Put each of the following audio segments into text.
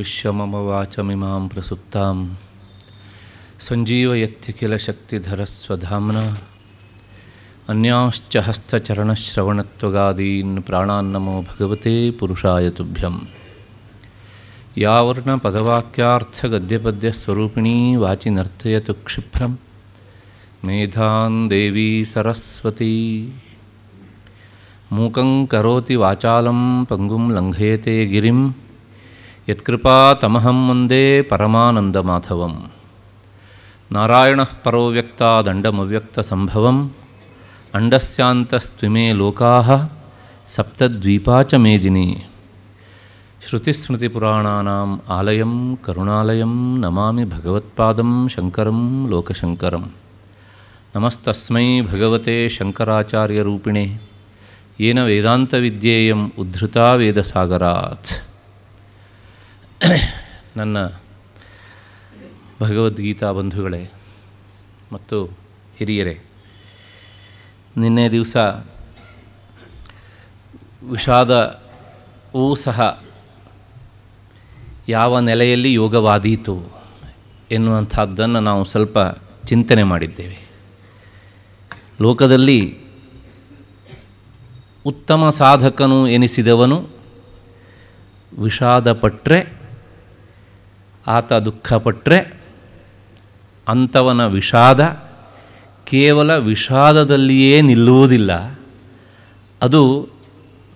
विश्व मम वाचमिमां प्रसुप्तां शक्तिधरस्वधाम्ना। अन्यांश्च हस्तचरणश्रवणत्वगादीन् प्राणान्नमो भगवते पुरुषाय तुभ्यं यावर्णपदवाक्यार्थगद्यपद्यस्वरूपिणी वाचि नर्तयतु क्षिप्रं मेधां देवी सरस्वती। मूकं करोति वाचालं, पङ्गुं लङ्घयते गिरिं यत्कृपातमहं वन्दे परमानन्दमाधवं नारायणः परोव्यक्तादण्डमव्यक्तसम्भवम् अण्डस्यान्तस्त्विमे लोकाः सप्तद्वीपा च मेदिनी। श्रुतिस्मृतिपुराणानाम् आलयं करुणालयं नमामि भगवत्पादं शङ्करं लोकशङ्करं नमस्तस्मै भगवते शङ्कराचार्यरूपिणे। येन वेदान्तविद्येयम् उद्धृता वेदसागरात्। ನನ್ನ ಭಗವದ್ಗೀತಾ ಬಂಧುಗಳೇ ಮತ್ತು ಹಿರಿಯರೇ, ನಿನ್ನೆ ದಿವಸ ವಿಷಾದವೂ ಸಹ ಯಾವ ನೆಲೆಯಲ್ಲಿ ಯೋಗವಾದೀತು ಎನ್ನುವಂಥದ್ದನ್ನು ನಾವು ಸ್ವಲ್ಪ ಚಿಂತನೆ ಮಾಡಿದ್ದೇವೆ. ಲೋಕದಲ್ಲಿ ಉತ್ತಮ ಸಾಧಕನು ಎನಿಸಿದವನು ವಿಷಾದಪಟ್ಟರೆ ಆತ ದುಃಖಪಟ್ಟರೆ ಅಂಥವನ ವಿಷಾದ ಕೇವಲ ವಿಷಾದದಲ್ಲಿಯೇ ನಿಲ್ಲುವುದಿಲ್ಲ. ಅದು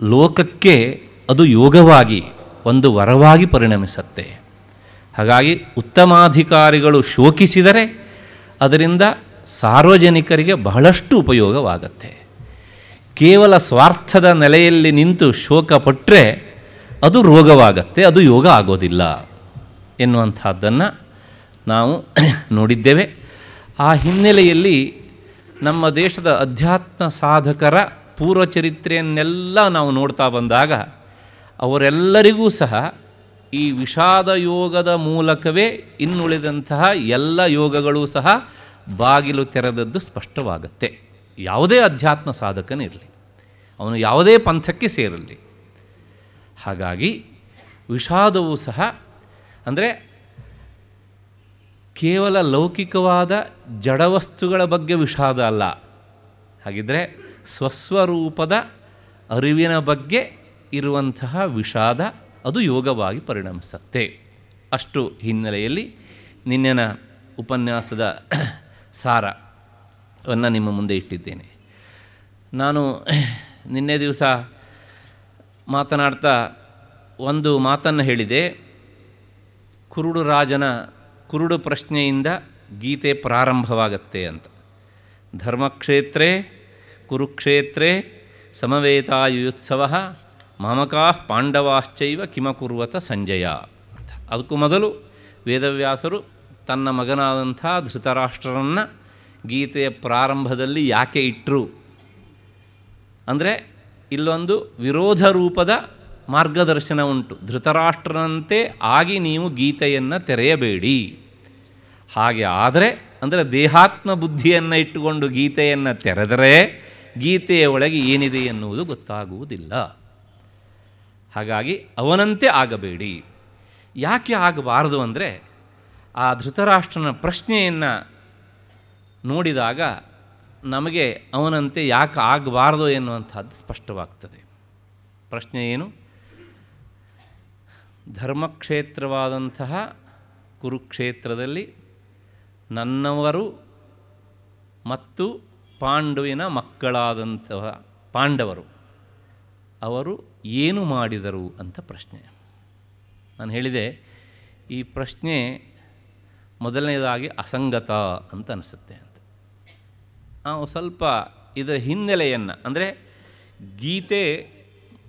ಲೋಕಕ್ಕೆ ಅದು ಯೋಗವಾಗಿ ಒಂದು ವರವಾಗಿ ಪರಿಣಮಿಸುತ್ತೆ. ಹಾಗಾಗಿ ಉತ್ತಮಾಧಿಕಾರಿಗಳು ಶೋಕಿಸಿದರೆ ಅದರಿಂದ ಸಾರ್ವಜನಿಕರಿಗೆ ಬಹಳಷ್ಟು ಉಪಯೋಗವಾಗತ್ತೆ. ಕೇವಲ ಸ್ವಾರ್ಥದ ನೆಲೆಯಲ್ಲಿ ನಿಂತು ಶೋಕಪಟ್ಟರೆ ಅದು ರೋಗವಾಗತ್ತೆ, ಅದು ಯೋಗ ಆಗೋದಿಲ್ಲ. ಎನ್ನುವಂಥದ್ದನ್ನು ನಾವು ನೋಡಿದ್ದೇವೆ. ಆ ಹಿನ್ನೆಲೆಯಲ್ಲಿ ನಮ್ಮ ದೇಶದ ಅಧ್ಯಾತ್ಮ ಸಾಧಕರ ಪೂರ್ವಚರಿತ್ರೆಯನ್ನೆಲ್ಲ ನಾವು ನೋಡ್ತಾ ಬಂದಾಗ ಅವರೆಲ್ಲರಿಗೂ ಸಹ ಈ ವಿಷಾದ ಯೋಗದ ಮೂಲಕವೇ ಇನ್ನುಳಿದಂತಹ ಎಲ್ಲ ಯೋಗಗಳು ಸಹ ಬಾಗಿಲು ತೆರೆದದ್ದು ಸ್ಪಷ್ಟವಾಗುತ್ತೆ. ಯಾವುದೇ ಅಧ್ಯಾತ್ಮ ಸಾಧಕನಿರಲಿ ಅವನು ಯಾವುದೇ ಪಂಥಕ್ಕೆ ಸೇರಲಿ. ಹಾಗಾಗಿ ವಿಷಾದವೂ ಸಹ ಅಂದರೆ ಕೇವಲ ಲೌಕಿಕವಾದ ಜಡವಸ್ತುಗಳ ಬಗ್ಗೆ ವಿಷಾದ ಅಲ್ಲ. ಹಾಗಿದ್ದರೆ ಸ್ವಸ್ವರೂಪದ ಅರಿವಿನ ಬಗ್ಗೆ ಇರುವಂತಹ ವಿಷಾದ ಅದು ಯೋಗವಾಗಿ ಪರಿಣಮಿಸುತ್ತೆ. ಅಷ್ಟು ಹಿನ್ನೆಲೆಯಲ್ಲಿ ನಿನ್ನೆನ ಉಪನ್ಯಾಸದ ಸಾರವನ್ನು ನಿಮ್ಮ ಮುಂದೆ ಇಟ್ಟಿದ್ದೇನೆ. ನಾನು ನಿನ್ನೆ ದಿವಸ ಮಾತನಾಡ್ತಾ ಒಂದು ಮಾತನ್ನು ಹೇಳಿದೆ. ಕುರುಡು ರಾಜನ ಕುರುಡು ಪ್ರಶ್ನೆಯಿಂದ ಗೀತೆ ಪ್ರಾರಂಭವಾಗತ್ತೆ ಅಂತ. ಧರ್ಮಕ್ಷೇತ್ರೇ ಕುರುಕ್ಷೇತ್ರೇ ಸಮವೇತಾಯುತ್ಸವ ಮಾಮಕಾ ಪಾಂಡವಾಶ್ಚೈವ ಕಿಮಕುರ್ವತ ಸಂಜಯ ಅಂತ. ಅದಕ್ಕೂ ಮೊದಲು ವೇದವ್ಯಾಸರು ತನ್ನ ಮಗನಾದಂಥ ಧೃತರಾಷ್ಟ್ರರನ್ನು ಗೀತೆಯ ಪ್ರಾರಂಭದಲ್ಲಿ ಯಾಕೆ ಇಟ್ಟರು ಅಂದರೆ ಇಲ್ಲೊಂದು ವಿರೋಧ ರೂಪದ ಮಾರ್ಗದರ್ಶನ ಉಂಟು. ಧೃತರಾಷ್ಟ್ರನಂತೆ ಆಗಿ ನೀವು ಗೀತೆಯನ್ನು ತೆರೆಯಬೇಡಿ. ಹಾಗೆ ಆದರೆ, ಅಂದರೆ ದೇಹಾತ್ಮ ಬುದ್ಧಿಯನ್ನು ಇಟ್ಟುಕೊಂಡು ಗೀತೆಯನ್ನು ತೆರೆದರೆ ಗೀತೆಯ ಒಳಗೆ ಏನಿದೆ ಎನ್ನುವುದು ಗೊತ್ತಾಗುವುದಿಲ್ಲ. ಹಾಗಾಗಿ ಅವನಂತೆ ಆಗಬೇಡಿ. ಯಾಕೆ ಆಗಬಾರದು ಅಂದರೆ, ಆ ಧೃತರಾಷ್ಟ್ರನ ಪ್ರಶ್ನೆಯನ್ನು ನೋಡಿದಾಗ ನಮಗೆ ಅವನಂತೆ ಯಾಕೆ ಆಗಬಾರದು ಎನ್ನುವಂಥದ್ದು ಸ್ಪಷ್ಟವಾಗ್ತದೆ. ಪ್ರಶ್ನೆ ಏನು? ಧರ್ಮಕ್ಷೇತ್ರವಾದಂತಹ ಕುರುಕ್ಷೇತ್ರದಲ್ಲಿ ನನ್ನವರು ಮತ್ತು ಪಾಂಡುವಿನ ಮಕ್ಕಳಾದಂತಹ ಪಾಂಡವರು. ಅವರು ಏನು ಮಾಡಿದರು ಅಂತ ಪ್ರಶ್ನೆ. ನಾನು ಹೇಳಿದೆ, ಈ ಪ್ರಶ್ನೆ ಮೊದಲನೇದಾಗಿ ಅಸಂಗತ ಅಂತ ಅನಿಸುತ್ತೆ ಅಂತ. ನಾವು ಸ್ವಲ್ಪ ಇದರ ಹಿನ್ನೆಲೆಯನ್ನು, ಅಂದರೆ ಗೀತೆ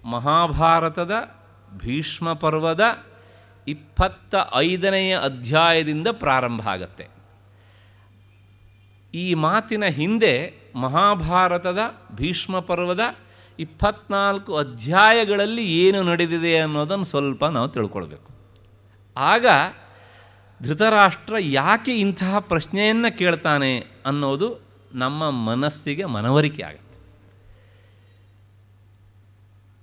ಮಹಾಭಾರತದ ಭೀಷ್ಮ ಪರ್ವದ ಇಪ್ಪತ್ತ ಐದನೆಯ ಅಧ್ಯಾಯದಿಂದ ಪ್ರಾರಂಭ ಆಗತ್ತೆ. ಈ ಮಾತಿನ ಹಿಂದೆ ಮಹಾಭಾರತದ ಭೀಷ್ಮ ಪರ್ವದ ಇಪ್ಪತ್ನಾಲ್ಕು ಅಧ್ಯಾಯಗಳಲ್ಲಿ ಏನು ನಡೆದಿದೆ ಅನ್ನೋದನ್ನು ಸ್ವಲ್ಪ ನಾವು ತಿಳ್ಕೊಳ್ಬೇಕು. ಆಗ ಧೃತರಾಷ್ಟ್ರ ಯಾಕೆ ಇಂತಹ ಪ್ರಶ್ನೆಯನ್ನು ಕೇಳ್ತಾನೆ ಅನ್ನೋದು ನಮ್ಮ ಮನಸ್ಸಿಗೆ ಮನವರಿಕೆ ಆಗುತ್ತೆ.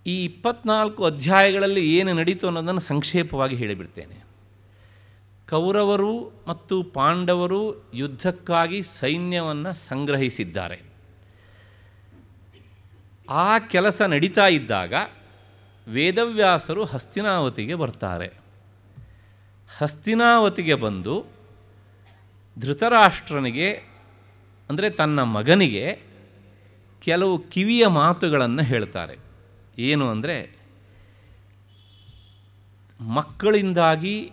ಈ ಇಪ್ಪತ್ನಾಲ್ಕು ಅಧ್ಯಾಯಗಳಲ್ಲಿ ಏನು ನಡೀತು ಅನ್ನೋದನ್ನು ಸಂಕ್ಷೇಪವಾಗಿ ಹೇಳಿಬಿಡ್ತೇನೆ. ಕೌರವರು ಮತ್ತು ಪಾಂಡವರು ಯುದ್ಧಕ್ಕಾಗಿ ಸೈನ್ಯವನ್ನು ಸಂಗ್ರಹಿಸಿದ್ದಾರೆ. ಆ ಕೆಲಸ ನಡೀತಾ ಇದ್ದಾಗ ವೇದವ್ಯಾಸರು ಹಸ್ತಿನಾವತಿಗೆ ಬರ್ತಾರೆ. ಹಸ್ತಿನಾವತಿಗೆ ಬಂದು ಧೃತರಾಷ್ಟ್ರನಿಗೆ, ಅಂದರೆ ತನ್ನ ಮಗನಿಗೆ ಕೆಲವು ಕಿವಿಯ ಮಾತುಗಳನ್ನು ಹೇಳ್ತಾರೆ. ಏನು ಅಂದರೆ ಮಕ್ಕಳಿಂದಾಗಿ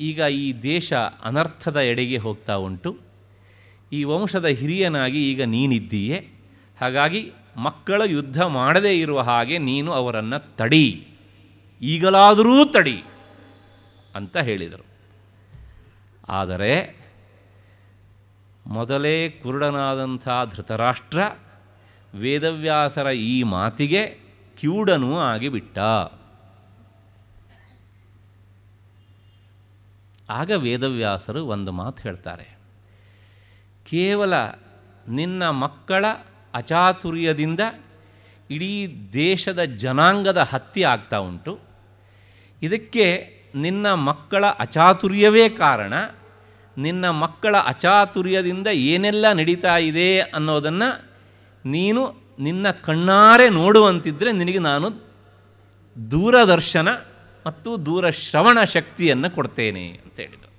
ಈಗ ಈ ದೇಶ ಅನರ್ಥದ ಎಡೆಗೆ ಹೋಗ್ತಾ ಉಂಟು. ಈ ವಂಶದ ಹಿರಿಯನಾಗಿ ಈಗ ನೀನಿದ್ದೀಯೆ. ಹಾಗಾಗಿ ಮಕ್ಕಳ ಯುದ್ಧ ಮಾಡದೇ ಇರುವ ಹಾಗೆ ನೀನು ಅವರನ್ನು ತಡಿ. ಈಗಲಾದರೂ ತಡಿ ಅಂತ ಹೇಳಿದರು. ಆದರೆ ಮೊದಲೇ ಕುರುಡನಾದಂಥ ಧೃತರಾಷ್ಟ್ರ ವೇದವ್ಯಾಸರ ಈ ಮಾತಿಗೆ ಕಿವುಡನೂ ಆಗಿಬಿಟ್ಟ ಆಗ ವೇದವ್ಯಾಸರು ಒಂದು ಮಾತು ಹೇಳ್ತಾರೆ. ಕೇವಲ ನಿನ್ನ ಮಕ್ಕಳ ಅಚಾತುರ್ಯದಿಂದ ಇಡೀ ದೇಶದ ಜನಾಂಗದ ಹತ್ಯೆ ಆಗ್ತಾ ಉಂಟು. ಇದಕ್ಕೆ ನಿನ್ನ ಮಕ್ಕಳ ಅಚಾತುರ್ಯವೇ ಕಾರಣ. ನಿನ್ನ ಮಕ್ಕಳ ಅಚಾತುರ್ಯದಿಂದ ಏನೆಲ್ಲ ನಡೀತಾ ಇದೆ ಅನ್ನೋದನ್ನು ನೀನು ನಿನ್ನ ಕಣ್ಣಾರೆ ನೋಡುವಂತಿದ್ದರೆ ನಿನಗೆ ನಾನು ದೂರದರ್ಶನ ಮತ್ತು ದೂರ ಶ್ರವಣ ಶಕ್ತಿಯನ್ನು ಕೊಡ್ತೇನೆ ಅಂತ ಹೇಳಿದರು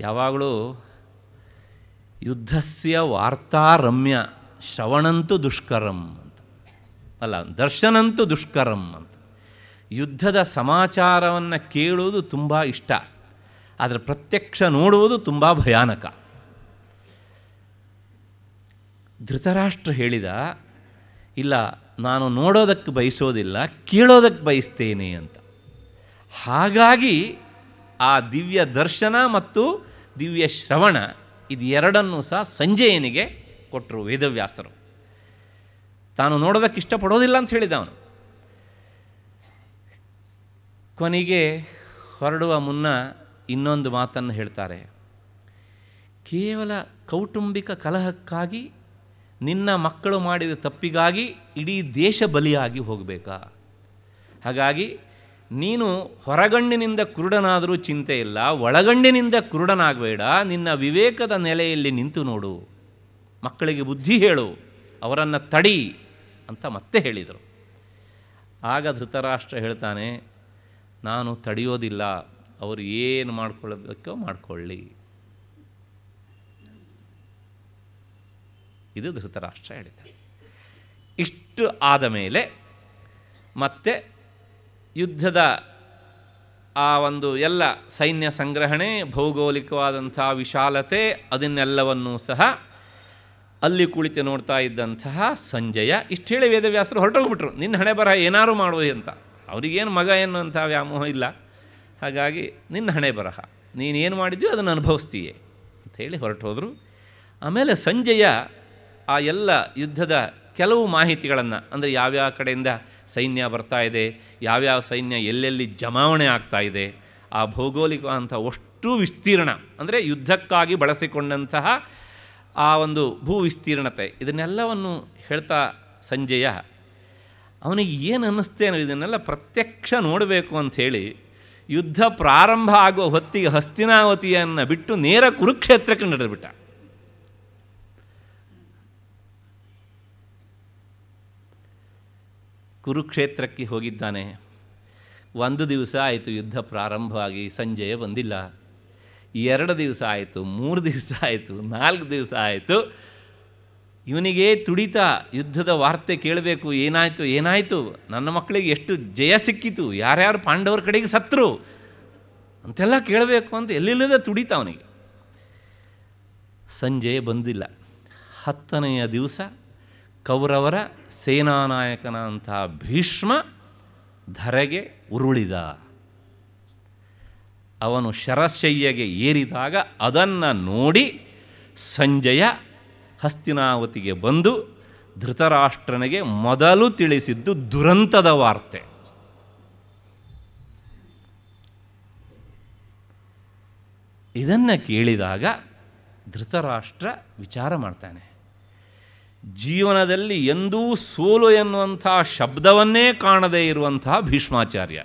ಯಾವಾಗಲೂ ಯುದ್ಧಸ್ಯ ವಾರ್ತಾರಮ್ಯ ಶ್ರವಣಂತೂ ದುಷ್ಕರಂ ಅಂತ. ಅಲ್ಲ, ದರ್ಶನಂತೂ ದುಷ್ಕರಂ ಅಂತ. ಯುದ್ಧದ ಸಮಾಚಾರವನ್ನು ಕೇಳುವುದು ತುಂಬ ಇಷ್ಟ. ಆದರೆ ಪ್ರತ್ಯಕ್ಷ ನೋಡುವುದು ತುಂಬ ಭಯಾನಕ. ಧೃತರಾಷ್ಟ್ರ ಹೇಳಿದ, ಇಲ್ಲ, ನಾನು ನೋಡೋದಕ್ಕೆ ಬಯಸೋದಿಲ್ಲ, ಕೇಳೋದಕ್ಕೆ ಬಯಸ್ತೇನೆ ಅಂತ. ಹಾಗಾಗಿ ಆ ದಿವ್ಯ ದರ್ಶನ ಮತ್ತು ದಿವ್ಯ ಶ್ರವಣ ಇದು ಎರಡನ್ನೂ ಸಹ ಸಂಜಯನಿಗೆ ಕೊಟ್ಟರು ವೇದವ್ಯಾಸರು. ತಾನು ನೋಡೋದಕ್ಕೆ ಇಷ್ಟಪಡೋದಿಲ್ಲ ಅಂತ ಹೇಳಿದ ಅವನು. ಕೊನೆಗೆ ಹೊರಡುವ ಮುನ್ನ ಇನ್ನೊಂದು ಮಾತನ್ನು ಹೇಳ್ತಾರೆ. ಕೇವಲ ಕೌಟುಂಬಿಕ ಕಲಹಕ್ಕಾಗಿ ನಿನ್ನ ಮಕ್ಕಳು ಮಾಡಿದ ತಪ್ಪಿಗಾಗಿ ಇಡೀ ದೇಶ ಬಲಿಯಾಗಿ ಹೋಗಬೇಕಾ? ಹಾಗಾಗಿ ನೀನು ಹೊರಗಣ್ಣಿನಿಂದ ಕುರುಡನಾದರೂ ಚಿಂತೆ ಇಲ್ಲ, ಒಳಗಣ್ಣಿನಿಂದ ಕುರುಡನಾಗಬೇಡ, ನಿನ್ನ ವಿವೇಕದ ನೆಲೆಯಲ್ಲಿ ನಿಂತು ನೋಡು. ಮಕ್ಕಳಿಗೆ ಬುದ್ಧಿ ಹೇಳು, ಅವರನ್ನು ತಡಿ ಅಂತ ಮತ್ತೆ ಹೇಳಿದರು. ಆಗ ಧೃತರಾಷ್ಟ್ರ ಹೇಳ್ತಾನೆ, ನಾನು ತಡೆಯೋದಿಲ್ಲ, ಅವರು ಏನು ಮಾಡ್ಕೊಳ್ಳಬೇಕೋ ಮಾಡಿಕೊಳ್ಳಿ. ಇದು ಧೃತರಾಷ್ಟ್ರ ಹೇಳಿದ್ದಾರೆ ಇಷ್ಟು ಆದ ಮೇಲೆ ಮತ್ತೆ ಯುದ್ಧದ ಆ ಒಂದು ಎಲ್ಲ ಸೈನ್ಯ ಸಂಗ್ರಹಣೆ, ಭೌಗೋಳಿಕವಾದಂಥ ವಿಶಾಲತೆ, ಅದನ್ನೆಲ್ಲವನ್ನೂ ಸಹ ಅಲ್ಲಿ ಕುಳಿತು ನೋಡ್ತಾ ಇದ್ದಂತಹ ಸಂಜಯ ಇಷ್ಟು ಹೇಳಿ ವೇದವ್ಯಾಸರು ಹೊರಟೋಗ್ಬಿಟ್ರು. ನಿನ್ನ ಹಣೆ ಬರಹ ಏನಾರು ಮಾಡುವ ಅಂತ. ಅವರಿಗೇನು ಮಗ ಎನ್ನುವಂಥ ವ್ಯಾಮೋಹ ಇಲ್ಲ. ಹಾಗಾಗಿ ನಿನ್ನ ಹಣೆ ಬರಹ. ನೀನೇನು ಮಾಡಿದ್ಯೋ ಅದನ್ನು ಅನುಭವಿಸ್ತೀಯೇ ಅಂಥೇಳಿ ಹೊರಟು ಹೋದರು ಆಮೇಲೆ ಸಂಜಯ ಆ ಎಲ್ಲ ಯುದ್ಧದ ಕೆಲವು ಮಾಹಿತಿಗಳನ್ನು, ಅಂದರೆ ಯಾವ್ಯಾವ ಕಡೆಯಿಂದ ಸೈನ್ಯ ಬರ್ತಾ ಇದೆ, ಯಾವ್ಯಾವ ಸೈನ್ಯ ಎಲ್ಲೆಲ್ಲಿ ಜಮಾವಣೆ ಆಗ್ತಾ ಇದೆ, ಆ ಭೌಗೋಳಿಕವಂಥ ಅಷ್ಟು ವಿಸ್ತೀರ್ಣ, ಅಂದರೆ ಯುದ್ಧಕ್ಕಾಗಿ ಬಳಸಿಕೊಂಡಂತಹ ಆ ಒಂದು ಭೂ ವಿಸ್ತೀರ್ಣತೆ, ಇದನ್ನೆಲ್ಲವನ್ನು ಹೇಳ್ತಾ ಸಂಜೆಯ, ಅವನಿಗೆ ಏನು ಅನ್ನಿಸ್ತೇನೋ ಇದನ್ನೆಲ್ಲ ಪ್ರತ್ಯಕ್ಷ ನೋಡಬೇಕು ಅಂಥೇಳಿ, ಯುದ್ಧ ಪ್ರಾರಂಭ ಆಗುವ ಹೊತ್ತಿಗೆ ಹಸ್ತಿನಾವತಿಯನ್ನು ಬಿಟ್ಟು ನೇರ ಕುರುಕ್ಷೇತ್ರಕ್ಕೆ ನಡೆದುಬಿಟ್ಟ. ಕುರುಕ್ಷೇತ್ರಕ್ಕೆ ಹೋಗಿದ್ದಾನೆ. ಒಂದು ದಿವಸ ಆಯಿತು, ಯುದ್ಧ ಪ್ರಾರಂಭವಾಗಿ ಸಂಜೆ ಬಂದಿಲ್ಲ. ಎರಡು ದಿವಸ ಆಯಿತು, ಮೂರು ದಿವಸ ಆಯಿತು, ನಾಲ್ಕು ದಿವಸ ಆಯಿತು. ಇವನಿಗೆ ತುಡಿತ, ಯುದ್ಧದ ವಾರ್ತೆ ಕೇಳಬೇಕು, ಏನಾಯಿತು ಏನಾಯಿತು? ನನ್ನ ಮಕ್ಕಳಿಗೆ ಎಷ್ಟು ಜಯ ಸಿಕ್ಕಿತು? ಯಾರ್ಯಾರು ಪಾಂಡವರ ಕಡೆಗೆ ಸತ್ರು? ಅಂತೆಲ್ಲ ಕೇಳಬೇಕು ಅಂತ ಎಲ್ಲಿಲ್ಲದ ತುಡಿತ ಅವನಿಗೆ. ಸಂಜೆ ಬಂದಿಲ್ಲ. ಹತ್ತನೆಯ ದಿವಸ ಕೌರವರ ಸೇನಾನಾಯಕನಂತಹ ಭೀಷ್ಮ ಧರೆಗೆ ಉರುಳಿದ. ಅವನು ಶರಶಯ್ಯಗೆ ಏರಿದಾಗ ಅದನ್ನು ನೋಡಿ ಸಂಜಯ ಹಸ್ತಿನಾವತಿಗೆ ಬಂದು ಧೃತರಾಷ್ಟ್ರನಿಗೆ ಮೊದಲು ತಿಳಿಸಿದ್ದು ದುರಂತದ ವಾರ್ತೆ. ಇದನ್ನು ಕೇಳಿದಾಗ ಧೃತರಾಷ್ಟ್ರ ವಿಚಾರ ಮಾಡ್ತಾನೆ. ಜೀವನದಲ್ಲಿ ಎಂದೂ ಸೋಲು ಎನ್ನುವಂಥ ಶಬ್ದವನ್ನೇ ಕಾಣದೇ ಇರುವಂತಹ ಭೀಷ್ಮಾಚಾರ್ಯ.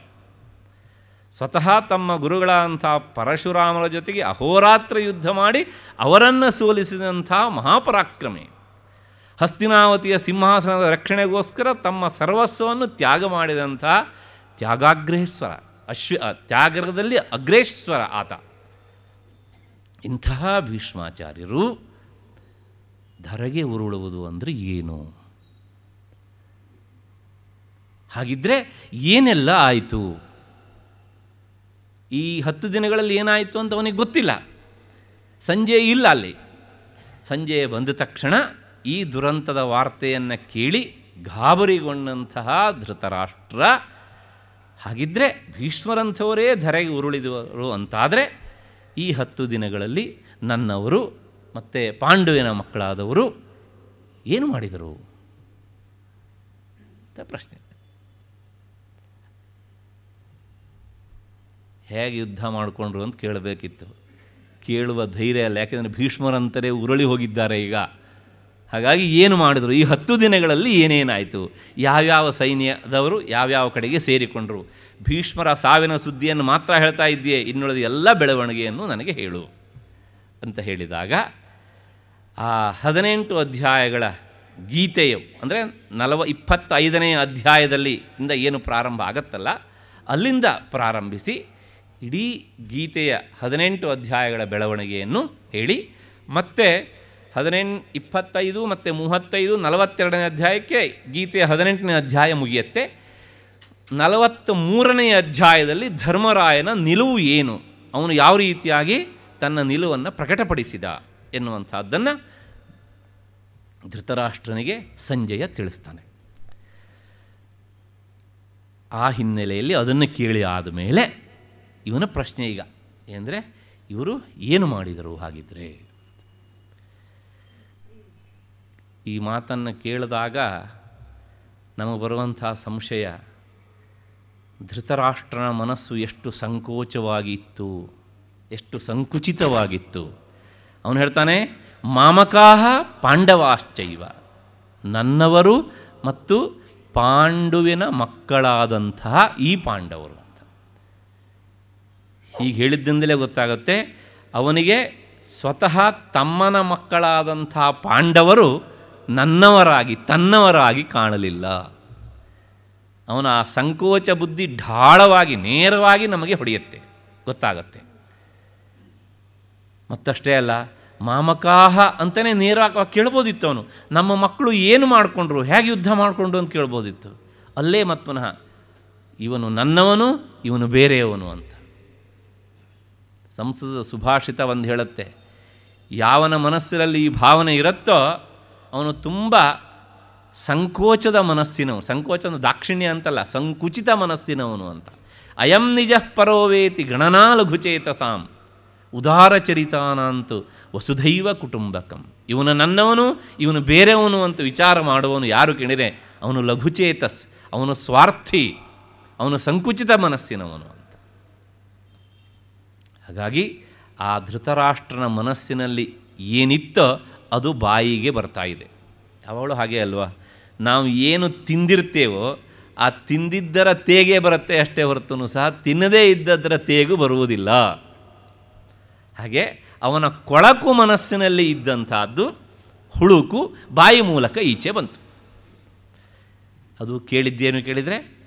ಸ್ವತಃ ತಮ್ಮ ಗುರುಗಳಂಥ ಪರಶುರಾಮರ ಜೊತೆಗೆ ಅಹೋರಾತ್ರ ಯುದ್ಧ ಮಾಡಿ ಅವರನ್ನು ಸೋಲಿಸಿದಂಥ ಮಹಾಪರಾಕ್ರಮಿ. ಹಸ್ತಿನಾವತಿಯ ಸಿಂಹಾಸನದ ರಕ್ಷಣೆಗೋಸ್ಕರ ತಮ್ಮ ಸರ್ವಸ್ವವನ್ನು ತ್ಯಾಗ ಮಾಡಿದಂಥ ತ್ಯಾಗಾಗ್ರಹೇಶ್ವರ, ಅಶ್ವ ತ್ಯಾಗದಲ್ಲಿ ಅಗ್ರೇಶ್ವರ ಆತ. ಇಂತಹ ಭೀಷ್ಮಾಚಾರ್ಯರು ಧರೆಗೆ ಉರುಳುವುದು ಅಂದರೆ ಏನು? ಹಾಗಿದ್ದರೆ ಏನೆಲ್ಲ ಆಯಿತು? ಈ ಹತ್ತು ದಿನಗಳಲ್ಲಿ ಏನಾಯಿತು ಅಂತ ಅವನಿಗೆ ಗೊತ್ತಿಲ್ಲ. ಸಂಜೆ ಇಲ್ಲ ಅಲ್ಲಿ. ಸಂಜೆ ಬಂದ ತಕ್ಷಣ ಈ ದುರಂತದ ವಾರ್ತೆಯನ್ನು ಕೇಳಿ ಗಾಬರಿಗೊಂಡಂತಹ ಧೃತರಾಷ್ಟ್ರ ಹಾಗಿದ್ದರೆ ಭೀಷ್ಮರಂಥವರೇ ಧರೆಗೆ ಉರುಳಿದವರು ಅಂತಾದರೆ ಈ ಹತ್ತು ದಿನಗಳಲ್ಲಿ ನನ್ನವರು ಮತ್ತು ಪಾಂಡುವಿನ ಮಕ್ಕಳಾದವರು ಏನು ಮಾಡಿದರು? ಅಂತ ಪ್ರಶ್ನೆ. ಹೇಗೆ ಯುದ್ಧ ಮಾಡಿಕೊಂಡ್ರು ಅಂತ ಕೇಳಬೇಕಿತ್ತು. ಕೇಳುವ ಧೈರ್ಯ ಅಲ್ಲ, ಯಾಕೆಂದರೆ ಭೀಷ್ಮರಂತರೇ ಉರುಳಿ ಹೋಗಿದ್ದಾರೆ ಈಗ. ಹಾಗಾಗಿ ಏನು ಮಾಡಿದ್ರು? ಈ ಹತ್ತು ದಿನಗಳಲ್ಲಿ ಏನೇನಾಯಿತು? ಯಾವ್ಯಾವ ಸೈನ್ಯದವರು ಯಾವ್ಯಾವ ಕಡೆಗೆ ಸೇರಿಕೊಂಡರು? ಭೀಷ್ಮರ ಸಾವಿನ ಸುದ್ದಿಯನ್ನು ಮಾತ್ರ ಹೇಳ್ತಾ ಇದ್ದೀಯೇ, ಇನ್ನುಳಿದ ಎಲ್ಲ ಬೆಳವಣಿಗೆಯನ್ನು ನನಗೆ ಹೇಳು ಅಂತ ಹೇಳಿದಾಗ ಆ ಹದಿನೆಂಟು ಅಧ್ಯಾಯಗಳ ಗೀತೆಯು, ಅಂದರೆ ನಲವ ಇಪ್ಪತ್ತೈದನೇ ಅಧ್ಯಾಯದಲ್ಲಿ ಇಂದ ಏನು ಪ್ರಾರಂಭ ಆಗತ್ತಲ್ಲ, ಅಲ್ಲಿಂದ ಪ್ರಾರಂಭಿಸಿ ಇಡೀ ಗೀತೆಯ ಹದಿನೆಂಟು ಅಧ್ಯಾಯಗಳ ಬೆಳವಣಿಗೆಯನ್ನು ಹೇಳಿ, ಮತ್ತೆ ಹದಿನೆಂಟು, ಇಪ್ಪತ್ತೈದು ಮತ್ತು ಮೂವತ್ತೈದು, ನಲವತ್ತೆರಡನೇ ಅಧ್ಯಾಯಕ್ಕೆ ಗೀತೆಯ ಹದಿನೆಂಟನೇ ಅಧ್ಯಾಯ ಮುಗಿಯುತ್ತೆ. ನಲವತ್ತ ಮೂರನೇ ಅಧ್ಯಾಯದಲ್ಲಿ ಧರ್ಮರಾಯನ ನಿಲುವು ಏನು? ಅವನು ಯಾವ ರೀತಿಯಾಗಿ ತನ್ನ ನಿಲುವನ್ನು ಪ್ರಕಟಪಡಿಸಿದ? ಎನ್ನುವಂಥದ್ದನ್ನು ಧೃತರಾಷ್ಟ್ರನಿಗೆ ಸಂಜಯ ತಿಳಿಸ್ತಾನೆ. ಆ ಹಿನ್ನೆಲೆಯಲ್ಲಿ ಅದನ್ನು ಕೇಳಿ ಆದಮೇಲೆ ಇವನ ಪ್ರಶ್ನೆ ಈಗ ಏನಂದರೆ ಇವರು ಏನು ಮಾಡಿದರು ಹಾಗಿದ್ರೆ? ಈ ಮಾತನ್ನು ಕೇಳಿದಾಗ ನಮಗೆ ಬರುವಂಥ ಸಂಶಯ, ಧೃತರಾಷ್ಟ್ರನ ಮನಸ್ಸು ಎಷ್ಟು ಸಂಕೋಚವಾಗಿತ್ತು, ಎಷ್ಟು ಸಂಕುಚಿತವಾಗಿತ್ತು. ಅವನು ಹೇಳ್ತಾನೆ, ಮಾಮಕಾಹ ಪಾಂಡವಾಶ್ಚೈವ. ನನ್ನವರು ಮತ್ತು ಪಾಂಡುವಿನ ಮಕ್ಕಳಾದಂತಹ ಈ ಪಾಂಡವರು ಅಂತ. ಹೀಗೆ ಹೇಳಿದ್ದಿಂದಲೇ ಗೊತ್ತಾಗುತ್ತೆ, ಅವನಿಗೆ ಸ್ವತಃ ತಮ್ಮನ ಮಕ್ಕಳಾದಂಥ ಪಾಂಡವರು ನನ್ನವರಾಗಿ, ತನ್ನವರಾಗಿ ಕಾಣಲಿಲ್ಲ. ಅವನ ಆ ಸಂಕೋಚ ಬುದ್ಧಿ ಢಾಳವಾಗಿ, ನೇರವಾಗಿ ನಮಗೆ ಹೊಡೆಯುತ್ತೆ. ಗೊತ್ತಾಗತ್ತೆ. ಮತ್ತಷ್ಟೇ ಅಲ್ಲ, ಮಾಮಕಾಹ ಅಂತಲೇ ನೇರವಾಗಿ ಕೇಳ್ಬೋದಿತ್ತು ಅವನು. ನಮ್ಮ ಮಕ್ಕಳು ಏನು ಮಾಡಿಕೊಂಡ್ರು, ಹೇಗೆ ಯುದ್ಧ ಮಾಡಿಕೊಂಡ್ರು ಅಂತ ಕೇಳ್ಬೋದಿತ್ತು. ಅಲ್ಲೇ ಮತ್ತು ಪುನಃ, ಇವನು ನನ್ನವನು, ಇವನು ಬೇರೆಯವನು ಅಂತ. ಸಂಸದ ಸುಭಾಷಿತ ಒಂದು ಹೇಳುತ್ತೆ, ಯಾವನ ಮನಸ್ಸಿನಲ್ಲಿ ಈ ಭಾವನೆ ಇರುತ್ತೋ, ಅವನು ತುಂಬ ಸಂಕೋಚದ ಮನಸ್ಸಿನವನು. ಸಂಕೋಚ ದಾಕ್ಷಿಣ್ಯ ಅಂತಲ್ಲ, ಸಂಕುಚಿತ ಮನಸ್ಸಿನವನು ಅಂತ. ಅಯಂ ನಿಜ ಪರೋವೇತಿ ಗಣನಾ ಲಘುಚೇತಸಾಂ ಉದಾರ ಚರಿತಾನಂತು ವಸುಧೈವ ಕುಟುಂಬಕಂ. ಇವನು ನನ್ನವನು, ಇವನು ಬೇರೆಯವನು ಅಂತ ವಿಚಾರ ಮಾಡುವವನು ಯಾರು ಕೇಳಿದರೆ ಅವನು ಲಘುಚೇತಸ್, ಅವನು ಸ್ವಾರ್ಥಿ, ಅವನು ಸಂಕುಚಿತ ಮನಸ್ಸಿನವನು ಅಂತ. ಹಾಗಾಗಿ ಆ ಧೃತರಾಷ್ಟ್ರನ ಮನಸ್ಸಿನಲ್ಲಿ ಏನಿತ್ತೋ ಅದು ಬಾಯಿಗೆ ಬರ್ತಾ ಇದೆ. ಅವಳು ಹಾಗೆ ಅಲ್ವಾ? ನಾವು ಏನು ತಿಂದಿರ್ತೇವೋ ಆ ತಿಂದಿದ್ದರ ತೇಗೆ ಬರುತ್ತೆ ಅಷ್ಟೇ ಹೊರತು ಸಹ ತಿನ್ನದೇ ಇದ್ದದರ ತೇಗು ಬರುವುದಿಲ್ಲ. ಹಾಗೆ ಅವನ ಕೊಳಕು ಮನಸ್ಸಿನಲ್ಲಿ ಇದ್ದಂಥದ್ದು ಹುಳುಕು ಬಾಯಿ ಮೂಲಕ ಈಚೆ ಬಂತು. ಅದು ಕೇಳಿದ್ದೇನು ಕೇಳಿದರೆ,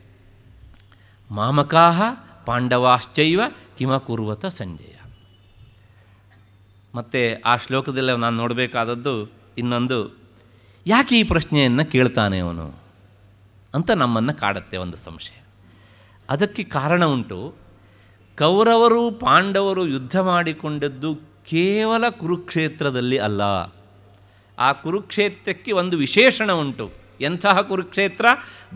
ಮಾಮಕಾಹ ಪಾಂಡವಾಶ್ಚೈವ ಕಿಮ ಕುರುವತ ಸಂಜಯ. ಮತ್ತು ಆ ಶ್ಲೋಕದಲ್ಲಿ ನಾನು ನೋಡಬೇಕಾದದ್ದು ಇನ್ನೊಂದು, ಯಾಕೆ ಈ ಪ್ರಶ್ನೆಯನ್ನು ಕೇಳ್ತಾನೆ ಅವನು ಅಂತ ನಮ್ಮನ್ನು ಕಾಡುತ್ತೆ ಒಂದು ಸಂಶಯ. ಅದಕ್ಕೆ ಕಾರಣ ಉಂಟು ಕೌರವರು ಪಾಂಡವರು ಯುದ್ಧ ಮಾಡಿಕೊಂಡದ್ದು ಕೇವಲ ಕುರುಕ್ಷೇತ್ರದಲ್ಲಿ ಅಲ್ಲ. ಆ ಕುರುಕ್ಷೇತ್ರಕ್ಕೆ ಒಂದು ವಿಶೇಷಣ ಉಂಟು. ಎಂತಹ ಕುರುಕ್ಷೇತ್ರ?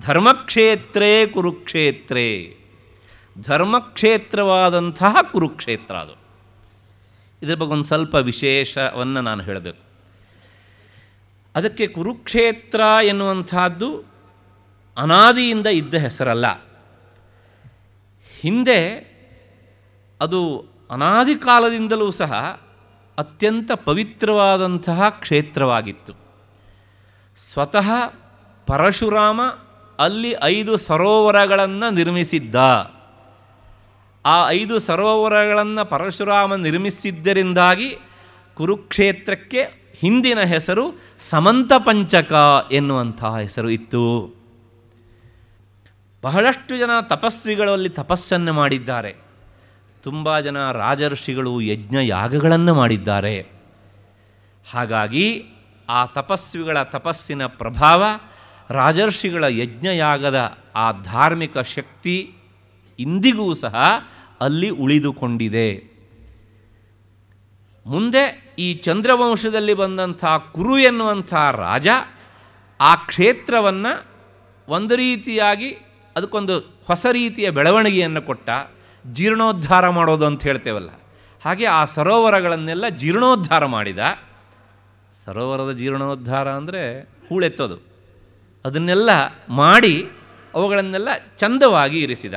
ಧರ್ಮಕ್ಷೇತ್ರೇ ಕುರುಕ್ಷೇತ್ರೇ. ಧರ್ಮಕ್ಷೇತ್ರವಾದಂತಹ ಕುರುಕ್ಷೇತ್ರ ಅದು. ಇದರ ಬಗ್ಗೆ ಒಂದು ಸ್ವಲ್ಪ ವಿಶೇಷವನ್ನು ನಾನು ಹೇಳಬೇಕು. ಅದಕ್ಕೆ ಕುರುಕ್ಷೇತ್ರ ಎನ್ನುವಂಥದ್ದು ಅನಾದಿಯಿಂದ ಇದ್ದ ಹೆಸರಲ್ಲ. ಹಿಂದೆ ಅದು ಅನಾದಿ ಕಾಲದಿಂದಲೂ ಸಹ ಅತ್ಯಂತ ಪವಿತ್ರವಾದಂತಹ ಕ್ಷೇತ್ರವಾಗಿತ್ತು. ಸ್ವತಃ ಪರಶುರಾಮ ಅಲ್ಲಿ ಐದು ಸರೋವರಗಳನ್ನು ನಿರ್ಮಿಸಿದ್ದ. ಆ ಐದು ಸರೋವರಗಳನ್ನು ಪರಶುರಾಮ ನಿರ್ಮಿಸಿದ್ದರಿಂದಾಗಿ ಕುರುಕ್ಷೇತ್ರಕ್ಕೆ ಹಿಂದಿನ ಹೆಸರು ಸಮಂತ ಪಂಚಕ ಎನ್ನುವಂತಹ ಹೆಸರು ಇತ್ತು. ಬಹಳಷ್ಟು ಜನ ತಪಸ್ವಿಗಳಲ್ಲಿ ತಪಸ್ಸನ್ನು ಮಾಡಿದ್ದಾರೆ. ತುಂಬ ಜನ ರಾಜರ್ಷಿಗಳು ಯಜ್ಞ ಯಾಗಗಳನ್ನು ಮಾಡಿದ್ದಾರೆ. ಹಾಗಾಗಿ ಆ ತಪಸ್ವಿಗಳ ತಪಸ್ಸಿನ ಪ್ರಭಾವ, ರಾಜರ್ಷಿಗಳ ಯಜ್ಞಯಾಗದ ಆ ಧಾರ್ಮಿಕ ಶಕ್ತಿ ಇಂದಿಗೂ ಸಹ ಅಲ್ಲಿ ಉಳಿದುಕೊಂಡಿದೆ. ಮುಂದೆ ಈ ಚಂದ್ರವಂಶದಲ್ಲಿ ಬಂದಂಥ ಕುರು ಎನ್ನುವಂಥ ರಾಜ ಆ ಕ್ಷೇತ್ರವನ್ನು ಒಂದು ರೀತಿಯಾಗಿ ಅದಕ್ಕೊಂದು ಹೊಸ ರೀತಿಯ ಬೆಳವಣಿಗೆಯನ್ನು ಕೊಟ್ಟ. ಜೀರ್ಣೋದ್ಧಾರ ಮಾಡೋದು ಅಂತ ಹೇಳ್ತೇವಲ್ಲ. ಹಾಗೆ ಆ ಸರೋವರಗಳನ್ನೆಲ್ಲ ಜೀರ್ಣೋದ್ಧಾರ ಮಾಡಿದ. ಸರೋವರದ ಜೀರ್ಣೋದ್ಧಾರ ಅಂದರೆ ಹೂಳೆತ್ತೋದು. ಅದನ್ನೆಲ್ಲ ಮಾಡಿ ಅವುಗಳನ್ನೆಲ್ಲ ಚಂದವಾಗಿ ಇರಿಸಿದ.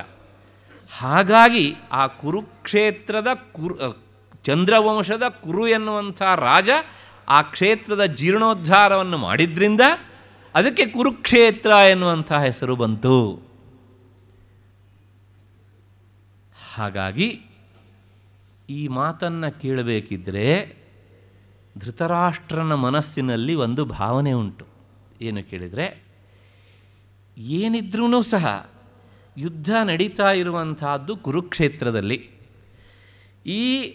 ಹಾಗಾಗಿ ಆ ಕುರುಕ್ಷೇತ್ರದ ಕುರು ಚಂದ್ರವಂಶದ ಕುರು ಎನ್ನುವಂಥ ರಾಜ ಆ ಕ್ಷೇತ್ರದ ಜೀರ್ಣೋದ್ಧಾರವನ್ನು ಮಾಡಿದ್ರಿಂದ ಅದಕ್ಕೆ ಕುರುಕ್ಷೇತ್ರ ಎನ್ನುವಂಥ ಹೆಸರು ಬಂತು. ಹಾಗಾಗಿ ಈ ಮಾತನ್ನು ಕೇಳಬೇಕಿದ್ರೆ ಧೃತರಾಷ್ಟ್ರನ ಮನಸ್ಸಿನಲ್ಲಿ ಒಂದು ಭಾವನೆ ಉಂಟು. ಏನು ಕೇಳಿದರೆ ಏನಿದ್ರೂ ಸಹ ಯುದ್ಧ ನಡೀತಾ ಇರುವಂತಹದ್ದು ಕುರುಕ್ಷೇತ್ರದಲ್ಲಿ. ಈ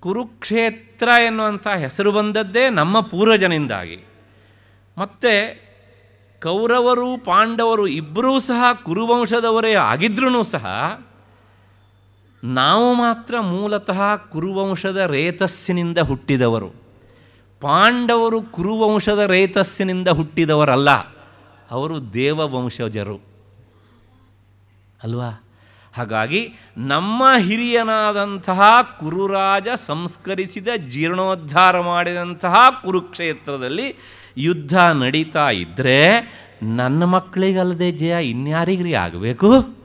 ಕುರುಕ್ಷೇತ್ರ ಎನ್ನುವಂಥ ಹೆಸರು ಬಂದದ್ದೇ ನಮ್ಮ ಪೂರ್ವಜನಿಂದಾಗಿ. ಮತ್ತು ಕೌರವರು, ಪಾಂಡವರು ಇಬ್ಬರೂ ಸಹ ಕುರುವಂಶದವರೇ ಆಗಿದ್ರೂ ಸಹ ನಾವು ಮಾತ್ರ ಮೂಲತಃ ಕುರುವಂಶದ ರೇತಸ್ಸಿನಿಂದ ಹುಟ್ಟಿದವರು. ಪಾಂಡವರು ಕುರುವಂಶದ ರೇತಸ್ಸಿನಿಂದ ಹುಟ್ಟಿದವರಲ್ಲ, ಅವರು ದೇವವಂಶಜರು. ಅಲ್ವಾ? ಹಾಗಾಗಿ ನಮ್ಮ ಹಿರಿಯನಾದಂತಹ ಕುರುರಾಜ ಸಂಸ್ಕರಿಸಿದ ಜೀರ್ಣೋದ್ಧಾರ ಮಾಡಿದಂತಹ ಕುರುಕ್ಷೇತ್ರದಲ್ಲಿ ಯುದ್ಧ ನಡೀತಾ ಇದ್ದರೆ ನನ್ನ ಮಕ್ಕಳಿಗಲ್ಲದೆ ಜಯ ಇನ್ಯಾರಿಗ್ರಿ ಆಗಬೇಕು?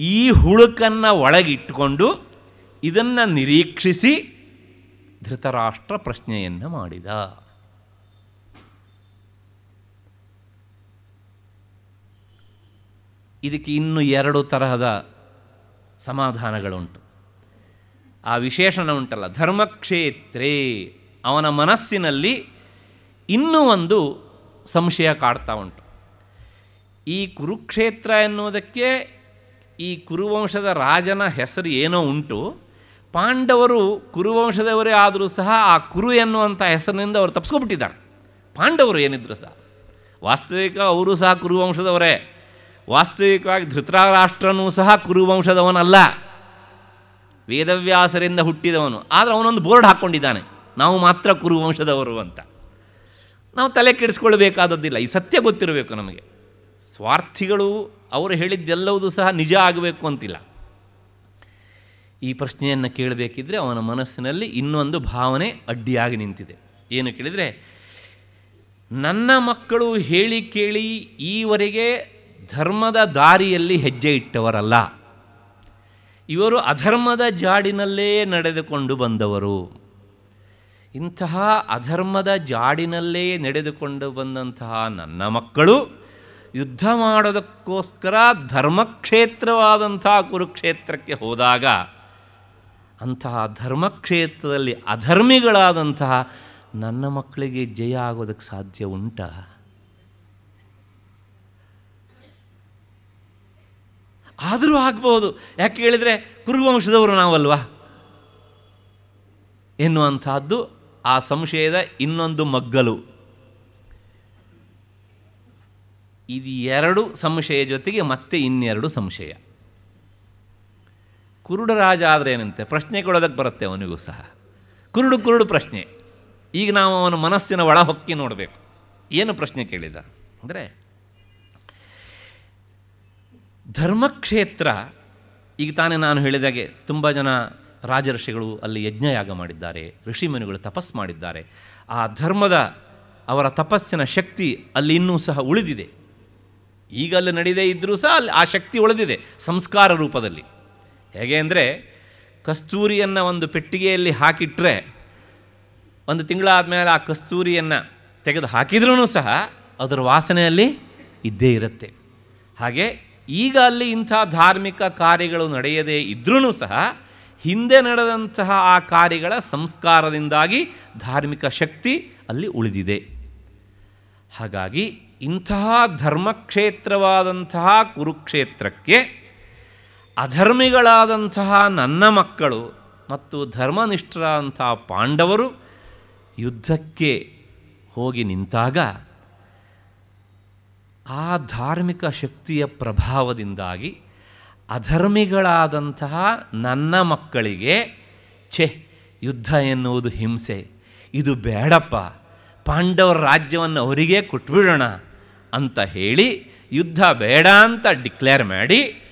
ಈ ಹುಳುಕನ್ನು ಒಳಗಿಟ್ಟುಕೊಂಡು ಇದನ್ನು ನಿರೀಕ್ಷಿಸಿ ಧೃತರಾಷ್ಟ್ರ ಪ್ರಶ್ನೆಯನ್ನು ಮಾಡಿದ. ಇದಕ್ಕೆ ಇನ್ನು ಎರಡು ತರಹದ ಸಮಾಧಾನಗಳುಂಟು. ಆ ವಿಶೇಷಣ ಉಂಟಲ್ಲ, ಧರ್ಮಕ್ಷೇತ್ರೇ, ಅವನ ಮನಸ್ಸಿನಲ್ಲಿ ಇನ್ನೂ ಒಂದು ಸಂಶಯ ಕಾಡ್ತಾ ಉಂಟು. ಈ ಕುರುಕ್ಷೇತ್ರ ಎನ್ನುವುದಕ್ಕೆ ಈ ಕುರುವಂಶದ ರಾಜನ ಹೆಸರು ಏನೋ ಉಂಟು. ಪಾಂಡವರು ಕುರುವಂಶದವರೇ ಆದರೂ ಸಹ ಆ ಕುರು ಎನ್ನುವಂಥ ಹೆಸರಿನಿಂದ ಅವರು ತಪ್ಸ್ಕೊಬಿಟ್ಟಿದ್ದಾರೆ. ಪಾಂಡವರು ಏನಿದ್ರು ಸಹ. ವಾಸ್ತವಿಕ ಅವರು ಸಹ ಕುರುವಂಶದವರೇ. ವಾಸ್ತವಿಕವಾಗಿ ಧೃತರಾಷ್ಟ್ರನೂ ಸಹ ಕುರುವಂಶದವನಲ್ಲ. ವೇದವ್ಯಾಸರಿಂದ ಹುಟ್ಟಿದವನು. ಆದರೆ ಅವನೊಂದು ಬೋರ್ಡ್ ಹಾಕ್ಕೊಂಡಿದ್ದಾನೆ. ನಾವು ಮಾತ್ರ ಕುರುವಂಶದವರು ಅಂತ. ನಾವು ತಲೆ ಕೆಡಿಸ್ಕೊಳ್ಬೇಕಾದದ್ದಿಲ್ಲ. ಈ ಸತ್ಯ ಗೊತ್ತಿರಬೇಕು ನಮಗೆ. ಸ್ವಾರ್ಥಿಗಳು ಅವರು ಹೇಳಿದ್ದೆಲ್ಲವೂ ಸಹ ನಿಜ ಆಗಬೇಕು ಅಂತಿಲ್ಲ. ಈ ಪ್ರಶ್ನೆಯನ್ನು ಕೇಳಬೇಕಿದ್ರೆ ಅವನ ಮನಸ್ಸಿನಲ್ಲಿ ಇನ್ನೊಂದು ಭಾವನೆ ಅಡ್ಡಿಯಾಗಿ ನಿಂತಿದೆ. ಏನು ಕೇಳಿದರೆ, ನನ್ನ ಮಕ್ಕಳು ಹೇಳಿ ಕೇಳಿ ಈವರೆಗೆ ಧರ್ಮದ ದಾರಿಯಲ್ಲಿ ಹೆಜ್ಜೆ ಇಟ್ಟವರಲ್ಲ. ಇವರು ಅಧರ್ಮದ ಜಾಡಿನಲ್ಲೇ ನಡೆದುಕೊಂಡು ಬಂದವರು. ಇಂತಹ ಅಧರ್ಮದ ಜಾಡಿನಲ್ಲೇ ನಡೆದುಕೊಂಡು ಬಂದಂತಹ ನನ್ನ ಮಕ್ಕಳು ಯುದ್ಧ ಮಾಡೋದಕ್ಕೋಸ್ಕರ ಧರ್ಮಕ್ಷೇತ್ರವಾದಂಥ ಕುರುಕ್ಷೇತ್ರಕ್ಕೆ ಹೋದಾಗ ಅಂತಹ ಧರ್ಮಕ್ಷೇತ್ರದಲ್ಲಿ ಅಧರ್ಮಿಗಳಾದಂತಹ ನನ್ನ ಮಕ್ಕಳಿಗೆ ಜಯ ಆಗೋದಕ್ಕೆ ಸಾಧ್ಯ ಉಂಟ? ಆದರೂ ಆಗ್ಬೋದು. ಯಾಕೆ ಹೇಳಿದರೆ ಕುರುವಂಶದವರು ನಾವಲ್ವಾ? ಎನ್ನುವಂಥದ್ದು ಆ ಸಂಶಯದ ಇನ್ನೊಂದು ಮಗ್ಗಲು. ಇದು ಎರಡು ಸಂಶಯ ಜೊತೆಗೆ ಮತ್ತೆ ಇನ್ನೆರಡು ಸಂಶಯ. ಕುರುಡು ರಾಜ ಆದರೆ ಏನಂತೆ? ಪ್ರಶ್ನೆ ಕೊಡೋದಕ್ಕೆ ಬರುತ್ತೆ ಅವನಿಗೂ ಸಹ. ಕುರುಡು ಕುರುಡು ಪ್ರಶ್ನೆ. ಈಗ ನಾವು ಅವನ ಮನಸ್ಸಿನ ಒಳ ಹೊಕ್ಕಿ ನೋಡಬೇಕು. ಏನು ಪ್ರಶ್ನೆ ಕೇಳಿದ? ಅಂದರೆ, ಧರ್ಮಕ್ಷೇತ್ರ, ಈಗ ತಾನೇ ನಾನು ಹೇಳಿದಾಗೆ ತುಂಬ ಜನ ರಾಜಋಷಿಗಳು ಅಲ್ಲಿ ಯಜ್ಞಯಾಗ ಮಾಡಿದ್ದಾರೆ, ಋಷಿಮುನಿಗಳು ತಪಸ್ ಮಾಡಿದ್ದಾರೆ. ಆ ಧರ್ಮದ ಅವರ ತಪಸ್ಸಿನ ಶಕ್ತಿ ಅಲ್ಲಿ ಇನ್ನೂ ಸಹ ಉಳಿದಿದೆ. ಈಗ ಅಲ್ಲಿ ನಡೀದೇ ಇದ್ದರೂ ಸಹ ಅಲ್ಲಿ ಆ ಶಕ್ತಿ ಉಳಿದಿದೆ, ಸಂಸ್ಕಾರ ರೂಪದಲ್ಲಿ. ಹೇಗೆ ಅಂದರೆ, ಕಸ್ತೂರಿಯನ್ನು ಒಂದು ಪೆಟ್ಟಿಗೆಯಲ್ಲಿ ಹಾಕಿಟ್ರೆ, ಒಂದು ತಿಂಗಳಾದ ಮೇಲೆ ಆ ಕಸ್ತೂರಿಯನ್ನು ತೆಗೆದು ಹಾಕಿದ್ರೂ ಸಹ ಅದರ ವಾಸನೆಯಲ್ಲಿ ಇದ್ದೇ ಇರುತ್ತೆ. ಹಾಗೆ ಈಗ ಅಲ್ಲಿ ಇಂಥ ಧಾರ್ಮಿಕ ಕಾರ್ಯಗಳು ನಡೆಯದೇ ಇದ್ರೂ ಸಹ ಹಿಂದೆ ನಡೆದಂತಹ ಆ ಕಾರ್ಯಗಳ ಸಂಸ್ಕಾರದಿಂದಾಗಿ ಧಾರ್ಮಿಕ ಶಕ್ತಿ ಅಲ್ಲಿ ಉಳಿದಿದೆ. ಹಾಗಾಗಿ ಇಂತಹ ಧರ್ಮಕ್ಷೇತ್ರವಾದಂತಹ ಕುರುಕ್ಷೇತ್ರಕ್ಕೆ ಅಧರ್ಮಿಗಳಾದಂತಹ ನನ್ನ ಮಕ್ಕಳು ಮತ್ತು ಧರ್ಮನಿಷ್ಠರಾದಂತಹ ಪಾಂಡವರು ಯುದ್ಧಕ್ಕೆ ಹೋಗಿ ನಿಂತಾಗ ಆ ಧಾರ್ಮಿಕ ಶಕ್ತಿಯ ಪ್ರಭಾವದಿಂದಾಗಿ ಅಧರ್ಮಿಗಳಾದಂತಹ ನನ್ನ ಮಕ್ಕಳಿಗೆ, ಛೆ, ಯುದ್ಧ ಎನ್ನುವುದು ಹಿಂಸೆ. ಇದು ಬೇಡಪ್ಪ. ಪಾಂಡವರ ರಾಜ್ಯವನ್ನು ಅವರಿಗೇ ಕೊಟ್ಬಿಡೋಣ. ಅಂತ ಹೇಳಿ ಯುದ್ಧ ಬೇಡ ಅಂತ ಡಿಕ್ಲೇರ್ ಮಾಡಿ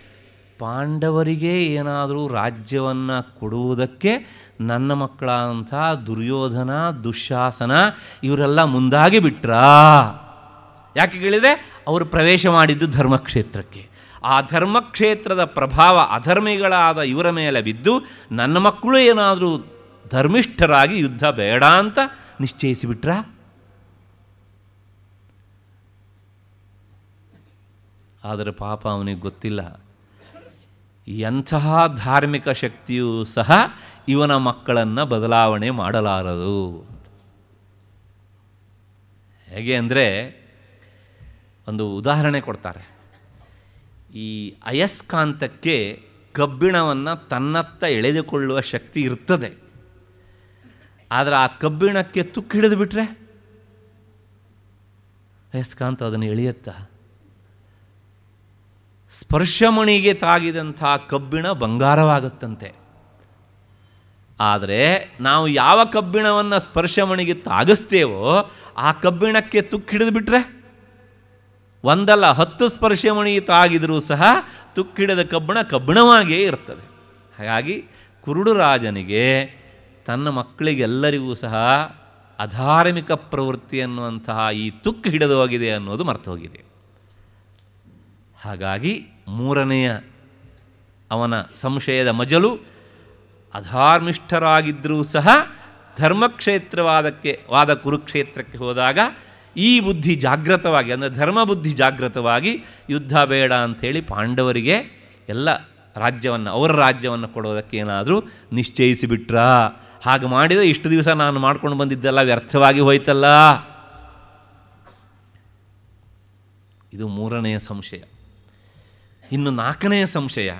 ಪಾಂಡವರಿಗೆ ಏನಾದರೂ ರಾಜ್ಯವನ್ನು ಕೊಡುವುದಕ್ಕೆ ನನ್ನ ಮಕ್ಕಳಾದಂಥ ದುರ್ಯೋಧನ, ದುಶಾಸನ ಇವರೆಲ್ಲ ಮುಂದಾಗಿ ಬಿಟ್ರಾ? ಯಾಕೆ ಕೇಳಿದರೆ ಅವರು ಪ್ರವೇಶ ಮಾಡಿದ್ದು ಧರ್ಮಕ್ಷೇತ್ರಕ್ಕೆ. ಆ ಧರ್ಮಕ್ಷೇತ್ರದ ಪ್ರಭಾವ ಅಧರ್ಮಿಗಳಾದ ಇವರ ಮೇಲೆ ಬಿದ್ದು ನನ್ನ ಮಕ್ಕಳು ಏನಾದರೂ ಧರ್ಮಿಷ್ಠರಾಗಿ ಯುದ್ಧ ಬೇಡ ಅಂತ ನಿಶ್ಚಯಿಸಿಬಿಟ್ರಾ? ಆದರೆ ಪಾಪ ಅವನಿಗೆ ಗೊತ್ತಿಲ್ಲ. ಎಂತಹ ಧಾರ್ಮಿಕ ಶಕ್ತಿಯೂ ಸಹ ಇವನ ಮಕ್ಕಳನ್ನು ಬದಲಾವಣೆ ಮಾಡಲಾರದು. ಹೇಗೆ ಅಂದರೆ ಒಂದು ಉದಾಹರಣೆ ಕೊಡ್ತಾರೆ. ಈ ಅಯಸ್ಕಾಂತಕ್ಕೆ ಕಬ್ಬಿಣವನ್ನು ತನ್ನತ್ತ ಎಳೆದುಕೊಳ್ಳುವ ಶಕ್ತಿ ಇರ್ತದೆ. ಆದರೆ ಆ ಕಬ್ಬಿಣಕ್ಕೆ ತುಕ್ಕು ಹಿಡಿದು ಬಿಟ್ರೆ ಅಯಸ್ಕಾಂತ ಅದನ್ನು ಎಳೆಯುತ್ತಾ? ಸ್ಪರ್ಶಮಣಿಗೆ ತಾಗಿದಂಥ ಕಬ್ಬಿಣ ಬಂಗಾರವಾಗುತ್ತಂತೆ. ಆದರೆ ನಾವು ಯಾವ ಕಬ್ಬಿಣವನ್ನು ಸ್ಪರ್ಶಮಣಿಗೆ ತಾಗಿಸ್ತೇವೋ ಆ ಕಬ್ಬಿಣಕ್ಕೆ ತುಕ್ಕು ಹಿಡಿದುಬಿಟ್ರೆ ಒಂದಲ್ಲ, ಹತ್ತು ಸ್ಪರ್ಶಮಣಿ ತಾಗಿದರೂ ಸಹ ತುಕ್ಕಿಡದ ಕಬ್ಬಿಣ ಕಬ್ಬಿಣವಾಗಿಯೇ ಇರ್ತದೆ. ಹಾಗಾಗಿ ಕುರುಡು ರಾಜನಿಗೆ ತನ್ನ ಮಕ್ಕಳಿಗೆಲ್ಲರಿಗೂ ಸಹ ಅಧಾರ್ಮಿಕ ಪ್ರವೃತ್ತಿ ಅನ್ನುವಂತಹ ಈ ತುಕ್ಕು ಹಿಡಿದು ಹೋಗಿದೆ ಅನ್ನೋದು ಮರ್ತು ಹೋಗಿದೆ ಹಾಗಾಗಿ ಮೂರನೆಯ ಅವನ ಸಂಶಯದ ಮಜಲು ಅಧಾರ್ಮಿಷ್ಠರಾಗಿದ್ದರೂ ಸಹ ಧರ್ಮಕ್ಷೇತ್ರವಾದಕ್ಕೆ, ವಾದ ಕುರುಕ್ಷೇತ್ರಕ್ಕೆ ಹೋದಾಗ ಈ ಬುದ್ಧಿ ಜಾಗೃತವಾಗಿ ಅಂದರೆ ಧರ್ಮ ಬುದ್ಧಿ ಜಾಗೃತವಾಗಿ ಯುದ್ಧ ಬೇಡ ಅಂಥೇಳಿ ಪಾಂಡವರಿಗೆ ಎಲ್ಲ ರಾಜ್ಯವನ್ನು, ಅವರ ರಾಜ್ಯವನ್ನು ಕೊಡೋದಕ್ಕೆ ಏನಾದರೂ ನಿಶ್ಚಯಿಸಿಬಿಟ್ರ. ಹಾಗೆ ಮಾಡಿದರೆ ಇಷ್ಟು ದಿವಸ ನಾನು ಮಾಡ್ಕೊಂಡು ಬಂದಿದ್ದೆಲ್ಲ ವ್ಯರ್ಥವಾಗಿ ಹೋಯ್ತಲ್ಲ. ಇದು ಮೂರನೆಯ ಸಂಶಯ. ಇನ್ನು ನಾಲ್ಕನೆಯ ಸಂಶಯ.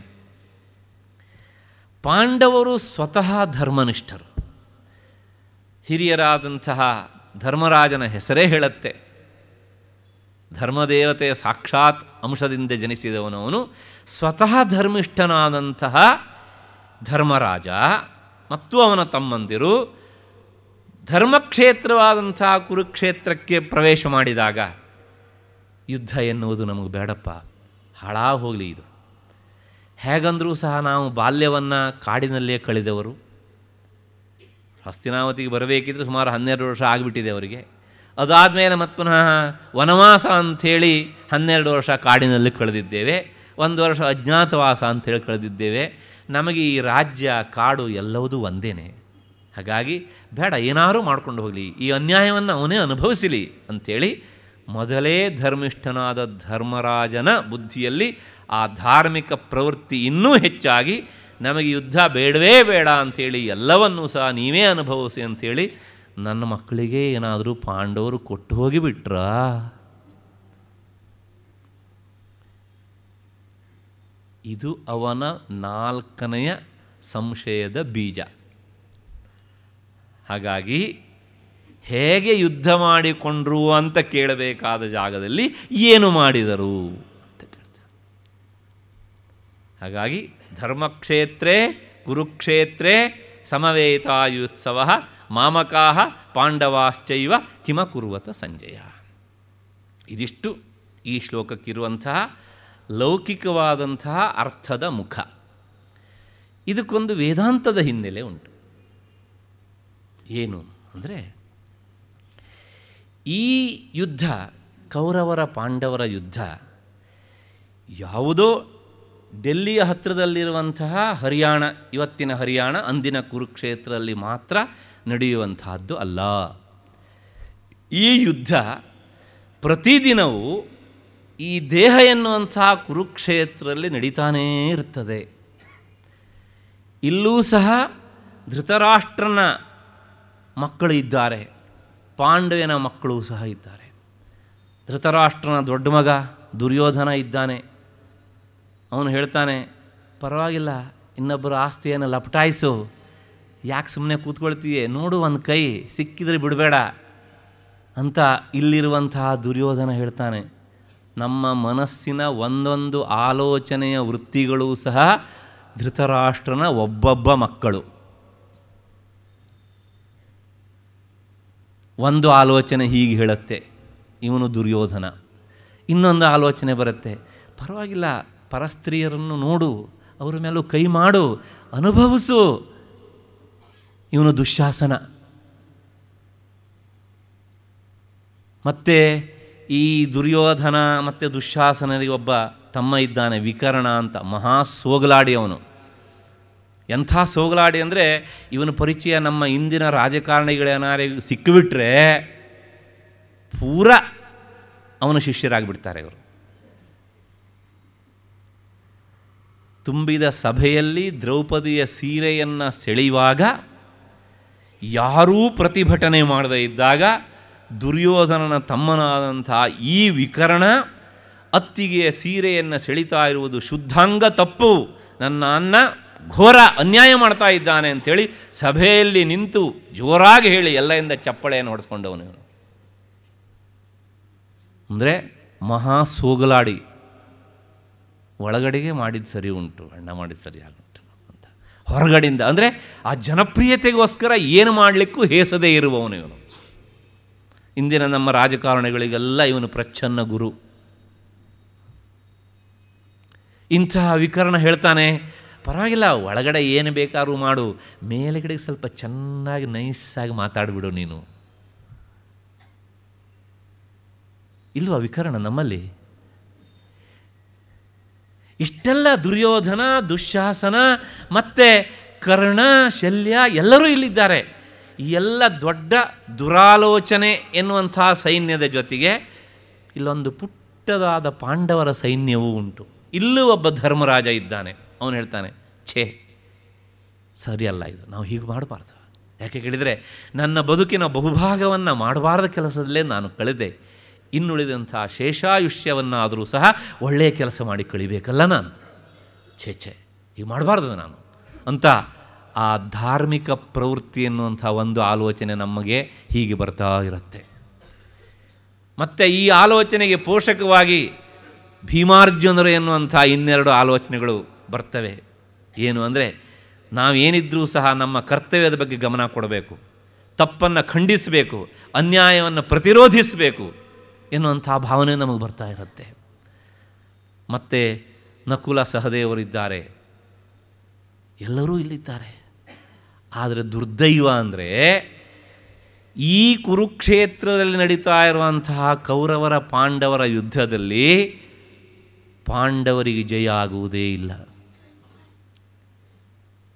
ಪಾಂಡವರು ಸ್ವತಃ ಧರ್ಮನಿಷ್ಠರು. ಹಿರಿಯರಾದಂತಹ ಧರ್ಮರಾಜನ ಹೆಸರೇ ಹೇಳುತ್ತೆ. ಧರ್ಮದೇವತೆಯ ಸಾಕ್ಷಾತ್ ಅಂಶದಿಂದ ಜನಿಸಿದವನವನು ಸ್ವತಃ ಧರ್ಮಿಷ್ಠನಾದಂತಹ ಧರ್ಮರಾಜ ಮತ್ತು ಅವನ ತಮ್ಮಂದಿರು ಧರ್ಮಕ್ಷೇತ್ರವಾದಂತಹ ಕುರುಕ್ಷೇತ್ರಕ್ಕೆ ಪ್ರವೇಶ ಮಾಡಿದಾಗ ಯುದ್ಧ ಎನ್ನುವುದು ನಮಗೆ ಬೇಡಪ್ಪ. ಹಾಳಾ ಹೋಗಲಿ ಇದು. ಹೇಗಂದರೂ ಸಹ ನಾವು ಬಾಲ್ಯವನ್ನು ಕಾಡಿನಲ್ಲೇ ಕಳೆದವರು. ಹಸ್ತಿನಾವತಿಗೆ ಬರಬೇಕಿದ್ರೆ ಸುಮಾರು ಹನ್ನೆರಡು ವರ್ಷ ಆಗಿಬಿಟ್ಟಿದೆ ಅವರಿಗೆ. ಅದಾದಮೇಲೆ ಮತ್ತು ಪುನಃ ವನವಾಸ ಅಂಥೇಳಿ ಹನ್ನೆರಡು ವರ್ಷ ಕಾಡಿನಲ್ಲಿ ಕಳೆದಿದ್ದೇವೆ. ಒಂದು ವರ್ಷ ಅಜ್ಞಾತವಾಸ ಅಂಥೇಳಿ ಕಳೆದಿದ್ದೇವೆ. ನಮಗೆ ಈ ರಾಜ್ಯ, ಕಾಡು ಎಲ್ಲವೂ ಒಂದೇನೆ. ಹಾಗಾಗಿ ಬೇಡ ಏನಾದರೂ ಮಾಡ್ಕೊಂಡು ಹೋಗಲಿ. ಈ ಅನ್ಯಾಯವನ್ನು ಅವನೇ ಅನುಭವಿಸಲಿ ಅಂಥೇಳಿ ಮೊದಲೇ ಧರ್ಮಿಷ್ಠನಾದ ಧರ್ಮರಾಜನ ಬುದ್ಧಿಯಲ್ಲಿ ಆ ಧಾರ್ಮಿಕ ಪ್ರವೃತ್ತಿ ಇನ್ನೂ ಹೆಚ್ಚಾಗಿ ನಮಗೆ ಯುದ್ಧ ಬೇಡವೇ ಬೇಡ ಅಂಥೇಳಿ ಎಲ್ಲವನ್ನೂ ಸಹ ನೀವೇ ಅನುಭವಿಸಿ ಅಂಥೇಳಿ ನನ್ನ ಮಕ್ಕಳಿಗೆ ಏನಾದರೂ ಪಾಂಡವರು ಕೊಟ್ಟು ಹೋಗಿಬಿಟ್ರಾ? ಇದು ಅವನ ನಾಲ್ಕನೆಯ ಸಂಶಯದ ಬೀಜ. ಹಾಗಾಗಿ ಹೇಗೆ ಯುದ್ಧ ಮಾಡಿಕೊಂಡ್ರು ಅಂತ ಕೇಳಬೇಕಾದ ಜಾಗದಲ್ಲಿ ಏನು ಮಾಡಿದರು ಅಂತ ಕೇಳ್ತಾರೆ. ಹಾಗಾಗಿ ಧರ್ಮಕ್ಷೇತ್ರೇ, ಕುರುಕ್ಷೇತ್ರೇ, ಸಮವೇತಾಯುತ್ಸವ, ಮಾಮಕಾ, ಪಾಂಡವಾಶ್ಚೈವ ಕಿಮ ಕುರುವತ ಸಂಜಯ. ಇದಿಷ್ಟು ಈ ಶ್ಲೋಕಕ್ಕಿರುವಂತಹ ಲೌಕಿಕವಾದಂತಹ ಅರ್ಥದ ಮುಖ. ಇದಕ್ಕೊಂದು ವೇದಾಂತದ ಹಿನ್ನೆಲೆ ಉಂಟು. ಏನು ಅಂದರೆ ಈ ಯುದ್ಧ, ಕೌರವರ ಪಾಂಡವರ ಯುದ್ಧ ಯಾವುದೋ ಡೆಲ್ಲಿಯ ಹತ್ತಿರದಲ್ಲಿರುವಂತಹ ಹರಿಯಾಣ, ಇವತ್ತಿನ ಹರಿಯಾಣ, ಅಂದಿನ ಕುರುಕ್ಷೇತ್ರದಲ್ಲಿ ಮಾತ್ರ ನಡೆಯುವಂತಹದ್ದು ಅಲ್ಲ. ಈ ಯುದ್ಧ ಪ್ರತಿದಿನವೂ ಈ ದೇಹ ಎನ್ನುವಂತಹ ಕುರುಕ್ಷೇತ್ರದಲ್ಲಿ ನಡೀತಾನೇ ಇರ್ತದೆ. ಇಲ್ಲೂ ಸಹ ಧೃತರಾಷ್ಟ್ರನ ಮಕ್ಕಳು ಇದ್ದಾರೆ. ಪಾಂಡವನ ಮಕ್ಕಳು ಸಹ ಇದ್ದಾರೆ. ಧೃತರಾಷ್ಟ್ರನ ದೊಡ್ಡ ಮಗ ದುರ್ಯೋಧನ ಇದ್ದಾನೆ. ಅವನು ಹೇಳ್ತಾನೆ, ಪರವಾಗಿಲ್ಲ, ಇನ್ನೊಬ್ಬರ ಆಸ್ತಿಯನ್ನು ಲಪಟಾಯಿಸು. ಯಾಕೆ ಸುಮ್ಮನೆ ಕೂತ್ಕೊಳ್ತೀಯೇ? ನೋಡು ಒಂದು ಕೈ ಸಿಕ್ಕಿದ್ರೆ ಬಿಡಬೇಡ. ಅಂತ ಇಲ್ಲಿರುವಂತಹ ದುರ್ಯೋಧನ ಹೇಳ್ತಾನೆ. ನಮ್ಮ ಮನಸ್ಸಿನ ಒಂದೊಂದು ಆಲೋಚನೆಯ ವೃತ್ತಿಗಳು ಸಹ ಧೃತರಾಷ್ಟ್ರನ ಒಬ್ಬೊಬ್ಬ ಮಕ್ಕಳು. ಒಂದು ಆಲೋಚನೆ ಹೀಗೆ ಹೇಳುತ್ತೆ, ಇವನು ದುರ್ಯೋಧನ. ಇನ್ನೊಂದು ಆಲೋಚನೆ ಬರುತ್ತೆ, ಪರವಾಗಿಲ್ಲ, ಪರಸ್ತ್ರೀಯರನ್ನು ನೋಡು, ಅವರ ಮೇಲೂ ಕೈ ಮಾಡು, ಅನುಭವಿಸು. ಇವನು ದುಶ್ಯಾಸನ. ಮತ್ತು ಈ ದುರ್ಯೋಧನ ಮತ್ತು ದುಶ್ಯಾಸನರಿಗೆ ಒಬ್ಬ ತಮ್ಮ ಇದ್ದಾನೆ, ವಿಕರಣ ಅಂತ, ಮಹಾ ಸೋಗಲಾಡಿ ಅವನು. ಎಂಥ ಸೋಗಲಾಡಿ ಅಂದರೆ ಇವನ ಪರಿಚಯ ನಮ್ಮ ಇಂದಿನ ರಾಜಕಾರಣಿಗಳೇನಾರೇ ಸಿಕ್ಕಿಬಿಟ್ರೆ ಪೂರ ಅವನ ಶಿಷ್ಯರಾಗಿಬಿಡ್ತಾರೆ ಇವರು. ತುಂಬಿದ ಸಭೆಯಲ್ಲಿ ದ್ರೌಪದಿಯ ಸೀರೆಯನ್ನು ಸೆಳೆಯುವಾಗ ಯಾರೂ ಪ್ರತಿಭಟನೆ ಮಾಡದೇ ಇದ್ದಾಗ ದುರ್ಯೋಧನನ ತಮ್ಮನಾದಂಥ ಈ ವಿಕರಣ ಅತ್ತಿಗೆಯ ಸೀರೆಯನ್ನು ಸೆಳಿತಾ ಇರುವುದು ಶುದ್ಧಾಂಗ ತಪ್ಪು. ನನ್ನ ಅನ್ನ ಘೋರ ಅನ್ಯಾಯ ಮಾಡ್ತಾ ಇದ್ದಾನೆ ಅಂಥೇಳಿ ಸಭೆಯಲ್ಲಿ ನಿಂತು ಜೋರಾಗಿ ಹೇಳಿ ಎಲ್ಲರಿಂದ ಚಪ್ಪಳೆಯನ್ನು ಹೊಡೆಸ್ಕೊಂಡವನು ಇವನು. ಅಂದರೆ ಮಹಾ ಸೋಗಲಾಡಿ, ಒಳಗಡೆಗೆ ಮಾಡಿದ ಸರಿ ಉಂಟು, ಅಣ್ಣ ಮಾಡಿದ ಸರಿ ಆಗುಂಟು ಅಂತ. ಹೊರಗಡೆಯಿಂದ, ಅಂದರೆ ಆ ಜನಪ್ರಿಯತೆಗೋಸ್ಕರ ಏನು ಮಾಡಲಿಕ್ಕೂ ಹೇಸದೇ ಇರುವವನು ಇವನು. ಇಂದಿನ ನಮ್ಮ ರಾಜಕಾರಣಿಗಳಿಗೆಲ್ಲ ಇವನು ಪ್ರಚ್ಛನ್ನ ಗುರು. ಇಂತಹ ವಿಕರಣ ಹೇಳ್ತಾನೆ ಪರವಾಗಿಲ್ಲ, ಒಳಗಡೆ ಏನು ಬೇಕಾದ್ರೂ ಮಾಡು. ಮೇಲುಗಡೆ ಸ್ವಲ್ಪ ಚೆನ್ನಾಗಿ, ನೈಸಾಗಿ ಮಾತಾಡಿಬಿಡು ನೀನು. ಇಲ್ವಾ ವಿಕರಣ ನಮ್ಮಲ್ಲಿ? ಇಷ್ಟೆಲ್ಲ ದುರ್ಯೋಧನ ದುಶ್ಯಾಸನ ಮತ್ತು ಕರ್ಣ, ಶಲ್ಯ ಎಲ್ಲರೂ ಇಲ್ಲಿದ್ದಾರೆ. ಈ ಎಲ್ಲ ದೊಡ್ಡ ದುರಾಲೋಚನೆ ಎನ್ನುವಂಥ ಸೈನ್ಯದ ಜೊತೆಗೆ ಇಲ್ಲೊಂದು ಪುಟ್ಟದಾದ ಪಾಂಡವರ ಸೈನ್ಯವೂ ಉಂಟು. ಇಲ್ಲೂ ಒಬ್ಬ ಧರ್ಮರಾಜ ಇದ್ದಾನೆ. ಅವನು ಹೇಳ್ತಾನೆ, ಛೇ ಸರಿಯಲ್ಲ ಇದು, ನಾವು ಹೀಗೆ ಮಾಡಬಾರ್ದು. ಯಾಕೆ ಕೇಳಿದರೆ, ನನ್ನ ಬದುಕಿನ ಬಹುಭಾಗವನ್ನು ಮಾಡಬಾರ್ದ ಕೆಲಸದಲ್ಲೇ ನಾನು ಕಳೆದೆ. ಇನ್ನುಳಿದಂಥ ಶೇಷಾಯುಷ್ಯವನ್ನಾದರೂ ಸಹ ಒಳ್ಳೆಯ ಕೆಲಸ ಮಾಡಿ ಕಳಿಬೇಕಲ್ಲ ನಾನು. ಛೇ ಛೇ, ಹೀಗೆ ಮಾಡಬಾರ್ದು ನಾನು. ಅಂತ ಆ ಧಾರ್ಮಿಕ ಪ್ರವೃತ್ತಿ ಎನ್ನುವಂಥ ಒಂದು ಆಲೋಚನೆ ನಮಗೆ ಹೀಗೆ ಬರ್ತಾ ಇರುತ್ತೆ. ಮತ್ತು ಈ ಆಲೋಚನೆಗೆ ಪೋಷಕವಾಗಿ ಭೀಮಾರ್ಜುನರು ಎನ್ನುವಂಥ ಇನ್ನೆರಡು ಆಲೋಚನೆಗಳು ಬರ್ತವೆ. ಏನು ಅಂದರೆ, ನಾವೇನಿದ್ರೂ ಸಹ ನಮ್ಮ ಕರ್ತವ್ಯದ ಬಗ್ಗೆ ಗಮನ ಕೊಡಬೇಕು. ತಪ್ಪನ್ನು ಖಂಡಿಸಬೇಕು. ಅನ್ಯಾಯವನ್ನು ಪ್ರತಿರೋಧಿಸಬೇಕು ಎನ್ನುವಂಥ ಭಾವನೆ ನಮಗೆ ಬರ್ತಾ ಇರುತ್ತೆ. ಮತ್ತು ನಕುಲ ಸಹದೇವರಿದ್ದಾರೆ. ಎಲ್ಲರೂ ಇಲ್ಲಿದ್ದಾರೆ. ಆದರೆ ದುರ್ದೈವ ಅಂದರೆ, ಈ ಕುರುಕ್ಷೇತ್ರದಲ್ಲಿ ನಡೀತಾ ಇರುವಂತಹ ಕೌರವರ ಪಾಂಡವರ ಯುದ್ಧದಲ್ಲಿ ಪಾಂಡವರಿಗೆ ಜಯ ಆಗುವುದೇ ಇಲ್ಲ.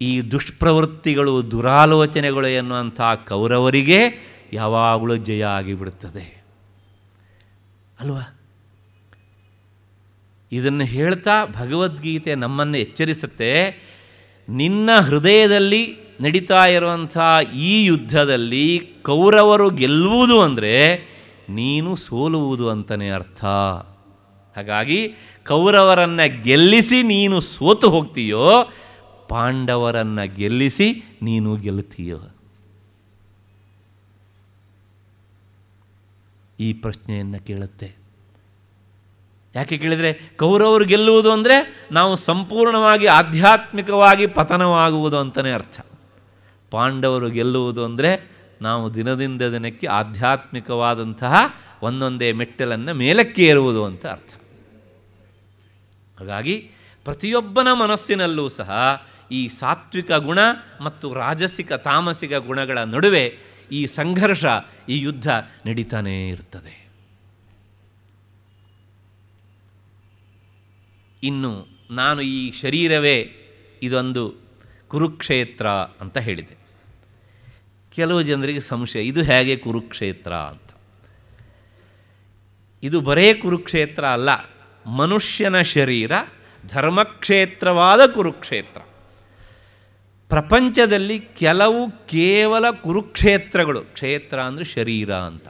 ಈ ದುಷ್ಪ್ರವೃತ್ತಿಗಳು ದುರಾಲೋಚನೆಗಳು ಎನ್ನುವಂಥ ಕೌರವರಿಗೆ ಯಾವಾಗಲೂ ಜಯ ಆಗಿಬಿಡುತ್ತದೆ ಅಲ್ವಾ? ಇದನ್ನು ಹೇಳ್ತಾ ಭಗವದ್ಗೀತೆ ನಮ್ಮನ್ನು ಎಚ್ಚರಿಸುತ್ತೆ, ನಿನ್ನ ಹೃದಯದಲ್ಲಿ ನಡೀತಾ ಇರುವಂಥ ಈ ಯುದ್ಧದಲ್ಲಿ ಕೌರವರು ಗೆಲ್ಲುವುದು ಅಂದರೆ ನೀನು ಸೋಲುವುದು ಅಂತಲೇ ಅರ್ಥ. ಹಾಗಾಗಿ ಕೌರವರನ್ನು ಗೆಲ್ಲಿಸಿ ನೀನು ಸೋತು ಹೋಗ್ತೀಯೋ ಪಾಂಡವರನ್ನು ಗೆಲ್ಲಿಸಿ ನೀನು ಗೆಲ್ತೀಯೋ ಈ ಪ್ರಶ್ನೆಯನ್ನು ಕೇಳುತ್ತೆ. ಯಾಕೆ ಕೇಳಿದರೆ ಕೌರವರು ಗೆಲ್ಲುವುದು ಅಂದರೆ ನಾವು ಸಂಪೂರ್ಣವಾಗಿ ಆಧ್ಯಾತ್ಮಿಕವಾಗಿ ಪತನವಾಗುವುದು ಅಂತಲೇ ಅರ್ಥ. ಪಾಂಡವರು ಗೆಲ್ಲುವುದು ಅಂದರೆ ನಾವು ದಿನದಿಂದ ದಿನಕ್ಕೆ ಆಧ್ಯಾತ್ಮಿಕವಾದಂತಹ ಒಂದೊಂದೇ ಮೆಟ್ಟಲನ್ನು ಮೇಲಕ್ಕೆ ಏರುವುದು ಅಂತ ಅರ್ಥ. ಹಾಗಾಗಿ ಪ್ರತಿಯೊಬ್ಬನ ಮನಸ್ಸಿನಲ್ಲೂ ಸಹ ಈ ಸಾತ್ವಿಕ ಗುಣ ಮತ್ತು ರಾಜಸಿಕ ತಾಮಸಿಕ ಗುಣಗಳ ನಡುವೆ ಈ ಸಂಘರ್ಷ, ಈ ಯುದ್ಧ ನಡೀತಾನೇ ಇರ್ತದೆ ಇನ್ನು ನಾನು ಈ ಶರೀರವೇ ಇದೊಂದು ಕುರುಕ್ಷೇತ್ರ ಅಂತ ಹೇಳಿದೆ. ಕೆಲವು ಜನರಿಗೆ ಸಂಶಯ, ಇದು ಹೇಗೆ ಕುರುಕ್ಷೇತ್ರ ಅಂತ. ಇದು ಬರೇ ಕುರುಕ್ಷೇತ್ರ ಅಲ್ಲ, ಮನುಷ್ಯನ ಶರೀರ ಧರ್ಮಕ್ಷೇತ್ರವಾದ ಕುರುಕ್ಷೇತ್ರ. ಪ್ರಪಂಚದಲ್ಲಿ ಕೆಲವು ಕೇವಲ ಕುರುಕ್ಷೇತ್ರಗಳು, ಕ್ಷೇತ್ರ ಅಂದರೆ ಶರೀರ ಅಂತ.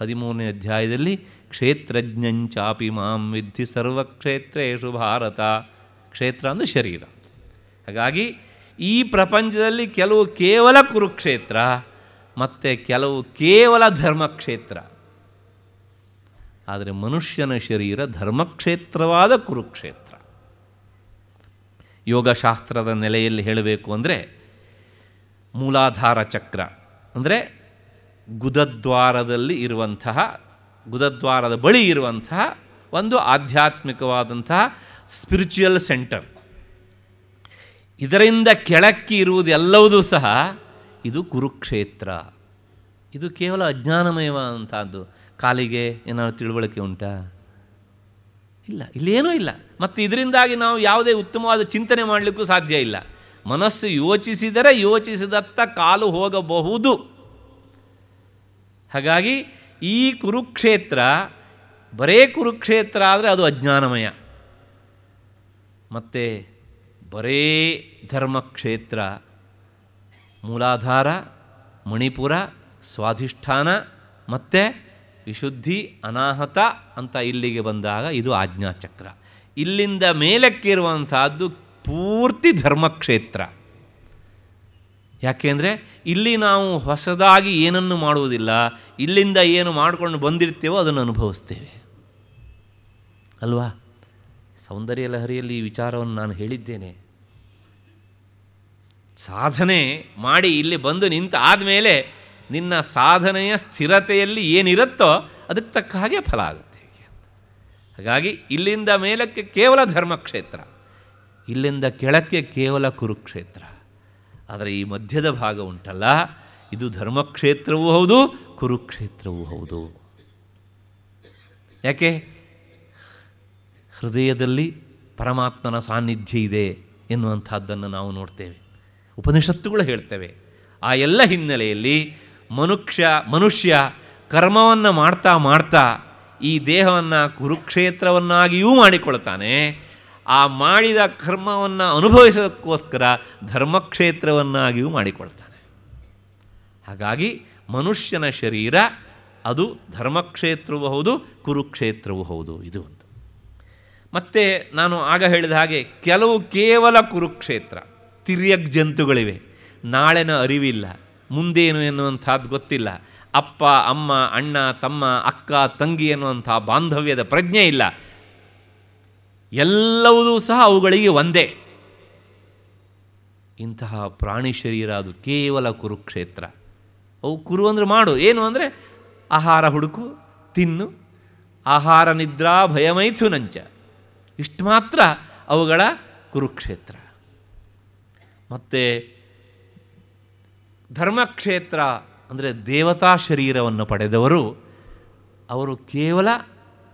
ಹದಿಮೂರನೇ ಅಧ್ಯಾಯದಲ್ಲಿ ಕ್ಷೇತ್ರಜ್ಞಂಚಾಪಿ ಮಾಂ ವಿದ್ಧಿ ಸರ್ವಕ್ಷೇತ್ರೇಶು ಭಾರತ. ಕ್ಷೇತ್ರ ಅಂದರೆ ಶರೀರ. ಹಾಗಾಗಿ ಈ ಪ್ರಪಂಚದಲ್ಲಿ ಕೆಲವು ಕೇವಲ ಕುರುಕ್ಷೇತ್ರ, ಮತ್ತು ಕೆಲವು ಕೇವಲ ಧರ್ಮಕ್ಷೇತ್ರ. ಆದರೆ ಮನುಷ್ಯನ ಶರೀರ ಧರ್ಮಕ್ಷೇತ್ರವಾದ ಕುರುಕ್ಷೇತ್ರ. ಯೋಗಶಾಸ್ತ್ರದ ನೆಲೆಯಲ್ಲಿ ಹೇಳಬೇಕು ಅಂದರೆ ಮೂಲಾಧಾರ ಚಕ್ರ. ಅಂದರೆ ಗುದದ್ವಾರದಲ್ಲಿ ಇರುವಂತಹ, ಗುದದ್ವಾರದ ಬಳಿ ಇರುವಂತಹ ಒಂದು ಆಧ್ಯಾತ್ಮಿಕವಾದಂತಹ ಸ್ಪಿರಿಚುಯಲ್ ಸೆಂಟರ್ ಇದರಿಂದ ಕೆಳಕ್ಕೆ ಇರುವುದು ಎಲ್ಲವುದೂ ಸಹ ಇದು ಕುರುಕ್ಷೇತ್ರ. ಇದು ಕೇವಲ ಅಜ್ಞಾನಮಯವಾದಂಥದ್ದು ಕಾಲಿಗೆ ಏನಾದರೂ ತಿಳುವಳಿಕೆ ಉಂಟಾ? ಇಲ್ಲ, ಇಲ್ಲೇನೂ ಇಲ್ಲ. ಮತ್ತು ಇದರಿಂದಾಗಿ ನಾವು ಯಾವುದೇ ಉತ್ತಮವಾದ ಚಿಂತನೆ ಮಾಡಲಿಕ್ಕೂ ಸಾಧ್ಯ ಇಲ್ಲ. ಮನಸ್ಸು ಯೋಚಿಸಿದರೆ ಯೋಚಿಸಿದತ್ತ ಕಾಲು ಹೋಗಬಹುದು. ಹಾಗಾಗಿ ಈ ಕುರುಕ್ಷೇತ್ರ, ಬರೇ ಕುರುಕ್ಷೇತ್ರ ಆದರೆ ಅದು ಅಜ್ಞಾನಮಯ. ಮತ್ತು ಬರೇ ಧರ್ಮಕ್ಷೇತ್ರ, ಮೂಲಾಧಾರ, ಮಣಿಪುರ, ಸ್ವಾಧಿಷ್ಠಾನ, ಮತ್ತು ವಿಶುದ್ಧಿ ಅನಾಹತ ಅಂತ ಇಲ್ಲಿಗೆ ಬಂದಾಗ ಇದು ಆಜ್ಞಾಚಕ್ರ. ಇಲ್ಲಿಂದ ಮೇಲಕ್ಕಿರುವಂತಹದ್ದು ಪೂರ್ತಿ ಧರ್ಮಕ್ಷೇತ್ರ. ಯಾಕೆಂದರೆ ಇಲ್ಲಿ ನಾವು ಹೊಸದಾಗಿ ಏನನ್ನು ಮಾಡುವುದಿಲ್ಲ, ಇಲ್ಲಿಂದ ಏನು ಮಾಡಿಕೊಂಡು ಬಂದಿರ್ತೇವೋ ಅದನ್ನು ಅನುಭವಿಸ್ತೇವೆ. ಅಲ್ವಾ? ಸೌಂದರ್ಯ ಲಹರಿಯಲ್ಲಿ ಈ ವಿಚಾರವನ್ನು ನಾನು ಹೇಳಿದ್ದೇನೆ. ಸಾಧನೆ ಮಾಡಿ ಇಲ್ಲಿ ಬಂದು ನಿಂತ ಆದಮೇಲೆ ನಿನ್ನ ಸಾಧನೆಯ ಸ್ಥಿರತೆಯಲ್ಲಿ ಏನಿರುತ್ತೋ ಅದಕ್ಕೆ ತಕ್ಕ ಹಾಗೆ ಫಲ ಆಗುತ್ತೆ ಹಾಗಾಗಿ ಇಲ್ಲಿಂದ ಮೇಲಕ್ಕೆ ಕೇವಲ ಧರ್ಮಕ್ಷೇತ್ರ, ಇಲ್ಲಿಂದ ಕೆಳಕ್ಕೆ ಕೇವಲ ಕುರುಕ್ಷೇತ್ರ. ಆದರೆ ಈ ಮಧ್ಯದ ಭಾಗ ಉಂಟಲ್ಲ, ಇದು ಧರ್ಮಕ್ಷೇತ್ರವೂ ಹೌದು, ಕುರುಕ್ಷೇತ್ರವೂ ಹೌದು. ಯಾಕೆ? ಹೃದಯದಲ್ಲಿ ಪರಮಾತ್ಮನ ಸಾನ್ನಿಧ್ಯ ಇದೆ ಎನ್ನುವಂಥದ್ದನ್ನು ನಾವು ನೋಡ್ತೇವೆ. ಉಪನಿಷತ್ತುಗಳು ಹೇಳ್ತೇವೆ, ಆ ಎಲ್ಲ ಹಿನ್ನೆಲೆಯಲ್ಲಿ ಮನುಷ್ಯ ಮನುಷ್ಯ ಕರ್ಮವನ್ನು ಮಾಡ್ತಾ ಮಾಡ್ತಾ ಈ ದೇಹವನ್ನು ಕುರುಕ್ಷೇತ್ರವನ್ನಾಗಿಯೂ ಮಾಡಿಕೊಳ್ತಾನೆ ಆ ಮಾಡಿದ ಕರ್ಮವನ್ನು ಅನುಭವಿಸೋದಕ್ಕೋಸ್ಕರ ಧರ್ಮಕ್ಷೇತ್ರವನ್ನಾಗಿಯೂ ಮಾಡಿಕೊಳ್ತಾನೆ ಹಾಗಾಗಿ ಮನುಷ್ಯನ ಶರೀರ ಅದು ಧರ್ಮಕ್ಷೇತ್ರವೂ ಹೌದು, ಕುರುಕ್ಷೇತ್ರವೂ ಹೌದು, ಇದು ಒಂದು. ಮತ್ತು ನಾನು ಆಗ ಹೇಳಿದ ಹಾಗೆ ಕೆಲವು ಕೇವಲ ಕುರುಕ್ಷೇತ್ರ, ತಿರ್ಯಕ್ ಜಂತುಗಳಿವೆ. ನಾಳೆನ ಅರಿವಿಲ್ಲ. ಮುಂದೇನು ಎನ್ನುವಂಥದ್ದು ಗೊತ್ತಿಲ್ಲ. ಅಪ್ಪ, ಅಮ್ಮ, ಅಣ್ಣ, ತಮ್ಮ, ಅಕ್ಕ, ತಂಗಿ ಎನ್ನುವಂಥ ಬಾಂಧವ್ಯದ ಪ್ರಜ್ಞೆ ಇಲ್ಲ. ಎಲ್ಲವೂ ಸಹ ಅವುಗಳಿಗೆ ಒಂದೇ. ಇಂತಹ ಪ್ರಾಣಿ ಶರೀರ ಅದು ಕೇವಲ ಕುರುಕ್ಷೇತ್ರ. ಅವು ಕುರು ಅಂದರೆ ಮಾಡು. ಏನು ಅಂದರೆ ಆಹಾರ ಹುಡುಕು, ತಿನ್ನು, ಆಹಾರ ನಿದ್ರಾ ಭಯಮೈಥುನಂಚ ಇಷ್ಟು ಮಾತ್ರ ಅವುಗಳ ಕುರುಕ್ಷೇತ್ರ. ಮತ್ತು ಧರ್ಮಕ್ಷೇತ್ರ ಅಂದರೆ ದೇವತಾ ಶರೀರವನ್ನು ಪಡೆದವರು, ಅವರು ಕೇವಲ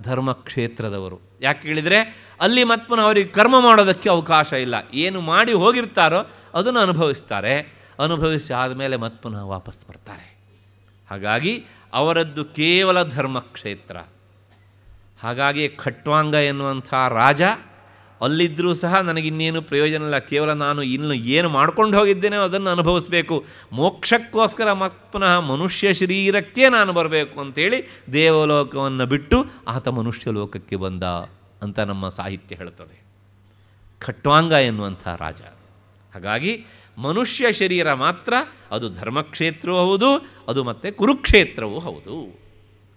ಧರ್ಮಕ್ಷೇತ್ರದವರು. ಯಾಕೆ ಹೇಳಿದರೆ, ಅಲ್ಲಿ ಮತ್ಪನ ಅವರಿಗೆ ಕರ್ಮ ಮಾಡೋದಕ್ಕೆ ಅವಕಾಶ ಇಲ್ಲ. ಏನು ಮಾಡಿ ಹೋಗಿರ್ತಾರೋ ಅದನ್ನು ಅನುಭವಿಸ್ತಾರೆ. ಅನುಭವಿಸಿ ಆದಮೇಲೆ ಮತ್ಪುನಃ ವಾಪಸ್ ಬರ್ತಾರೆ. ಹಾಗಾಗಿ ಅವರದ್ದು ಕೇವಲ ಧರ್ಮಕ್ಷೇತ್ರ. ಹಾಗಾಗಿ ಖಟ್ವಾಂಗ ಎನ್ನುವಂಥ ರಾಜ ಅಲ್ಲಿದ್ದರೂ ಸಹ ನನಗಿನ್ನೇನು ಪ್ರಯೋಜನ ಇಲ್ಲ. ಕೇವಲ ನಾನು ಇನ್ನು ಏನು ಮಾಡ್ಕೊಂಡು ಹೋಗಿದ್ದೇನೋ ಅದನ್ನು ಅನುಭವಿಸಬೇಕು. ಮೋಕ್ಷಕ್ಕೋಸ್ಕರ ಪುನಃ ಮನುಷ್ಯ ಶರೀರಕ್ಕೆ ನಾನು ಬರಬೇಕು ಅಂತೇಳಿ ದೇವಲೋಕವನ್ನು ಬಿಟ್ಟು ಆತ ಮನುಷ್ಯ ಲೋಕಕ್ಕೆ ಬಂದ ಅಂತ ನಮ್ಮ ಸಾಹಿತ್ಯ ಹೇಳುತ್ತದೆ. ಖಟ್ವಾಂಗ ಎನ್ನುವಂಥ ರಾಜ. ಹಾಗಾಗಿ ಮನುಷ್ಯ ಶರೀರ ಮಾತ್ರ, ಅದು ಧರ್ಮಕ್ಷೇತ್ರವೂ ಹೌದು, ಅದು ಮತ್ತು ಕುರುಕ್ಷೇತ್ರವೂ ಹೌದು.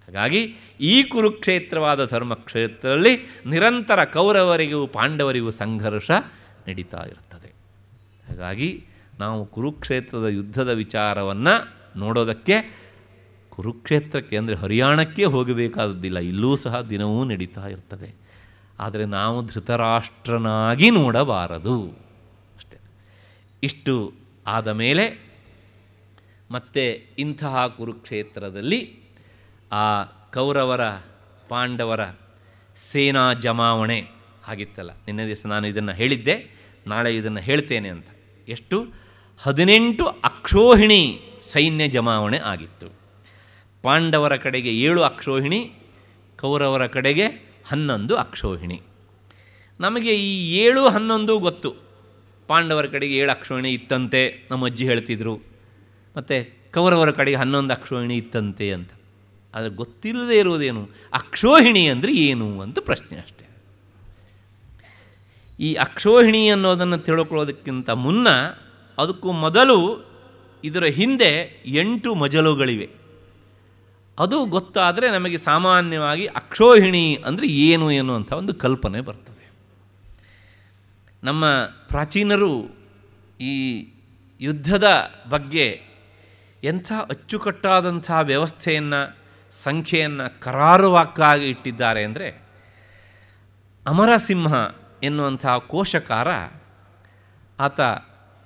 ಹಾಗಾಗಿ ಈ ಕುರುಕ್ಷೇತ್ರವಾದ ಧರ್ಮಕ್ಷೇತ್ರದಲ್ಲಿ ನಿರಂತರ ಕೌರವರಿಗೂ ಪಾಂಡವರಿಗೂ ಸಂಘರ್ಷ ನಡೀತಾ ಇರ್ತದೆ ಹಾಗಾಗಿ ನಾವು ಕುರುಕ್ಷೇತ್ರದ ಯುದ್ಧದ ವಿಚಾರವನ್ನು ನೋಡೋದಕ್ಕೆ ಕುರುಕ್ಷೇತ್ರಕ್ಕೆ ಅಂದರೆ ಹರಿಯಾಣಕ್ಕೆ ಹೋಗಬೇಕಾದದ್ದಿಲ್ಲ, ಇಲ್ಲೂ ಸಹ ದಿನವೂ ನಡೀತಾ ಇರ್ತದೆ. ಆದರೆ ನಾವು ಧೃತರಾಷ್ಟ್ರನಾಗಿ ನೋಡಬಾರದು ಅಷ್ಟೇ. ಇಷ್ಟು ಆದ ಮೇಲೆ ಮತ್ತೆ ಇಂತಹ ಕುರುಕ್ಷೇತ್ರದಲ್ಲಿ ಆ ಕೌರವರ, ಪಾಂಡವರ ಸೇನಾ ಜಮಾವಣೆ ಆಗಿತ್ತಲ್ಲ. ನಿನ್ನೆ ದಿವಸ ನಾನು ಇದನ್ನು ಹೇಳಿದ್ದೆ, ನಾಳೆ ಇದನ್ನು ಹೇಳ್ತೇನೆ ಅಂತ. ಎಷ್ಟು? ಹದಿನೆಂಟು ಅಕ್ಷೋಹಿಣಿ ಸೈನ್ಯ ಜಮಾವಣೆ ಆಗಿತ್ತು. ಪಾಂಡವರ ಕಡೆಗೆ ಏಳು ಅಕ್ಷೋಹಿಣಿ, ಕೌರವರ ಕಡೆಗೆ ಹನ್ನೊಂದು ಅಕ್ಷೋಹಿಣಿ. ನಮಗೆ ಈ ಏಳು ಹನ್ನೊಂದು ಗೊತ್ತು. ಪಾಂಡವರ ಕಡೆಗೆ ಏಳು ಅಕ್ಷೋಹಿಣಿ ಇತ್ತಂತೆ, ನಮ್ಮ ಅಜ್ಜಿ ಹೇಳ್ತಿದ್ರು. ಮತ್ತು ಕೌರವರ ಕಡೆಗೆ ಹನ್ನೊಂದು ಅಕ್ಷೋಹಿಣಿ ಇತ್ತಂತೆ ಅಂತ. ಆದರೆ ಗೊತ್ತಿಲ್ಲದೆ ಇರುವುದೇನು? ಅಕ್ಷೋಹಿಣಿ ಅಂದರೆ ಏನು ಅಂತ ಪ್ರಶ್ನೆ ಅಷ್ಟೇ. ಈ ಅಕ್ಷೋಹಿಣಿ ಅನ್ನೋದನ್ನು ತಿಳ್ಕೊಳ್ಳೋದಕ್ಕಿಂತ ಮುನ್ನ ಅದಕ್ಕೂ ಮೊದಲು ಇದರ ಹಿಂದೆ ಎಂಟು ಮಜಲುಗಳಿವೆ. ಅದು ಗೊತ್ತಾದರೆ ನಮಗೆ ಸಾಮಾನ್ಯವಾಗಿ ಅಕ್ಷೋಹಿಣಿ ಅಂದರೆ ಏನು ಏನು ಅಂತ ಒಂದು ಕಲ್ಪನೆ ಬರ್ತದೆ. ನಮ್ಮ ಪ್ರಾಚೀನರು ಈ ಯುದ್ಧದ ಬಗ್ಗೆ ಎಂಥ ಅಚ್ಚುಕಟ್ಟಾದಂಥ ವ್ಯವಸ್ಥೆಯನ್ನು ಸಂಖ್ಯೆಯನ್ನು ಕರಾರುವಾಕ್ಕಾಗಿ ಇಟ್ಟಿದ್ದಾರೆ ಅಂದರೆ ಅಮರಸಿಂಹ ಎನ್ನುವಂತಹ ಕೋಶಕಾರ ಆತ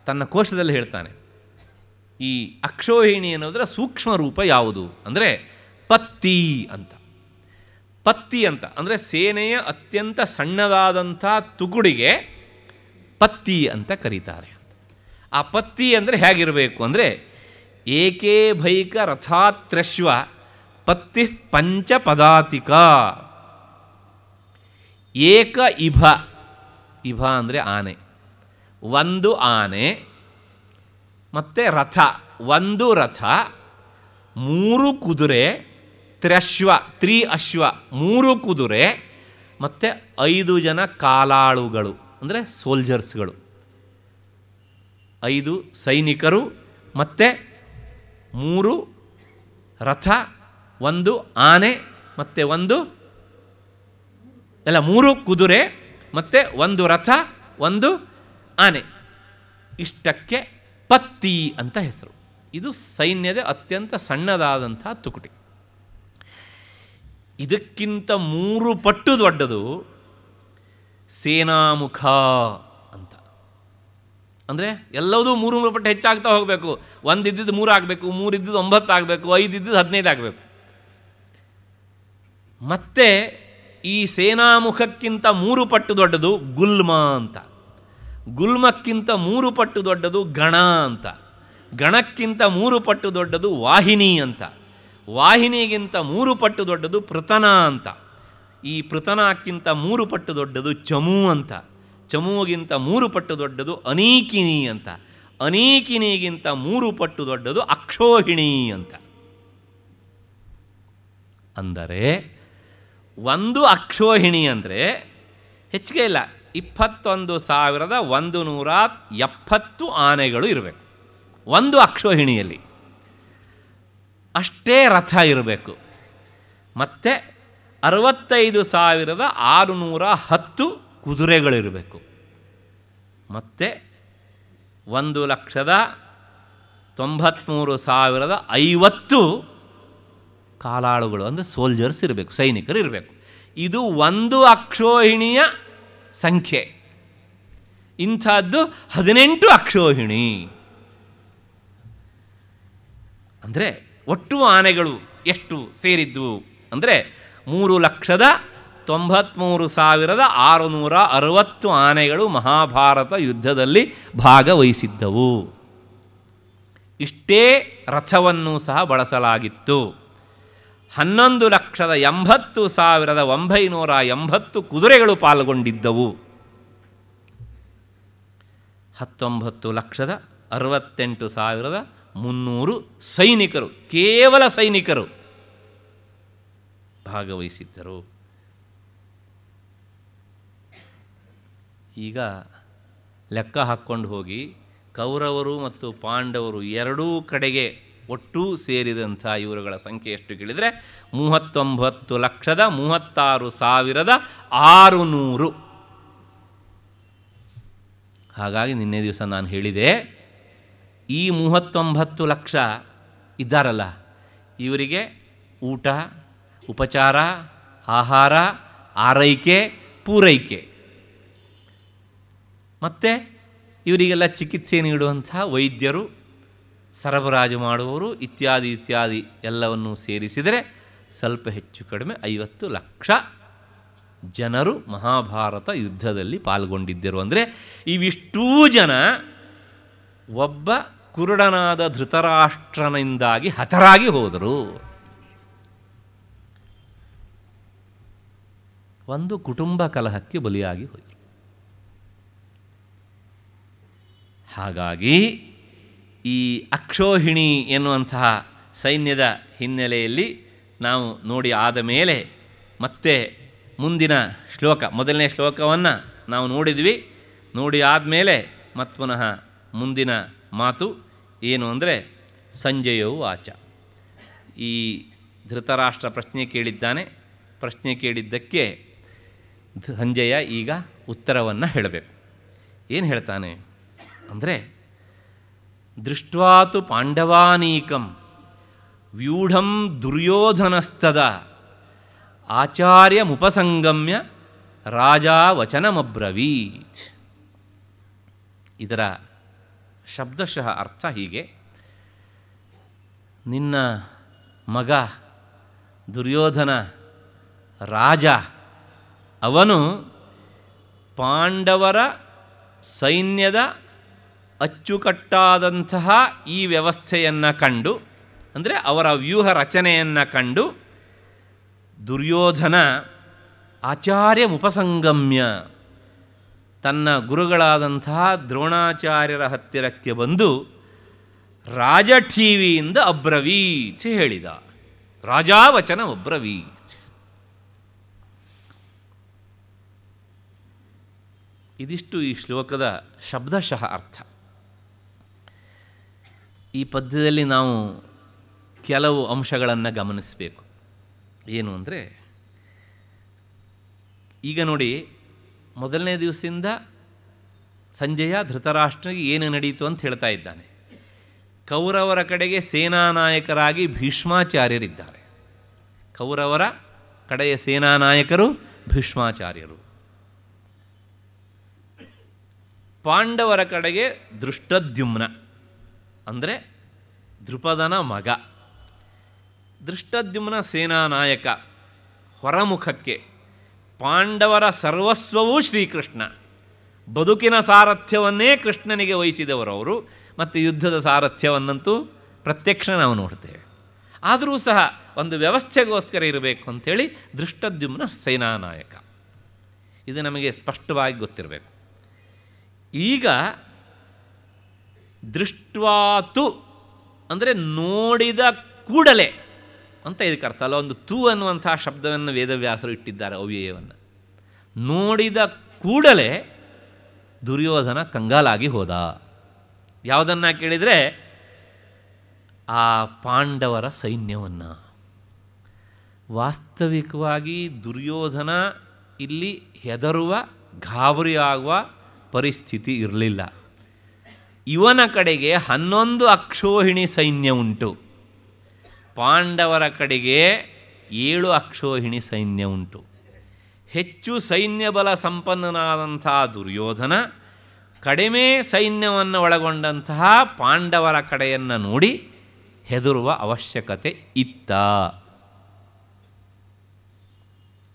ತನ್ನ ಕೋಶದಲ್ಲಿ ಹೇಳ್ತಾನೆ, ಈ ಅಕ್ಷೋಹಿಣಿ ಅನ್ನೋದರ ಸೂಕ್ಷ್ಮ ರೂಪ ಯಾವುದು? ಅಂದರೆ ಪತ್ತಿ ಅಂತ. ಪತ್ತಿ ಅಂತ, ಅಂದರೆ ಸೇನೆಯ ಅತ್ಯಂತ ಸಣ್ಣದಾದಂಥ ತುಗುಡಿಗೆ ಪತ್ತಿ ಅಂತ ಕರೀತಾರೆ ಆ ಪತ್ತಿ ಅಂದರೆ ಹೇಗಿರಬೇಕು ಅಂದರೆ ಏಕೇ ಭೈಕ ರಥಾತ್ರಶ್ವ ಪತ್ತಿ ಪಂಚಪದಾತಿಕ. ಏಕ ಇಭ. ಇಭ ಅಂದರೆ ಆನೆ. ಒಂದು ಆನೆ, ಮತ್ತು ರಥ. ಒಂದು ರಥ, ಮೂರು ಕುದುರೆ, ತ್ರ್ಯಶ್ವ, ತ್ರಿ ಅಶ್ವ, ಮೂರು ಕುದುರೆ, ಮತ್ತು ಐದು ಜನ ಕಾಲಾಳುಗಳು, ಅಂದರೆ ಸೋಲ್ಜರ್ಸ್ಗಳು ಐದು ಸೈನಿಕರು, ಮತ್ತು ಮೂರು ರಥ ಒಂದು ಆನೆ, ಮತ್ತು ಒಂದು ಎಲ್ಲ ಮೂರು ಕುದುರೆ, ಮತ್ತು ಒಂದು ರಥ, ಒಂದು ಆನೆ. ಇಷ್ಟಕ್ಕೆ ಪತ್ತಿ ಅಂತ ಹೆಸರು. ಇದು ಸೈನ್ಯದ ಅತ್ಯಂತ ಸಣ್ಣದಾದಂಥ ತುಕುಟಿ. ಇದಕ್ಕಿಂತ ಮೂರು ಪಟ್ಟು ದೊಡ್ಡದು ಸೇನಾಮುಖ ಅಂತ. ಅಂದರೆ ಎಲ್ಲದೂ ಮೂರು ಮೂರು ಪಟ್ಟು ಹೆಚ್ಚಾಗ್ತಾ ಹೋಗಬೇಕು. ಒಂದು ಇದ್ದಿದ್ದು ಮೂರು ಆಗಬೇಕು ಮೂರು ಇದ್ದಿದ್ದು ಒಂಬತ್ತು ಆಗಬೇಕು ಐದು ಇದ್ದಿದ್ದು ಹದಿನೈದು ಆಗಬೇಕು. ಮತ್ತೆ ಈ ಸೇನಾಮುಖಕ್ಕಿಂತ ಮೂರು ಪಟ್ಟು ದೊಡ್ಡದು ಗುಲ್ಮ ಅಂತ. ಗುಲ್ಮಕ್ಕಿಂತ ಮೂರು ಪಟ್ಟು ದೊಡ್ಡದು ಗಣ ಅಂತ. ಗಣಕ್ಕಿಂತ ಮೂರು ಪಟ್ಟು ದೊಡ್ಡದು ವಾಹಿನಿ ಅಂತ. ವಾಹಿನಿಗಿಂತ ಮೂರು ಪಟ್ಟು ದೊಡ್ಡದು ಪೃತನ ಅಂತ. ಈ ಪೃತನಕ್ಕಿಂತ ಮೂರು ಪಟ್ಟು ದೊಡ್ಡದು ಚಮು ಅಂತ. ಚಮುಗಿಂತ ಮೂರು ಪಟ್ಟು ದೊಡ್ಡದು ಅನೀಕಿನಿ ಅಂತ. ಅನೀಕಿನಿಗಿಂತ ಮೂರು ಪಟ್ಟು ದೊಡ್ಡದು ಅಕ್ಷೋಹಿಣಿ ಅಂತ. ಅಂದರೆ ಒಂದು ಅಕ್ಷೋಹಿಣಿ ಅಂದರೆ ಹೆಚ್ಚಿಗೆ ಇಲ್ಲ. ಇಪ್ಪತ್ತೊಂದು ಸಾವಿರದ ಒಂದು ನೂರ ಎಪ್ಪತ್ತು ಆನೆಗಳು ಇರಬೇಕು. ಒಂದು ಅಕ್ಷೋಹಿಣಿಯಲ್ಲಿ. ಅಷ್ಟೇ ರಥ ಇರಬೇಕು. ಮತ್ತು ಅರವತ್ತೈದು ಸಾವಿರದ ಆರುನೂರ ಹತ್ತು ಕುದುರೆಗಳಿರಬೇಕು. ಮತ್ತು ಒಂದು ಲಕ್ಷದ ತೊಂಬತ್ತ್ಮೂರು ಸಾವಿರದ ಐವತ್ತು ಕಾಲಾಳುಗಳು ಅಂದರೆ ಸೋಲ್ಜರ್ಸ್ ಇರಬೇಕು, ಸೈನಿಕರು ಇರಬೇಕು. ಇದು ಒಂದು ಅಕ್ಷೋಹಿಣಿಯ ಸಂಖ್ಯೆ. ಇಂಥದ್ದು ಹದಿನೆಂಟು ಅಕ್ಷೋಹಿಣಿ. ಅಂದರೆ ಒಟ್ಟು ಆನೆಗಳು ಎಷ್ಟು ಸೇರಿದ್ವು? ಅಂದರೆ ಮೂರು ಲಕ್ಷದ ತೊಂಬತ್ತ್ಮೂರು ಸಾವಿರದ ಆರುನೂರ ಅರವತ್ತು ಆನೆಗಳು ಮಹಾಭಾರತ ಯುದ್ಧದಲ್ಲಿ ಭಾಗವಹಿಸಿದ್ದವು. ಇಷ್ಟೇ ರಥವನ್ನು ಸಹ ಬಳಸಲಾಗಿತ್ತು. ಹನ್ನೊಂದು ಲಕ್ಷದ ಎಂಬತ್ತು ಸಾವಿರದ ಒಂಬೈನೂರ ಎಂಬತ್ತು ಕುದುರೆಗಳು ಪಾಲ್ಗೊಂಡಿದ್ದವು. ಹತ್ತೊಂಬತ್ತು ಲಕ್ಷದ ಅರವತ್ತೆಂಟು ಸಾವಿರದ ಮುನ್ನೂರು ಸೈನಿಕರು, ಕೇವಲ ಸೈನಿಕರು ಭಾಗವಹಿಸಿದ್ದರು. ಈಗ ಲೆಕ್ಕ ಹಾಕ್ಕೊಂಡು ಹೋಗಿ ಕೌರವರು ಮತ್ತು ಪಾಂಡವರು ಎರಡೂ ಕಡೆಗೆ ಒಟ್ಟು ಸೇರಿದಂಥ ಇವರುಗಳ ಸಂಖ್ಯೆ ಎಷ್ಟು ಕೇಳಿದರೆ ಮೂವತ್ತೊಂಬತ್ತು ಲಕ್ಷದ ಮೂವತ್ತಾರು ಸಾವಿರದ ಆರುನೂರು. ಹಾಗಾಗಿ ನಿನ್ನೆ ದಿವಸ ನಾನು ಹೇಳಿದೆ, ಈ ಮೂವತ್ತೊಂಬತ್ತು ಲಕ್ಷ ಇದ್ದಾರಲ್ಲ, ಇವರಿಗೆ ಊಟ, ಉಪಚಾರ, ಆಹಾರ, ಆರೈಕೆ, ಪೂರೈಕೆ. ಮತ್ತು ಇವರಿಗೆಲ್ಲ ಚಿಕಿತ್ಸೆ ನೀಡುವಂಥ ವೈದ್ಯರು ಸರಬರಾಜು ಮಾಡುವವರು ಇತ್ಯಾದಿ ಇತ್ಯಾದಿ ಎಲ್ಲವನ್ನು ಸೇರಿಸಿದರೆ ಸ್ವಲ್ಪ ಹೆಚ್ಚು ಕಡಿಮೆ ಐವತ್ತು ಲಕ್ಷ ಜನರು ಮಹಾಭಾರತ ಯುದ್ಧದಲ್ಲಿ ಪಾಲ್ಗೊಂಡಿದ್ದರು. ಅಂದರೆ ಇವಿಷ್ಟೂ ಜನ ಒಬ್ಬ ಕುರುಡನಾದ ಧೃತರಾಷ್ಟ್ರನಿಂದಾಗಿ ಹತರಾಗಿ ಹೋದರು. ಒಂದು ಕುಟುಂಬ ಕಲಹಕ್ಕೆ ಬಲಿಯಾಗಿ ಹೋಯಿತು. ಹಾಗಾಗಿ ಈ ಅಕ್ಷೋಹಿಣಿ ಎನ್ನುವಂತಹ ಸೈನ್ಯದ ಹಿನ್ನೆಲೆಯಲ್ಲಿ ನಾವು ನೋಡಿ ಆದ ಮೇಲೆ ಮತ್ತೆ ಮುಂದಿನ ಶ್ಲೋಕ, ಮೊದಲನೇ ಶ್ಲೋಕವನ್ನು ನಾವು ನೋಡಿದ್ವಿ. ನೋಡಿ ಆದಮೇಲೆ ಮತ್ತು ಪುನಃ ಮುಂದಿನ ಮಾತು ಏನು ಅಂದರೆ ಸಂಜಯವು ಆಚ ಈ ಧೃತರಾಷ್ಟ್ರ ಪ್ರಶ್ನೆ ಕೇಳಿದ್ದಾನೆ. ಪ್ರಶ್ನೆ ಕೇಳಿದ್ದಕ್ಕೆ ಸಂಜಯ ಈಗ ಉತ್ತರವನ್ನು ಹೇಳಬೇಕು. ಏನು ಹೇಳ್ತಾನೆ ಅಂದರೆ ದೃಷ್ಟ್ವಾತು ಪಾಂಡವಾನೀಕಂ ವ್ಯೂಢಂ ದುರ್ಯೋಧನಸ್ತದ ಆಚಾರ್ಯ ಮುಪಸಂಗಮ್ಯ ರಾಜ ವಚನಮಬ್ರವೀತ್ ಇದರ ಶಬ್ದಶಃ ಅರ್ಥ ಹೀಗೆ, ನಿನ್ನ ಮಗ ದುರ್ಯೋಧನ ರಾಜ, ಅವನು ಪಾಂಡವರ ಸೈನ್ಯದ ಅಚ್ಚುಕಟ್ಟಾದಂತಹ ಈ ವ್ಯವಸ್ಥೆಯನ್ನು ಕಂಡು, ಅಂದರೆ ಅವರ ವ್ಯೂಹ ರಚನೆಯನ್ನು ಕಂಡು, ದುರ್ಯೋಧನ ಆಚಾರ್ಯ ಉಪಸಂಗಮ್ಯ ತನ್ನ ಗುರುಗಳಾದಂತಹ ದ್ರೋಣಾಚಾರ್ಯರ ಹತ್ತಿರಕ್ಕೆ ಬಂದು ರಾಜಠೀವಿಯಿಂದ ಅಬ್ರವೀಚ್ ಹೇಳಿದ. ರಾಜಾವಚನ ಅಬ್ರವೀಚ್. ಇದಿಷ್ಟು ಈ ಶ್ಲೋಕದ ಶಬ್ದಶಃ ಅರ್ಥ. ಈ ಪದ್ಯದಲ್ಲಿ ನಾವು ಕೆಲವು ಅಂಶಗಳನ್ನು ಗಮನಿಸಬೇಕು. ಏನು ಅಂದರೆ, ಈಗ ನೋಡಿ, ಮೊದಲನೇ ದಿವಸದಿಂದ ಸಂಜೆಯ ಧೃತರಾಷ್ಟ್ರಿಗೆ ಏನು ನಡೆಯಿತು ಅಂತ ಹೇಳ್ತಾ ಇದ್ದಾನೆ. ಕೌರವರ ಕಡೆಗೆ ಸೇನಾನಾಯಕರಾಗಿ ಭೀಷ್ಮಾಚಾರ್ಯರಿದ್ದಾರೆ. ಕೌರವರ ಕಡೆಯ ಸೇನಾನಾಯಕರು ಭೀಷ್ಮಾಚಾರ್ಯರು. ಪಾಂಡವರ ಕಡೆಗೆ ದೃಷ್ಟದ್ಯುಮ್ನ ಅಂದರೆ ದೃಪದನ ಮಗ. ದೃಷ್ಟದ್ಯುಮ್ನ ಸೇನಾನಾಯಕ. ಹೊರಮುಖಕ್ಕೆ. ಪಾಂಡವರ ಸರ್ವಸ್ವವೂ ಶ್ರೀಕೃಷ್ಣ. ಬದುಕಿನ ಸಾರಥ್ಯವನ್ನೇ ಕೃಷ್ಣನಿಗೆ ವಹಿಸಿದವರು ಅವರು. ಮತ್ತು ಯುದ್ಧದ ಸಾರಥ್ಯವನ್ನಂತೂ ಪ್ರತ್ಯಕ್ಷ ನಾವು ನೋಡ್ತೇವೆ. ಆದರೂ ಸಹ ಒಂದು ವ್ಯವಸ್ಥೆಗೋಸ್ಕರ ಇರಬೇಕು ಅಂಥೇಳಿ ದೃಷ್ಟದ್ಯುಮ್ನ ಸೇನಾನಾಯಕ. ಇದು ನಮಗೆ ಸ್ಪಷ್ಟವಾಗಿ ಗೊತ್ತಿರಬೇಕು. ಈಗ ದೃಷ್ಟ್ವಾತು, ಅಂದರೆ ನೋಡಿದ ಕೂಡಲೇ ಅಂತ ಇದಕ್ಕೆ ಅರ್ಥ. ಅಲ್ಲ, ಒಂದು ತೂ ಅನ್ನುವಂಥ ಶಬ್ದವನ್ನು ವೇದವ್ಯಾಸರು ಇಟ್ಟಿದ್ದಾರೆ ಅವ್ಯಯವನ್ನು ನೋಡಿದ ಕೂಡಲೇ ದುರ್ಯೋಧನ ಕಂಗಾಲಾಗಿ ಹೋದ. ಯಾವುದನ್ನು ಕೇಳಿದರೆ? ಆ ಪಾಂಡವರ ಸೈನ್ಯವನ್ನು. ವಾಸ್ತವಿಕವಾಗಿ ದುರ್ಯೋಧನ ಇಲ್ಲಿ ಹೆದರುವ ಗಾಬರಿಯಾಗುವ ಪರಿಸ್ಥಿತಿ ಇರಲಿಲ್ಲ. ಇವನ ಕಡೆಗೆ ಹನ್ನೊಂದು ಅಕ್ಷೋಹಿಣಿ ಸೈನ್ಯ ಉಂಟು. ಪಾಂಡವರ ಕಡೆಗೆ ಏಳು ಅಕ್ಷೋಹಿಣಿ ಸೈನ್ಯ ಉಂಟು. ಹೆಚ್ಚು ಸೈನ್ಯ ಬಲ ಸಂಪನ್ನನಾದಂಥ ದುರ್ಯೋಧನ ಕಡಿಮೆ ಸೈನ್ಯವನ್ನು ಒಳಗೊಂಡಂತಹ ಪಾಂಡವರ ಕಡೆಯನ್ನು ನೋಡಿ ಹೆದರುವ ಅವಶ್ಯಕತೆ ಇತ್ತ.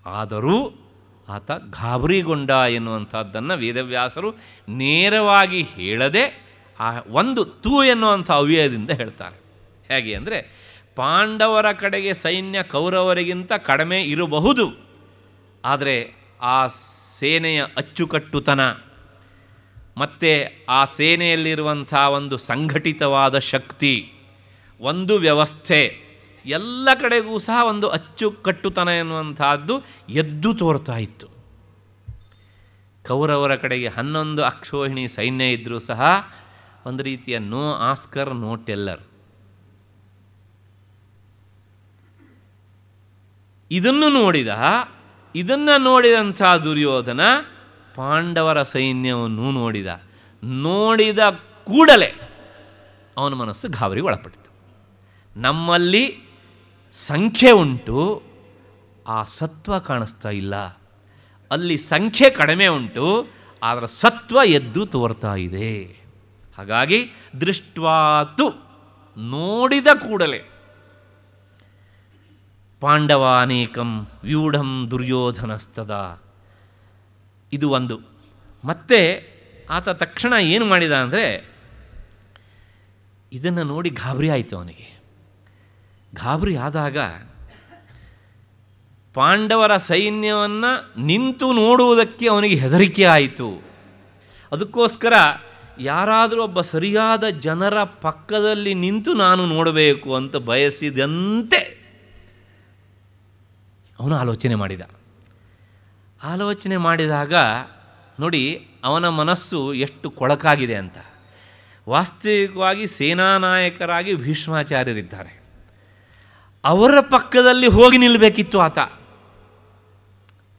ಆದರೂ ಆತ ಗಾಬರಿಗೊಂಡ ಎನ್ನುವಂಥದ್ದನ್ನು ವೇದವ್ಯಾಸರು ನೇರವಾಗಿ ಹೇಳದೆ ಆ ಒಂದು ತೂ ಎನ್ನುವಂಥ ಅವ್ಯಯದಿಂದ ಹೇಳ್ತಾರೆ. ಹೇಗೆ ಅಂದರೆ ಪಾಂಡವರ ಕಡೆಗೆ ಸೈನ್ಯ ಕೌರವರಿಗಿಂತ ಕಡಿಮೆ ಇರಬಹುದು. ಆದರೆ ಆ ಸೇನೆಯ ಅಚ್ಚುಕಟ್ಟುತನ ಮತ್ತು ಆ ಸೇನೆಯಲ್ಲಿರುವಂಥ ಒಂದು ಸಂಘಟಿತವಾದ ಶಕ್ತಿ, ಒಂದು ವ್ಯವಸ್ಥೆ, ಎಲ್ಲ ಕಡೆಗೂ ಸಹ ಒಂದು ಅಚ್ಚುಕಟ್ಟುತನ ಎನ್ನುವಂತಹದ್ದು ಎದ್ದು ತೋರ್ತಾ ಇತ್ತು. ಕೌರವರ ಕಡೆಗೆ ಹನ್ನೊಂದು ಅಕ್ಷೋಹಿಣಿ ಸೈನ್ಯ ಇದ್ದರೂ ಸಹ ಒಂದು ರೀತಿಯ ನೋ ಆಸ್ಕರ್, ನೋ ಟೆಲ್ಲರ್. ಇದನ್ನು ನೋಡಿದ, ಇದನ್ನು ನೋಡಿದಂಥ ದುರ್ಯೋಧನ ಪಾಂಡವರ ಸೈನ್ಯವನ್ನು ನೋಡಿದ. ನೋಡಿದ ಕೂಡಲೇ ಅವನ ಮನಸ್ಸು ಗಾಬರಿ ಒಳಪಟ್ಟಿತು ನಮ್ಮಲ್ಲಿ ಸಂಖ್ಯೆ ಉಂಟು, ಆ ಸತ್ವ ಕಾಣಿಸ್ತಾ ಇಲ್ಲ. ಅಲ್ಲಿ ಸಂಖ್ಯೆ ಕಡಿಮೆ ಉಂಟು, ಆದರೆ ಸತ್ವ ಎದ್ದು ತೋರ್ತಾ ಇದೆ. ಹಾಗಾಗಿ ದೃಷ್ಟ್ವಾತು ನೋಡಿದ ಕೂಡಲೇ. ಪಾಂಡವಾನೇಕಂ ವ್ಯೂಢಂ ದುರ್ಯೋಧನಸ್ತದ. ಇದು ಒಂದು. ಮತ್ತೆ ಆತ ತಕ್ಷಣ ಏನು ಮಾಡಿದ ಅಂದರೆ ಇದನ್ನು ನೋಡಿ ಗಾಬರಿ ಆಯಿತು ಅವನಿಗೆ. ಗಾಬರಿ ಆದಾಗ ಪಾಂಡವರ ಸೈನ್ಯವನ್ನು ನಿಂತು ನೋಡುವುದಕ್ಕೆ ಅವನಿಗೆ ಹೆದರಿಕೆ ಆಯಿತು. ಅದಕ್ಕೋಸ್ಕರ ಯಾರಾದರೂ ಒಬ್ಬ ಸರಿಯಾದ ಜನರ ಪಕ್ಕದಲ್ಲಿ ನಿಂತು ನಾನು ನೋಡಬೇಕು ಅಂತ ಬಯಸಿದಂತೆ ಅವನು ಆಲೋಚನೆ ಮಾಡಿದ. ಆಲೋಚನೆ ಮಾಡಿದಾಗ ನೋಡಿ, ಅವನ ಮನಸ್ಸು ಎಷ್ಟು ಕೊಳಕಾಗಿದೆ ಅಂತ. ವಾಸ್ತವಿಕವಾಗಿ ಸೇನಾನಾಯಕರಾಗಿ ಭೀಷ್ಮಾಚಾರ್ಯರಿದ್ದಾರೆ. ಅವರ ಪಕ್ಕದಲ್ಲಿ ಹೋಗಿ ನಿಲ್ಲಬೇಕಿತ್ತು ಆತ.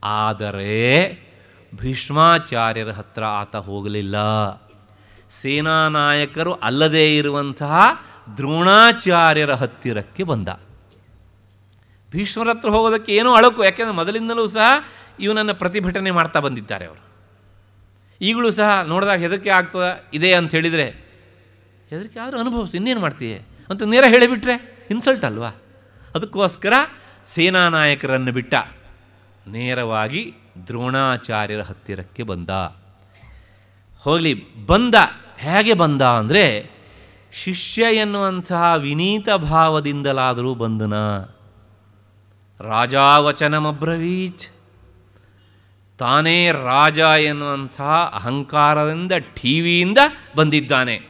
ಆದರೆ ಭೀಷ್ಮಾಚಾರ್ಯರ ಹತ್ರ ಆತ ಹೋಗಲಿಲ್ಲ. ಸೇನಾ ನಾಯಕರು ಅಲ್ಲದೇ ಇರುವಂತಹ ದ್ರೋಣಾಚಾರ್ಯರ ಹತ್ತಿರಕ್ಕೆ ಬಂದ. ಭೀಷ್ಮರ ಹತ್ರ ಹೋಗೋದಕ್ಕೆ ಏನೋ ಅಳಕು, ಯಾಕೆಂದರೆ ಮೊದಲಿಂದಲೂ ಸಹ ಇವನನ್ನು ಪ್ರತಿಭಟನೆ ಮಾಡ್ತಾ ಬಂದಿದ್ದಾರೆ ಅವರು. ಈಗಲೂ ಸಹ ನೋಡಿದಾಗ ಹೆದರಿಕೆ ಆಗ್ತದ, ಇದೆ ಅಂತ ಹೇಳಿದರೆ, ಹೆದರಿಕೆ ಆದರೂ ಅನುಭವಿಸಿ, ಇನ್ನೇನು ಮಾಡ್ತೀಯ? ಅಂತ ನೇರ ಹೇಳಿಬಿಟ್ರೆ ಇನ್ಸಲ್ಟ್ ಅಲ್ವಾ? ಅದಕ್ಕೋಸ್ಕರ ಸೇನಾ ನಾಯಕರನ್ನು ಬಿಟ್ಟ, ನೇರವಾಗಿ ದ್ರೋಣಾಚಾರ್ಯರ ಹತ್ತಿರಕ್ಕೆ ಬಂದ. ಹೋಗಲಿ, ಬಂದ, ಹೇಗೆ ಬಂದ ಅಂದರೆ, ಶಿಷ್ಯ ಎನ್ನುವಂತಹ ವಿನೀತ ಭಾವದಿಂದಲಾದರೂ ಬಂದನ. ರಾಜಾವಚನಮಬ್ರವೀಚ್ ತಾನೇ ರಾಜ ಎನ್ನುವಂತಹ ಅಹಂಕಾರದಿಂದ ಟಿವಿಯಿಂದ ಬಂದಿದ್ದಾನೆ.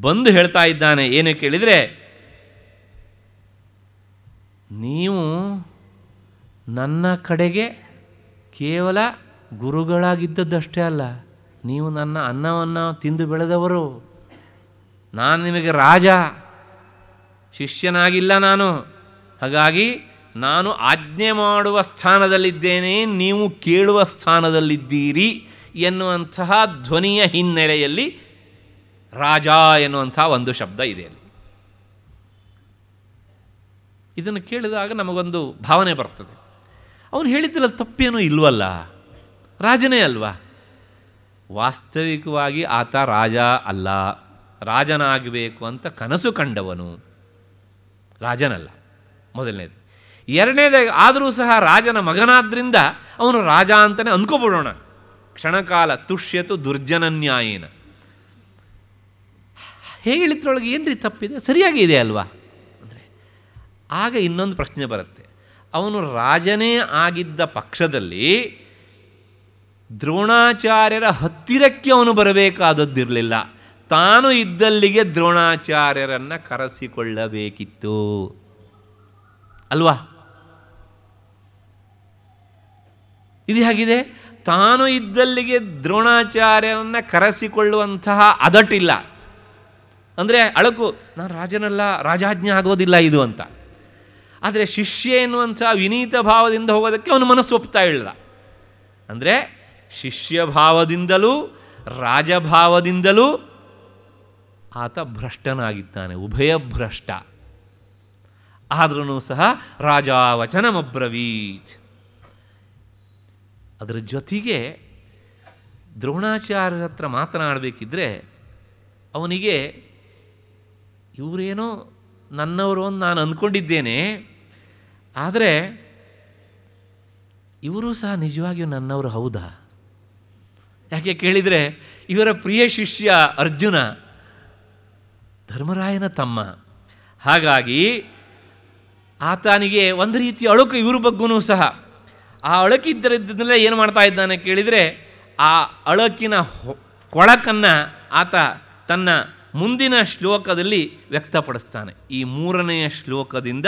ಬಂದು ಹೇಳ್ತಾ ಇದ್ದಾನೆ, ಏನು ಕೇಳಿದರೆ, ನೀವು ನನ್ನ ಕಡೆಗೆ ಕೇವಲ ಗುರುಗಳಾಗಿದ್ದದ್ದಷ್ಟೇ ಅಲ್ಲ ನೀವು ನನ್ನ ಅನ್ನವನ್ನು ತಿಂದು ಬೆಳೆದವರು, ನಾನು ನಿಮಗೆ ರಾಜ, ಶಿಷ್ಯನಾಗಿಲ್ಲ ನಾನು. ಹಾಗಾಗಿ ನಾನು ಆಜ್ಞೆ ಮಾಡುವ ಸ್ಥಾನದಲ್ಲಿದ್ದೇನೆ, ನೀವು ಕೇಳುವ ಸ್ಥಾನದಲ್ಲಿದ್ದೀರಿ ಎನ್ನುವಂತಹ ಧ್ವನಿಯ ಹಿನ್ನೆಲೆಯಲ್ಲಿ ರಾಜ ಎನ್ನುವಂಥ ಒಂದು ಶಬ್ದ ಇದೆ ಅಲ್ಲಿ. ಇದನ್ನು ಕೇಳಿದಾಗ ನಮಗೊಂದು ಭಾವನೆ ಬರ್ತದೆ. ಅವನು ಹೇಳಿದ್ರಲ್ಲ ತಪ್ಪೇನೂ ಇಲ್ವಲ್ಲ? ರಾಜನೇ ಅಲ್ವಾ? ವಾಸ್ತವಿಕವಾಗಿ ಆತ ರಾಜ ಅಲ್ಲ. ರಾಜನಾಗಬೇಕು ಅಂತ ಕನಸು ಕಂಡವನು. ರಾಜನಲ್ಲ, ಮೊದಲನೇದು. ಎರಡನೇದಾಗಿ ಆದರೂ ಸಹ ರಾಜನ ಮಗನಾದ್ರಿಂದ ಅವನು ರಾಜ ಅಂತಲೇ ಅಂದ್ಕೋಬಿಡೋಣ. ಕ್ಷಣಕಾಲ ತುಷ್ಯತು ದುರ್ಜನನ್ಯಾಯೇನ. ಹೇಳಿದ್ರೊಳಗೆ ಏನು ರೀ ತಪ್ಪಿದೆ? ಸರಿಯಾಗಿ ಇದೆ ಅಲ್ವಾ? ಅಂದರೆ ಆಗ ಇನ್ನೊಂದು ಪ್ರಶ್ನೆ ಬರುತ್ತೆ. ಅವನು ರಾಜನೇ ಆಗಿದ್ದ ಪಕ್ಷದಲ್ಲಿ ದ್ರೋಣಾಚಾರ್ಯರ ಹತ್ತಿರಕ್ಕೆ ಅವನು ಬರಬೇಕಾದದ್ದಿರಲಿಲ್ಲ. ತಾನು ಇದ್ದಲ್ಲಿಗೆ ದ್ರೋಣಾಚಾರ್ಯರನ್ನು ಕರೆಸಿಕೊಳ್ಳಬೇಕಿತ್ತು. ಅಲ್ವಾ? ಇದು ಹೇಗಿದೆ? ತಾನು ಇದ್ದಲ್ಲಿಗೆ ದ್ರೋಣಾಚಾರ್ಯರನ್ನು ಕರೆಸಿಕೊಳ್ಳುವಂತಹ ಅದಟಿಲ್ಲ. ಅಂದರೆ ಅಳಕು, ನಾನು ರಾಜನಲ್ಲ, ರಾಜಾಜ್ಞೆ ಆಗೋದಿಲ್ಲ ಇದು ಅಂತ. ಆದರೆ ಶಿಷ್ಯ ಎನ್ನುವಂಥ ವಿನೀತ ಭಾವದಿಂದ ಹೋಗೋದಕ್ಕೆ ಅವನು ಮನಸ್ಸು ಒಪ್ತಾ ಇಲ್ಲ ಅಂದರೆ ಶಿಷ್ಯ ಭಾವದಿಂದಲೂ ರಾಜಭಾವದಿಂದಲೂ ಆತ ಭ್ರಷ್ಟನಾಗಿದ್ದಾನೆ, ಉಭಯ ಭ್ರಷ್ಟ. ಆದ್ರೂ ಸಹ ರಾಜ ವಚನಮಬ್ರವೀತ್. ಅದರ ಜೊತೆಗೆ ದ್ರೋಣಾಚಾರ್ಯರ ಹತ್ರ ಮಾತನಾಡಬೇಕಿದ್ರೆ ಅವನಿಗೆ, ಇವರೇನೋ ನನ್ನವರು ಅಂತ ನಾನು ಅಂದ್ಕೊಂಡಿದ್ದೇನೆ, ಆದರೆ ಇವರು ಸಹ ನಿಜವಾಗಿಯೂ ನನ್ನವರು ಹೌದಾ? ಯಾಕೆ ಕೇಳಿದರೆ ಇವರ ಪ್ರಿಯ ಶಿಷ್ಯ ಅರ್ಜುನ ಧರ್ಮರಾಯನ ತಮ್ಮ. ಹಾಗಾಗಿ ಆತನಿಗೆ ಒಂದು ರೀತಿ ಅಳುಕು ಇವ್ರ ಬಗ್ಗೂ ಸಹ. ಆ ಅಳಕಿದ್ದರದ್ದನ್ನೆಲ್ಲ ಏನು ಮಾಡ್ತಾ ಇದ್ದಾನೆ ಕೇಳಿದರೆ ಆ ಅಳಕಿನ ಕೊಳಕನ್ನು ಆತ ತನ್ನ ಮುಂದಿನ ಶ್ಲೋಕದಲ್ಲಿ ವ್ಯಕ್ತಪಡಿಸ್ತಾನೆ. ಈ ಮೂರನೆಯ ಶ್ಲೋಕದಿಂದ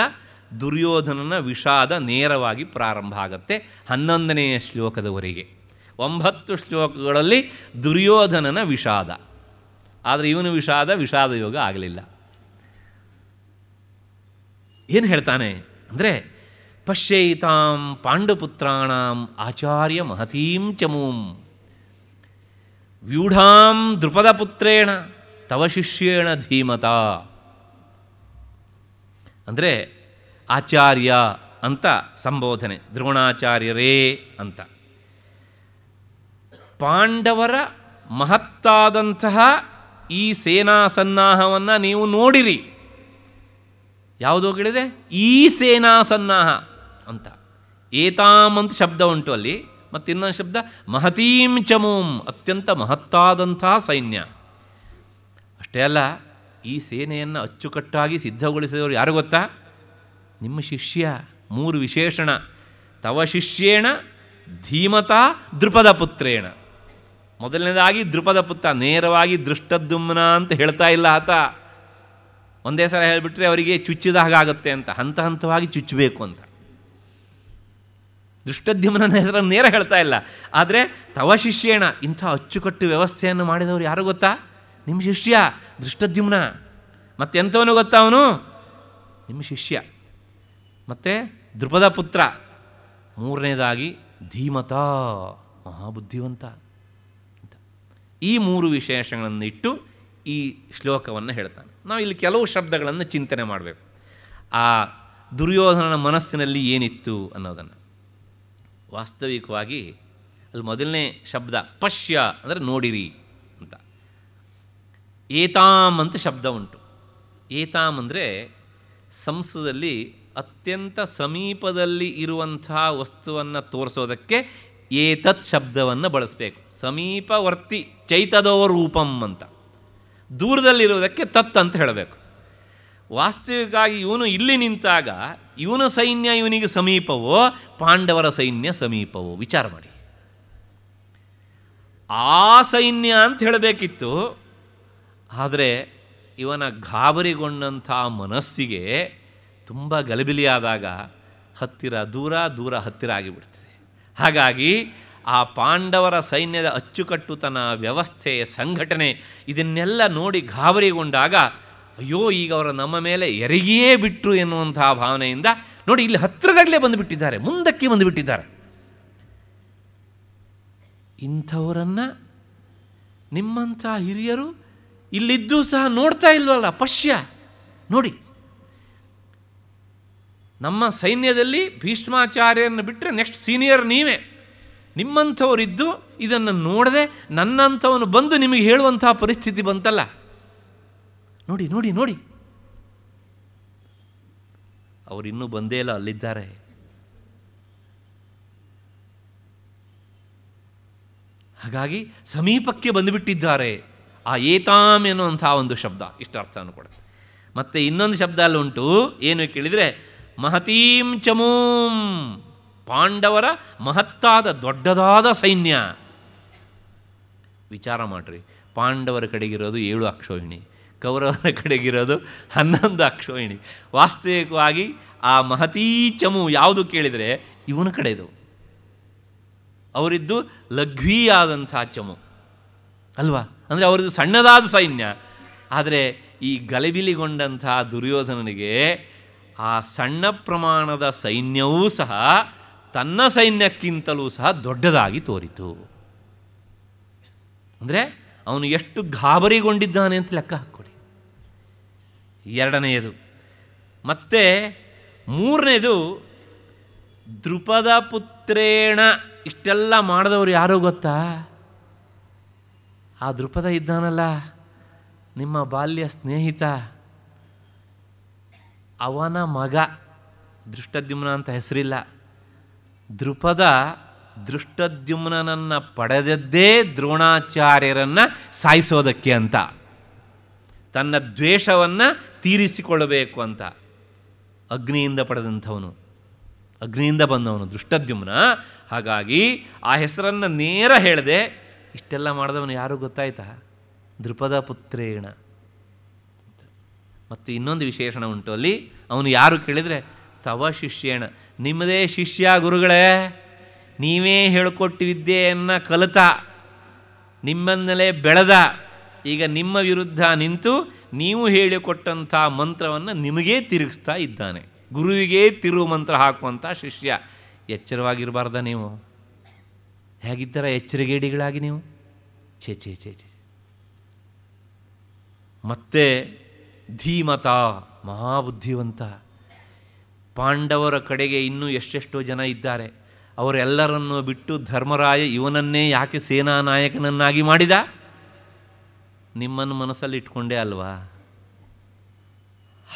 ದುರ್ಯೋಧನನ ವಿಷಾದ ನೇರವಾಗಿ ಪ್ರಾರಂಭ ಆಗುತ್ತೆ ಹನ್ನೊಂದನೆಯ ಶ್ಲೋಕದವರೆಗೆ. ಒಂಬತ್ತು ಶ್ಲೋಕಗಳಲ್ಲಿ ದುರ್ಯೋಧನನ ವಿಷಾದ. ಆದರೆ ಇವನು ವಿಷಾದ ವಿಷಾದ ಯೋಗ ಆಗಲಿಲ್ಲ. ಏನು ಹೇಳ್ತಾನೆ? ಅಂದರೆ, ಪಶ್ಯೈತಾಂ ಪಾಂಡುಪುತ್ರಾಣಾಂ ಆಚಾರ್ಯ ಮಹತೀಂ ಚಮೂಂ. ವ್ಯೂಢಾಂ ದೃಪದಪುತ್ರೇಣ ತವ ಶಿಷ್ಯೇಣ ಧೀಮತ. ಅಂದರೆ, ಆಚಾರ್ಯ ಅಂತ ಸಂಬೋಧನೆ, ದ್ರೋಣಾಚಾರ್ಯರೇ ಅಂತ. ಪಾಂಡವರ ಮಹತ್ತಾದಂತಹ ಈ ಸೇನಾ ಸನ್ನಾಹವನ್ನು ನೀವು ನೋಡಿರಿ. ಯಾವುದು ಕೇಳಿದೆ ಈ ಸೇನಾ ಸನ್ನಾಹ ಅಂತ. ಏತಾಮ್ ಅಂತ ಶಬ್ದ ಉಂಟು ಅಲ್ಲಿ ಮತ್ತು ಇನ್ನೊಂದು ಶಬ್ದ ಮಹತೀಂ ಚಮೂಂ, ಅತ್ಯಂತ ಮಹತ್ತಾದಂತಹ ಸೈನ್ಯ. ಅಷ್ಟೇ ಅಲ್ಲ, ಈ ಸೇನೆಯನ್ನು ಅಚ್ಚುಕಟ್ಟಾಗಿ ಸಿದ್ಧಗೊಳಿಸಿದವರು ಯಾರು ಗೊತ್ತಾ? ನಿಮ್ಮ ಶಿಷ್ಯ, ಮೂರು ವಿಶೇಷಣ. ತವ ಶಿಷ್ಯೇಣ, ಧೀಮತಾ ದೃಪದ ಪುತ್ರೇಣ ಮೊದಲನೇದಾಗಿ ದೃಪದ ಪುತ್ತ ನೇರವಾಗಿ ದೃಷ್ಟದ್ಯುಮ್ನ ಅಂತ ಹೇಳ್ತಾ ಇಲ್ಲ ಆತ. ಒಂದೇ ಸಲ ಹೇಳಿಬಿಟ್ರೆ ಅವರಿಗೆ ಚುಚ್ಚಿದ ಹಾಗಾಗುತ್ತೆ ಅಂತ, ಹಂತ ಹಂತವಾಗಿ ಚುಚ್ಚಬೇಕು ಅಂತ. ದೃಷ್ಟದ್ಯುಮ್ನ ಹೆಸರನ್ನು ನೇರ ಹೇಳ್ತಾ ಇಲ್ಲ. ಆದರೆ ತವ ಶಿಷ್ಯೇಣ, ಇಂಥ ಅಚ್ಚುಕಟ್ಟು ವ್ಯವಸ್ಥೆಯನ್ನು ಮಾಡಿದವರು ಯಾರು ಗೊತ್ತಾ? ನಿಮ್ಮ ಶಿಷ್ಯ, ದೃಷ್ಟದ್ಯುಮ್ನ. ಮತ್ತೆಂಥವನು ಗೊತ್ತಾ ಅವನು? ನಿಮ್ಮ ಶಿಷ್ಯ. ಮತ್ತು ದೃಪದ ಪುತ್ರ, ಮೂರನೇದಾಗಿ ಧೀಮತ, ಮಹಾಬುದ್ಧಿವಂತ. ಈ ಮೂರು ವಿಶೇಷಗಳನ್ನು ಇಟ್ಟು ಈ ಶ್ಲೋಕವನ್ನು ಹೇಳ್ತಾನೆ. ನಾವು ಇಲ್ಲಿ ಕೆಲವು ಶಬ್ದಗಳನ್ನು ಚಿಂತನೆ ಮಾಡಬೇಕು. ಆ ದುರ್ಯೋಧನನ ಮನಸ್ಸಿನಲ್ಲಿ ಏನಿತ್ತು ಅನ್ನೋದನ್ನು. ವಾಸ್ತವಿಕವಾಗಿ ಅಲ್ಲಿ ಮೊದಲನೇ ಶಬ್ದ ಪಶ್ಯ ಅಂದರೆ ನೋಡಿರಿ ಅಂತ. ಏತಾಮ್ ಅಂತ ಶಬ್ದ ಉಂಟು. ಏತಾಮ್ ಅಂದರೆ ಸಂಸ್ಕೃತದಲ್ಲಿ ಅತ್ಯಂತ ಸಮೀಪದಲ್ಲಿ ಇರುವಂತಹ ವಸ್ತುವನ್ನು ತೋರಿಸೋದಕ್ಕೆ ಏತತ್ ಶಬ್ದವನ್ನು ಬಳಸಬೇಕು. ಸಮೀಪವರ್ತಿ ಚೈತದವ ರೂಪಂ ಅಂತ. ದೂರದಲ್ಲಿರುವುದಕ್ಕೆ ತತ್ ಅಂತ ಹೇಳಬೇಕು. ವಾಸ್ತವಿಕವಾಗಿ ಇವನು ಇಲ್ಲಿ ನಿಂತಾಗ ಇವನ ಸೈನ್ಯ ಇವನಿಗೆ ಸಮೀಪವೋ, ಪಾಂಡವರ ಸೈನ್ಯ ಸಮೀಪವೋ, ವಿಚಾರ ಮಾಡಿ. ಆ ಸೈನ್ಯ ಅಂತ ಹೇಳಬೇಕಿತ್ತು. ಆದರೆ ಇವನ ಗಾಬರಿಗೊಂಡಂಥ ಮನಸ್ಸಿಗೆ ತುಂಬ ಗಲಿಬಿಲಿಯಾದಾಗ ಹತ್ತಿರ ದೂರ ದೂರ ಹತ್ತಿರ ಆಗಿಬಿಡ್ತದೆ. ಹಾಗಾಗಿ ಆ ಪಾಂಡವರ ಸೈನ್ಯದ ಅಚ್ಚುಕಟ್ಟುತನ, ವ್ಯವಸ್ಥೆ, ಸಂಘಟನೆ ಇದನ್ನೆಲ್ಲ ನೋಡಿ ಗಾಬರಿಗೊಂಡಾಗ, ಅಯ್ಯೋ, ಈಗ ಅವರು ನಮ್ಮ ಮೇಲೆ ಎರಗಿಯೇ ಬಿಟ್ಟರು ಎನ್ನುವಂತಹ ಭಾವನೆಯಿಂದ ನೋಡಿ ಇಲ್ಲಿ ಹತ್ತಿರದಾಗಲೇ ಬಂದುಬಿಟ್ಟಿದ್ದಾರೆ, ಮುಂದಕ್ಕೆ ಬಂದುಬಿಟ್ಟಿದ್ದಾರೆ. ಇಂಥವರನ್ನು ನಿಮ್ಮಂಥ ಹಿರಿಯರು ಇಲ್ಲಿದ್ದು ಸಹ ನೋಡ್ತಾ ಇಲ್ವಲ್ಲ, ಪಶ್ಯ. ನೋಡಿ, ನಮ್ಮ ಸೈನ್ಯದಲ್ಲಿ ಭೀಷ್ಮಾಚಾರ್ಯರನ್ನು ಬಿಟ್ಟರೆ ನೆಕ್ಸ್ಟ್ ಸೀನಿಯರ್ ನೀವೇ. ನಿಮ್ಮಂಥವರಿದ್ದು ಇದನ್ನು ನೋಡದೆ ನನ್ನಂಥವನು ಬಂದು ನಿಮಗೆ ಹೇಳುವಂತಹ ಪರಿಸ್ಥಿತಿ ಬಂತಲ್ಲ? ನೋಡಿ ನೋಡಿ ನೋಡಿ. ಅವರಿನ್ನೂ ಬಂದೇ ಇಲ್ಲ, ಅಲ್ಲಿದ್ದಾರೆ. ಹಾಗಾಗಿ ಸಮೀಪಕ್ಕೆ ಬಂದುಬಿಟ್ಟಿದ್ದಾರೆ. ಆ ಏತಾಮ್ ಎನ್ನುವಂಥ ಒಂದು ಶಬ್ದ ಇಷ್ಟ ಅರ್ಥವನ್ನು ಕೊಡುತ್ತೆ. ಮತ್ತೆ ಇನ್ನೊಂದು ಶಬ್ದ ಅಲ್ಲಿ ಉಂಟು, ಏನು ಕೇಳಿದರೆ ಮಹತೀಂ ಚಮೂಂ. ಪಾಂಡವರ ಮಹತ್ತಾದ ದೊಡ್ಡದಾದ ಸೈನ್ಯ. ವಿಚಾರ ಮಾಡಿರಿ, ಪಾಂಡವರ ಕಡೆಗಿರೋದು ಏಳು ಅಕ್ಷೋಹಿಣಿ, ಕೌರವರ ಕಡೆಗಿರೋದು ಹನ್ನೊಂದು ಅಕ್ಷೋಹಿಣಿ. ವಾಸ್ತವಿಕವಾಗಿ ಆ ಮಹತೀ ಚಮು ಯಾವುದು ಕೇಳಿದರೆ ಇವನ ಕಡೆದು. ಅವರಿದ್ದು ಲಘ್ವಿಯಾದಂಥ ಚಮು. ಅಲ್ವಾ? ಅಂದರೆ ಅವರದ್ದು ಸಣ್ಣದಾದ ಸೈನ್ಯ. ಆದರೆ ಈ ಗಲಬಿಲಿಗೊಂಡಂಥ ದುರ್ಯೋಧನನಿಗೆ ಆ ಸಣ್ಣ ಪ್ರಮಾಣದ ಸೈನ್ಯವೂ ಸಹ ತನ್ನ ಸೈನ್ಯಕ್ಕಿಂತಲೂ ಸಹ ದೊಡ್ಡದಾಗಿ ತೋರಿತು. ಅಂದರೆ ಅವನು ಎಷ್ಟು ಗಾಬರಿಗೊಂಡಿದ್ದಾನೆ ಅಂತ ಲೆಕ್ಕ ಹಾಕ್ಕೊಡಿ. ಎರಡನೆಯದು, ಮತ್ತೆ ಮೂರನೇದು ದೃಪದ ಪುತ್ರೇಣ ಇಷ್ಟೆಲ್ಲ ಮಾಡಿದವರು ಯಾರೋ ಗೊತ್ತಾ? ಆ ದೃಪದ ಇದ್ದಾನಲ್ಲ, ನಿಮ್ಮ ಬಾಲ್ಯ ಸ್ನೇಹಿತ. ಅವನ ಮಗ ದೃಷ್ಟದ್ಯುಮ್ನ ಅಂತ ಹೆಸರಿಲ್ಲ. ದೃಪದ ದೃಷ್ಟದ್ಯುಮ್ನನ್ನು ಪಡೆದದ್ದೇ ದ್ರೋಣಾಚಾರ್ಯರನ್ನು ಸಾಯಿಸೋದಕ್ಕೆ ಅಂತ. ತನ್ನ ದ್ವೇಷವನ್ನು ತೀರಿಸಿಕೊಳ್ಳಬೇಕು ಅಂತ. ಅಗ್ನಿಯಿಂದ ಪಡೆದಂಥವನು, ಅಗ್ನಿಯಿಂದ ಬಂದವನು ದೃಷ್ಟದ್ಯುಮ್ನ. ಹಾಗಾಗಿ ಆ ಹೆಸರನ್ನು ನೇರ ಹೇಳಿದೆ ಇಷ್ಟೆಲ್ಲ ಮಾಡಿದವನು ಯಾರು ಗೊತ್ತಾಯ್ತಾ? ದೃಪದ ಪುತ್ರೇಣ. ಮತ್ತು ಇನ್ನೊಂದು ವಿಶೇಷಣ ಉಂಟು ಅಲ್ಲಿ. ಅವನು ಯಾರು ಕೇಳಿದರೆ, ತವ ಶಿಷ್ಯೇಣ. ನಿಮ್ಮದೇ ಶಿಷ್ಯ ಗುರುಗಳೇ, ನೀವೇ ಹೇಳಿಕೊಟ್ಟು ವಿದ್ಯೆಯನ್ನು ಕಲಿತ, ನಿಮ್ಮನ್ನಲೇ ಬೆಳೆದ, ಈಗ ನಿಮ್ಮ ವಿರುದ್ಧ ನಿಂತು ನೀವು ಹೇಳಿಕೊಟ್ಟಂಥ ಮಂತ್ರವನ್ನು ನಿಮಗೇ ತಿರುಗಿಸ್ತಾ ಇದ್ದಾನೆ. ಗುರುವಿಗೆ ತಿರು ಮಂತ್ರ ಹಾಕುವಂಥ ಶಿಷ್ಯ. ಎಚ್ಚರವಾಗಿರಬಾರ್ದ ನೀವು. ಹೇಗಿದ್ದೀರ ಎಚ್ಚರಿಗೇಡಿಗಳಾಗಿ ನೀವು? ಛೇ ಛೇ ಛೇ ಛೇ. ಮತ್ತೆ ಧೀಮತ, ಮಹಾಬುದ್ಧಿವಂತ. ಪಾಂಡವರ ಕಡೆಗೆ ಇನ್ನೂ ಎಷ್ಟೆಷ್ಟೋ ಜನ ಇದ್ದಾರೆ. ಅವರೆಲ್ಲರನ್ನು ಬಿಟ್ಟು ಧರ್ಮರಾಯ ಇವನನ್ನೇ ಯಾಕೆ ಸೇನಾ ನಾಯಕನನ್ನಾಗಿ ಮಾಡಿದ? ನಿಮ್ಮನ್ನು ಮನಸ್ಸಲ್ಲಿ ಇಟ್ಕೊಂಡೇ ಅಲ್ವಾ?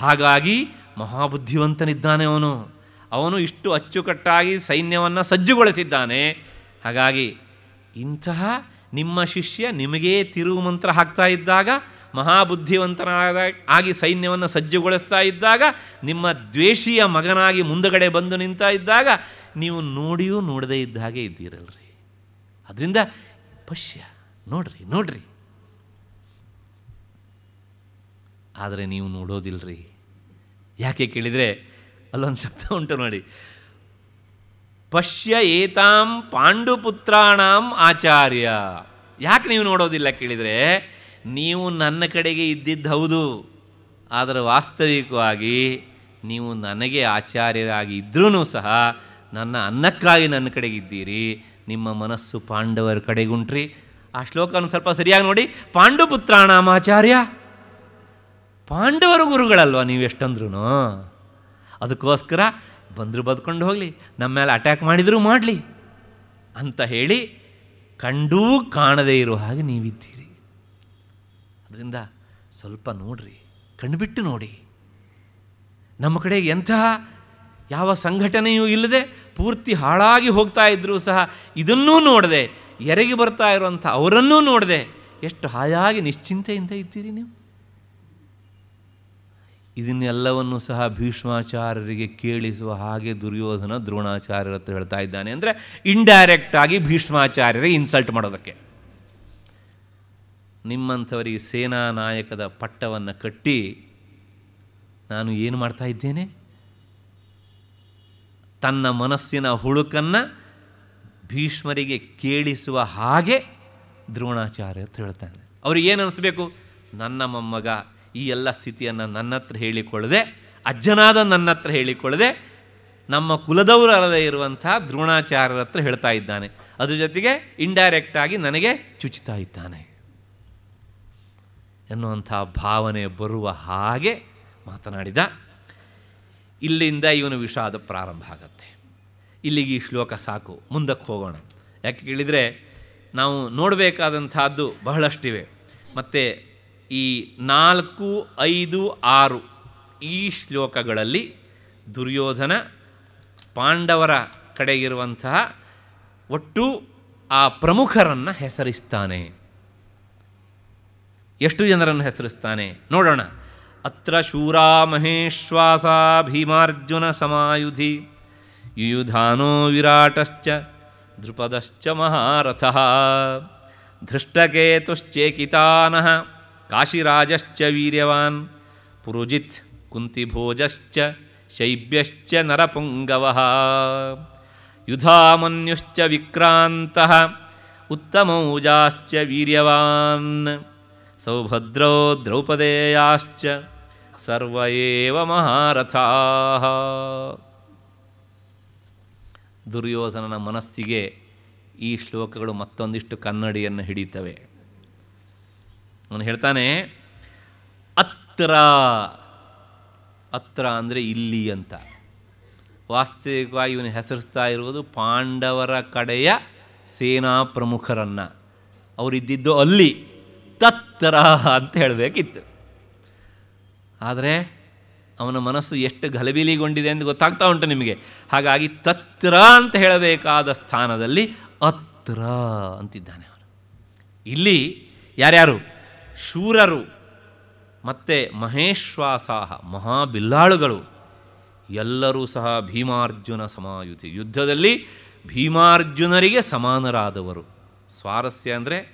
ಹಾಗಾಗಿ ಮಹಾಬುದ್ಧಿವಂತನಿದ್ದಾನೆ ಅವನು. ಅವನು ಇಷ್ಟು ಅಚ್ಚುಕಟ್ಟಾಗಿ ಸೈನ್ಯವನ್ನು ಸಜ್ಜುಗೊಳಿಸಿದ್ದಾನೆ. ಹಾಗಾಗಿ ಇಂತಹ ನಿಮ್ಮ ಶಿಷ್ಯ ನಿಮಗೇ ತಿರುವು ಮಂತ್ರ ಹಾಕ್ತಾ ಇದ್ದಾಗ ಮಹಾಬುದ್ಧಿವಂತನಾದ, ಆಗಿ ಸೈನ್ಯವನ್ನು ಸಜ್ಜುಗೊಳಿಸ್ತಾ ಇದ್ದಾಗ, ನಿಮ್ಮ ದ್ವೇಷಿಯ ಮಗನಾಗಿ ಮುಂದಗಡೆ ಬಂದು ನಿಂತ ಇದ್ದಾಗ, ನೀವು ನೋಡಿಯೂ ನೋಡದೇ ಇದ್ದ ಹಾಗೆ ಇದ್ದೀರಲ್ರಿ. ಅದರಿಂದ ಪಶ್ಯ, ನೋಡ್ರಿ ನೋಡ್ರಿ. ಆದರೆ ನೀವು ನೋಡೋದಿಲ್ಲರಿ ಯಾಕೆ ಕೇಳಿದರೆ, ಅಲ್ಲೊಂದು ಶಬ್ದ ಉಂಟು ನೋಡಿ. ಪಶ್ಯ ಏತಾಂ ಪಾಂಡುಪುತ್ರಾಣಾಂ ಆಚಾರ್ಯ. ಯಾಕೆ ನೀವು ನೋಡೋದಿಲ್ಲ ಕೇಳಿದರೆ? ನೀವು ನನ್ನ ಕಡೆಗೆ ಇದ್ದಿದ್ದು ಹೌದು. ಆದರೆ ವಾಸ್ತವಿಕವಾಗಿ ನೀವು ನನಗೆ ಆಚಾರ್ಯರಾಗಿ ಇದ್ರೂ ಸಹ ನನ್ನ ಅನ್ನಕ್ಕಾಗಿ ನನ್ನ ಕಡೆಗೆ ಇದ್ದೀರಿ. ನಿಮ್ಮ ಮನಸ್ಸು ಪಾಂಡವರ ಕಡೆಗುಂಟ್ರಿ. ಆ ಶ್ಲೋಕವನ್ನು ಸ್ವಲ್ಪ ಸರಿಯಾಗಿ ನೋಡಿ. ಪಾಂಡುಪುತ್ರಾಣಾಂ ಆಚಾರ್ಯ ಪಾಂಡವರ ಗುರುಗಳಲ್ವ ನೀವು ಎಷ್ಟಂದ್ರೂ ಅದಕ್ಕೋಸ್ಕರ ಬಂದರೂ ಬದ್ಕೊಂಡು ಹೋಗಲಿ, ನಮ್ಮ ಮೇಲೆ ಅಟ್ಯಾಕ್ ಮಾಡಿದರೂ ಮಾಡಲಿ ಅಂತ ಹೇಳಿ ಕಂಡೂ ಕಾಣದೇ ಇರೋ ಹಾಗೆ ನೀವಿದ್ದೀರಿ. ಅದರಿಂದ ಸ್ವಲ್ಪ ನೋಡ್ರಿ, ಕಣ್ಬಿಟ್ಟು ನೋಡಿ. ನಮ್ಮ ಕಡೆ ಎಂತಹ ಯಾವ ಸಂಘಟನೆಯೂ ಇಲ್ಲದೆ ಪೂರ್ತಿ ಹಾಳಾಗಿ ಹೋಗ್ತಾ ಇದ್ದರೂ ಸಹ ಇದನ್ನೂ ನೋಡದೆ, ಎರಗಿ ಬರ್ತಾ ಇರುವಂಥ ಅವರನ್ನೂ ನೋಡದೆ ಎಷ್ಟು ಹಾಯಾಗಿ ನಿಶ್ಚಿಂತೆಯಿಂದ ಇದ್ದೀರಿ ನೀವು? ಇದನ್ನೆಲ್ಲವನ್ನು ಸಹ ಭೀಷ್ಮಾಚಾರ್ಯರಿಗೆ ಕೇಳಿಸುವ ಹಾಗೆ ದುರ್ಯೋಧನ ದ್ರೋಣಾಚಾರ್ಯರ ಹತ್ರ ಹೇಳ್ತಾ ಇದ್ದಾನೆ. ಅಂದರೆ ಇಂಡೈರೆಕ್ಟಾಗಿ ಭೀಷ್ಮಾಚಾರ್ಯರಿಗೆ ಇನ್ಸಲ್ಟ್ ಮಾಡೋದಕ್ಕೆ. ನಿಮ್ಮಂಥವರಿಗೆ ಸೇನಾ ನಾಯಕದ ಪಟ್ಟವನ್ನು ಕಟ್ಟಿ ನಾನು ಏನು ಮಾಡ್ತಾ ಇದ್ದೇನೆ? ತನ್ನ ಮನಸ್ಸಿನ ಹುಳುಕನ್ನು ಭೀಷ್ಮರಿಗೆ ಕೇಳಿಸುವ ಹಾಗೆ ದ್ರೋಣಾಚಾರ್ಯ ಅಂತ ಹೇಳ್ತಾನೆ. ಅವ್ರಿಗೆ ಏನು ಅನಿಸ್ಬೇಕು? ನನ್ನ ಮೊಮ್ಮಗ ಈ ಎಲ್ಲ ಸ್ಥಿತಿಯನ್ನು ನನ್ನ ಹತ್ರ ಹೇಳಿಕೊಳ್ಳದೆ, ಅಜ್ಜನಾದ ನನ್ನ ಹತ್ರ ಹೇಳಿಕೊಳ್ಳದೆ, ನಮ್ಮ ಕುಲದವರಲ್ಲದೆ ಇರುವಂಥ ದ್ರೋಣಾಚಾರ್ಯರ ಹತ್ರ ಹೇಳ್ತಾ ಇದ್ದಾನೆ. ಅದ್ರ ಜೊತೆಗೆ ಇಂಡೈರೆಕ್ಟಾಗಿ ನನಗೆ ಚುಚಿತಾ ಇದ್ದಾನೆ. ಎನ್ನುವಂಥ ಭಾವನೆ ಬರುವ ಹಾಗೆ ಮಾತನಾಡಿದ, ಇಲ್ಲಿಂದ ಇವನು ವಿಷಾದ ಪ್ರಾರಂಭ ಆಗತ್ತೆ. ಇಲ್ಲಿಗೆ ಈ ಶ್ಲೋಕ ಸಾಕು, ಮುಂದಕ್ಕೆ ಹೋಗೋಣ. ಯಾಕೆ ಕೇಳಿದರೆ, ನಾವು ನೋಡಬೇಕಾದಂಥದ್ದು ಬಹಳಷ್ಟಿವೆ. ಮತ್ತು ಈ ನಾಲ್ಕು, ಐದು, ಆರು ಈ ಶ್ಲೋಕಗಳಲ್ಲಿ ದುರ್ಯೋಧನ ಪಾಂಡವರ ಕಡೆಗಿರುವಂತಹ ಒಟ್ಟು ಆ ಪ್ರಮುಖರನ್ನು ಹೆಸರಿಸ್ತಾನೆ. ಎಷ್ಟು ಜನರನ್ನು ಹೆಸರಿಸ್ತಾನೆ ನೋಡೋಣ ಅತ್ರ ಶೂರಾ ಮಹೇಶ್ವಾಸ ಭೀಮಾರ್ಜುನ ಸಮಾಯುಧಿ ಯುಯುಧಾನೋ ವಿರಾಟಶ್ಚ ದೃಪದಶ್ಚ ಮಹಾರಥ ಧೃಷ್ಟಕೇತುಶ್ಚೇಕಿತಾನಃ ಕಾಶಿರಾಜಶ್ಚ ವೀರ್ಯವಾನ್ ಪುರುಜಿತ್ ಕುಂತಿಭೋಜಶ್ಚ ಶೈಬ್ಯಶ್ಚ ನರಪುಂಗವಃ ಯುಧಾಮನ್ಯುಶ್ಚ ವಿಕ್ರಾಂತಃ ಉತ್ತಮೌಜಾಶ್ಚ ವೀರ್ಯವಾನ್ ಸೌಭದ್ರೋ ದ್ರೌಪದೇಯಾಶ್ಚ ಸರ್ವೇವ ಮಹಾರಥಾ. ದುರ್ಯೋಧನನ ಮನಸ್ಸಿಗೆ ಈ ಶ್ಲೋಕಗಳು ಮತ್ತೊಂದಿಷ್ಟು ಕನ್ನಡಿಯನ್ನು ಹಿಡಿತವೆ ಅವನು ಹೇಳ್ತಾನೆ, ಅತ್ರ ಅತ್ರ ಅಂದರೆ ಇಲ್ಲಿ ಅಂತ. ವಾಸ್ತವಿಕವಾಗಿ ಇವನು ಹೆಸರಿಸ್ತಾ ಇರುವುದು ಪಾಂಡವರ ಕಡೆಯ ಸೇನಾ ಪ್ರಮುಖರನ್ನು. ಅವರಿದ್ದಿದ್ದು ಅಲ್ಲಿ. ತತ್ರ ಅಂತ ಹೇಳಬೇಕಿತ್ತು. ಆದರೆ ಅವನ ಮನಸ್ಸು ಎಷ್ಟು ಗಲಬಿಲಿಗೊಂಡಿದೆ ಎಂದು ಗೊತ್ತಾಗ್ತಾ ಉಂಟು ನಿಮಗೆ. ಹಾಗಾಗಿ ತತ್ರ ಅಂತ ಹೇಳಬೇಕಾದ ಸ್ಥಾನದಲ್ಲಿ ಅತ್ರ ಅಂತಿದ್ದಾನೆ ಅವನು. ಇಲ್ಲಿ ಯಾರ್ಯಾರು? ಶೂರರು, ಮತ್ತು ಮಹೇಶ್ವಾಸಾಹ, ಮಹಾಬಿಲ್ಲಾಳುಗಳು, ಎಲ್ಲರೂ ಸಹ ಭೀಮಾರ್ಜುನ ಸಮಾಯುತಿ. ಯುದ್ಧದಲ್ಲಿ ಭೀಮಾರ್ಜುನರಿಗೆ ಸಮಾನರಾದವರು. ಸ್ವಾರಸ್ಯ ಅಂದರೆ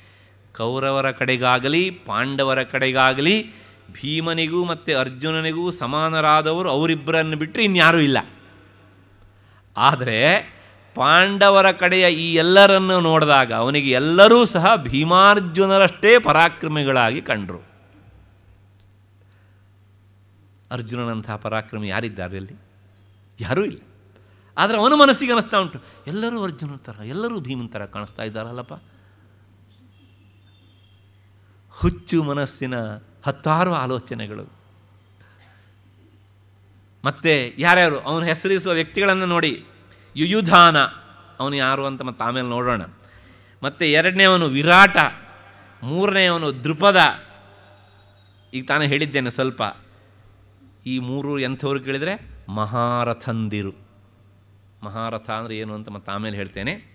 ಕೌರವರ ಕಡೆಗಾಗಲಿ, ಪಾಂಡವರ ಕಡೆಗಾಗಲಿ, ಭೀಮನಿಗೂ ಮತ್ತು ಅರ್ಜುನನಿಗೂ ಸಮಾನರಾದವರು ಅವರಿಬ್ಬರನ್ನು ಬಿಟ್ಟರೆ ಇನ್ಯಾರೂ ಇಲ್ಲ. ಆದರೆ ಪಾಂಡವರ ಕಡೆಯ ಈ ಎಲ್ಲರನ್ನು ನೋಡಿದಾಗ ಅವನಿಗೆ ಎಲ್ಲರೂ ಸಹ ಭೀಮಾರ್ಜುನರಷ್ಟೇ ಪರಾಕ್ರಮಿಗಳಾಗಿ ಕಂಡರು. ಅರ್ಜುನನಂತಹ ಪರಾಕ್ರಮಿ ಯಾರಿದ್ದಾರೆ ಅಲ್ಲಿ? ಯಾರೂ ಇಲ್ಲ. ಆದರೆ ಅವನ ಮನಸ್ಸಿಗೆ ಅನಿಸ್ತಾ ಉಂಟು. ಎಲ್ಲರೂ ಅರ್ಜುನ ಥರ ಎಲ್ಲರೂ ಭೀಮನ ಥರ ಕಾಣಿಸ್ತಾ ಇದ್ದಾರಲ್ಲಪ್ಪ. ಹುಚ್ಚು ಮನಸ್ಸಿನ ಹತ್ತಾರು ಆಲೋಚನೆಗಳು. ಮತ್ತೆ ಯಾರ್ಯಾರು? ಅವನು ಹೆಸರಿಸುವ ವ್ಯಕ್ತಿಗಳನ್ನು ನೋಡಿ. ಯುಯುಧಾನ. ಅವನು ಯಾರು ಅಂತ ಮತ್ತೆ ಆಮೇಲೆ ನೋಡೋಣ. ಮತ್ತು ಎರಡನೇವನು ವಿರಾಟ. ಮೂರನೆಯವನು ದೃಪದ ಈಗ ತಾನೇ ಹೇಳಿದ್ದೇನೆ ಸ್ವಲ್ಪ. ಈ ಮೂರು ಎಂಥವ್ರು ಕೇಳಿದರೆ ಮಹಾರಥಂದಿರು. ಮಹಾರಥ ಅಂದರೆ ಏನು ಅಂತ ಮತ್ತೆ ಆಮೇಲೆ ಹೇಳ್ತೇನೆ.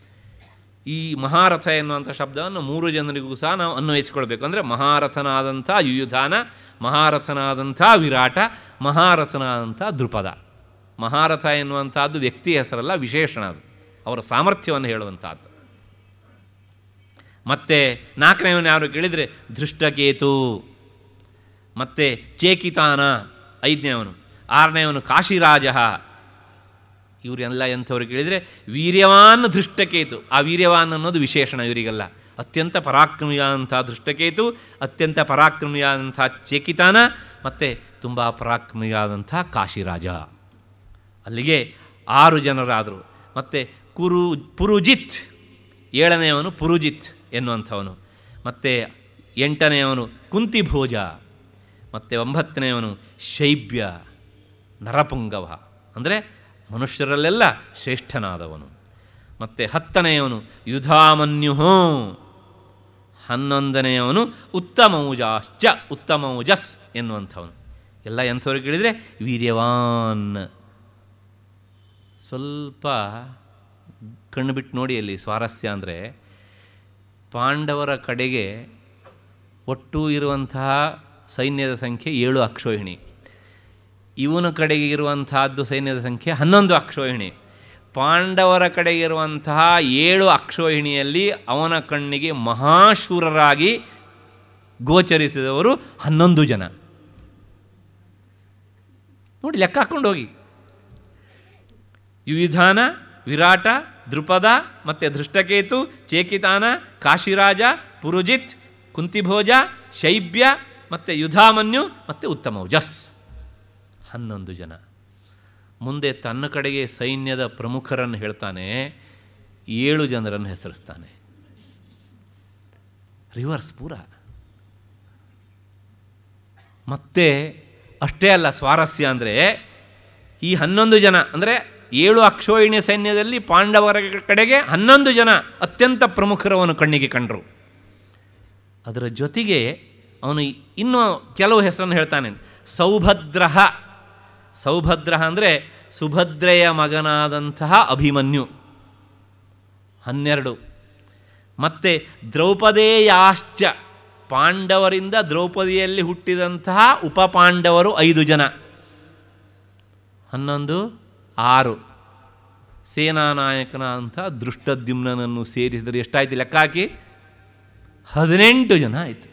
ಈ ಮಹಾರಥ ಎನ್ನುವಂಥ ಶಬ್ದವನ್ನು ಮೂರು ಜನರಿಗೂ ಸಹ ನಾವು ಅನ್ವಯಿಸಿಕೊಳ್ಬೇಕು. ಅಂದರೆ ಮಹಾರಥನಾದಂಥ ಯುಯುಧಾನ, ಮಹಾರಥನಾದಂಥ ವಿರಾಟ, ಮಹಾರಥನಾದಂಥ ದೃಪದ ಮಹಾರಥ ಎನ್ನುವಂಥದ್ದು ವ್ಯಕ್ತಿ ಹೆಸರಲ್ಲ, ವಿಶೇಷಣ ಅದು. ಅವರ ಸಾಮರ್ಥ್ಯವನ್ನು ಹೇಳುವಂಥದ್ದು. ಮತ್ತು ನಾಲ್ಕನೇವನು ಯಾರು ಕೇಳಿದರೆ ದೃಷ್ಟಕೇತು ಮತ್ತು ಚೇಕಿತಾನ ಐದನೇವನು ಆರನೇವನು ಕಾಶಿರಾಜ. ಇವರೆಲ್ಲ ಎಂಥವ್ರಿಗೆ ಕೇಳಿದರೆ ವೀರ್ಯವಾನ್ ದೃಷ್ಟಕೇತು ಆ ವೀರ್ಯವಾನ್ ಅನ್ನೋದು ವಿಶೇಷಣ ಇವರಿಗೆಲ್ಲ. ಅತ್ಯಂತ ಪರಾಕ್ರಮಿಯಾದಂಥ ದೃಷ್ಟಕೇತು ಅತ್ಯಂತ ಪರಾಕ್ರಮಿಯಾದಂಥ ಚೇಕಿತಾನ ಮತ್ತು ತುಂಬ ಪರಾಕ್ರಮಿಯಾದಂಥ ಕಾಶಿರಾಜ. ಅಲ್ಲಿಗೆ ಆರು ಜನರಾದರು. ಮತ್ತು ಕುರು, ಪುರುಜಿತ್, ಏಳನೆಯವನು ಪುರುಜಿತ್ ಎನ್ನುವಂಥವನು. ಮತ್ತು ಎಂಟನೆಯವನು ಕುಂತಿಭೋಜ. ಮತ್ತು ಒಂಬತ್ತನೆಯವನು ಶೈಬ್ಯ ನರಪುಂಗವ. ಅಂದರೆ ಮನುಷ್ಯರಲ್ಲೆಲ್ಲ ಶ್ರೇಷ್ಠನಾದವನು. ಮತ್ತು ಹತ್ತನೆಯವನು ಯುಧಾಮನ್ಯು ಹನ್ನೊಂದನೆಯವನು ಉತ್ತಮೌಜಾಶ್ಚ, ಉತ್ತಮೌಜಸ್ ಎನ್ನುವಂಥವನು. ಎಲ್ಲ ಎಂಥವ್ರಿಗೆ ಕೇಳಿದರೆ ವೀರ್ಯವಾನ್. ಸ್ವಲ್ಪ ಕಣ್ಣು ಬಿಟ್ಟು ನೋಡಿ ಅಲ್ಲಿ ಸ್ವಾರಸ್ಯ ಅಂದರೆ ಪಾಂಡವರ ಕಡೆಗೆ ಒಟ್ಟು ಇರುವಂತಹ ಸೈನ್ಯದ ಸಂಖ್ಯೆ ಏಳು ಅಕ್ಷೋಹಿಣಿ. ಇವನ ಕಡೆಗೆ ಇರುವಂತಹದ್ದು ಸೈನ್ಯದ ಸಂಖ್ಯೆ ಹನ್ನೊಂದು ಅಕ್ಷೋಹಿಣಿ. ಪಾಂಡವರ ಕಡೆಗೆ ಇರುವಂತಹ ಏಳು ಅಕ್ಷೋಹಿಣಿಯಲ್ಲಿ ಅವನ ಕಣ್ಣಿಗೆ ಮಹಾಶೂರರಾಗಿ ಗೋಚರಿಸಿದವರು ಹನ್ನೊಂದು ಜನ. ನೋಡಿ, ಲೆಕ್ಕ ಹಾಕ್ಕೊಂಡು ಹೋಗಿ. ಯುವಿಧಾನ ವಿರಾಟ ದೃಪದ ಮತ್ತು ದೃಷ್ಟಕೇತು ಚೇಕಿತಾನ, ಕಾಶಿರಾಜ, ಪುರುಜಿತ್, ಕುಂತಿಭೋಜ, ಶೈಬ್ಯ ಮತ್ತು ಯುಧಾಮನ್ಯು ಮತ್ತು ಉತ್ತಮೌಜಸ್ ಹನ್ನೊಂದು ಜನ. ಮುಂದೆ ತನ್ನ ಕಡೆಗೆ ಸೈನ್ಯದ ಪ್ರಮುಖರನ್ನು ಹೇಳ್ತಾನೆ, ಏಳು ಜನರನ್ನು ಹೆಸರಿಸ್ತಾನೆ. ರಿವರ್ಸ್ ಪೂರ. ಮತ್ತೆ ಅಷ್ಟೇ ಅಲ್ಲ ಸ್ವಾರಸ್ಯ ಅಂದರೆ, ಈ ಹನ್ನೊಂದು ಜನ, ಅಂದರೆ ಏಳು ಅಕ್ಷೋಹಿಣಿ ಸೈನ್ಯದಲ್ಲಿ ಪಾಂಡವರ ಕಡೆಗೆ ಹನ್ನೊಂದು ಜನ ಅತ್ಯಂತ ಪ್ರಮುಖರವನು ಕಣ್ಣಿಗೆ ಕಂಡರು. ಅದರ ಜೊತೆಗೆ ಅವನು ಇನ್ನೂ ಕೆಲವು ಹೆಸರನ್ನು ಹೇಳ್ತಾನೆ. ಸೌಭದ್ರ ಸೌಭದ್ರ ಅಂದರೆ ಸುಭದ್ರೆಯ ಮಗನಾದಂತಹ ಅಭಿಮನ್ಯು. ಹನ್ನೆರಡು. ಮತ್ತು ದ್ರೌಪದೇಯಾಶ್ಚ. ಪಾಂಡವರಿಂದ ದ್ರೌಪದಿಯಲ್ಲಿ ಹುಟ್ಟಿದಂತಹ ಉಪಪಾಂಡವರು ಐದು ಜನ. ಹನ್ನೊಂದು, ಆರು. ಸೇನಾನಾಯಕನ ಅಂತ ದೃಷ್ಟದ್ಯುಮ್ನನನ್ನು ಸೇರಿಸಿದರೆ ಎಷ್ಟಾಯಿತು ಲೆಕ್ಕ ಹಾಕಿ? ಹದಿನೆಂಟು ಜನ ಆಯಿತು.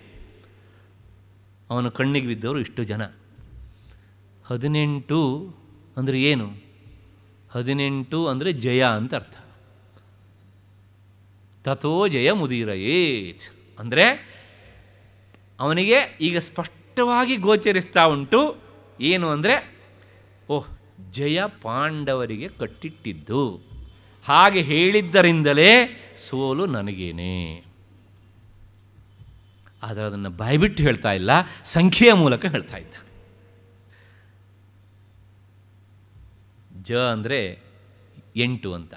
ಅವನು ಕಣ್ಣಿಗೆ ಬಿದ್ದವರು ಇಷ್ಟು ಜನ. ಹದಿನೆಂಟು ಅಂದರೆ ಏನು? ಹದಿನೆಂಟು ಅಂದರೆ ಜಯ ಅಂತ ಅರ್ಥ. ತಥೋ ಜಯ ಮುದೀರಯೇತ್. ಅಂದರೆ ಅವನಿಗೆ ಈಗ ಸ್ಪಷ್ಟವಾಗಿ ಗೋಚರಿಸ್ತಾ ಉಂಟು. ಏನು ಅಂದರೆ, ಓಹ್, ಜಯ ಪಾಂಡವರಿಗೆ ಕಟ್ಟಿಟ್ಟಿದ್ದು. ಹಾಗೆ ಹೇಳಿದ್ದರಿಂದಲೇ ಸೋಲು ನನಗೇನೆ. ಆದರೆ ಅದನ್ನು ಬಾಯ್ಬಿಟ್ಟು ಹೇಳ್ತಾ ಇಲ್ಲ, ಸಂಖ್ಯೆಯ ಮೂಲಕ ಹೇಳ್ತಾ ಇದ್ದ. ಜ ಅಂದರೆ ಎಂಟು ಅಂತ.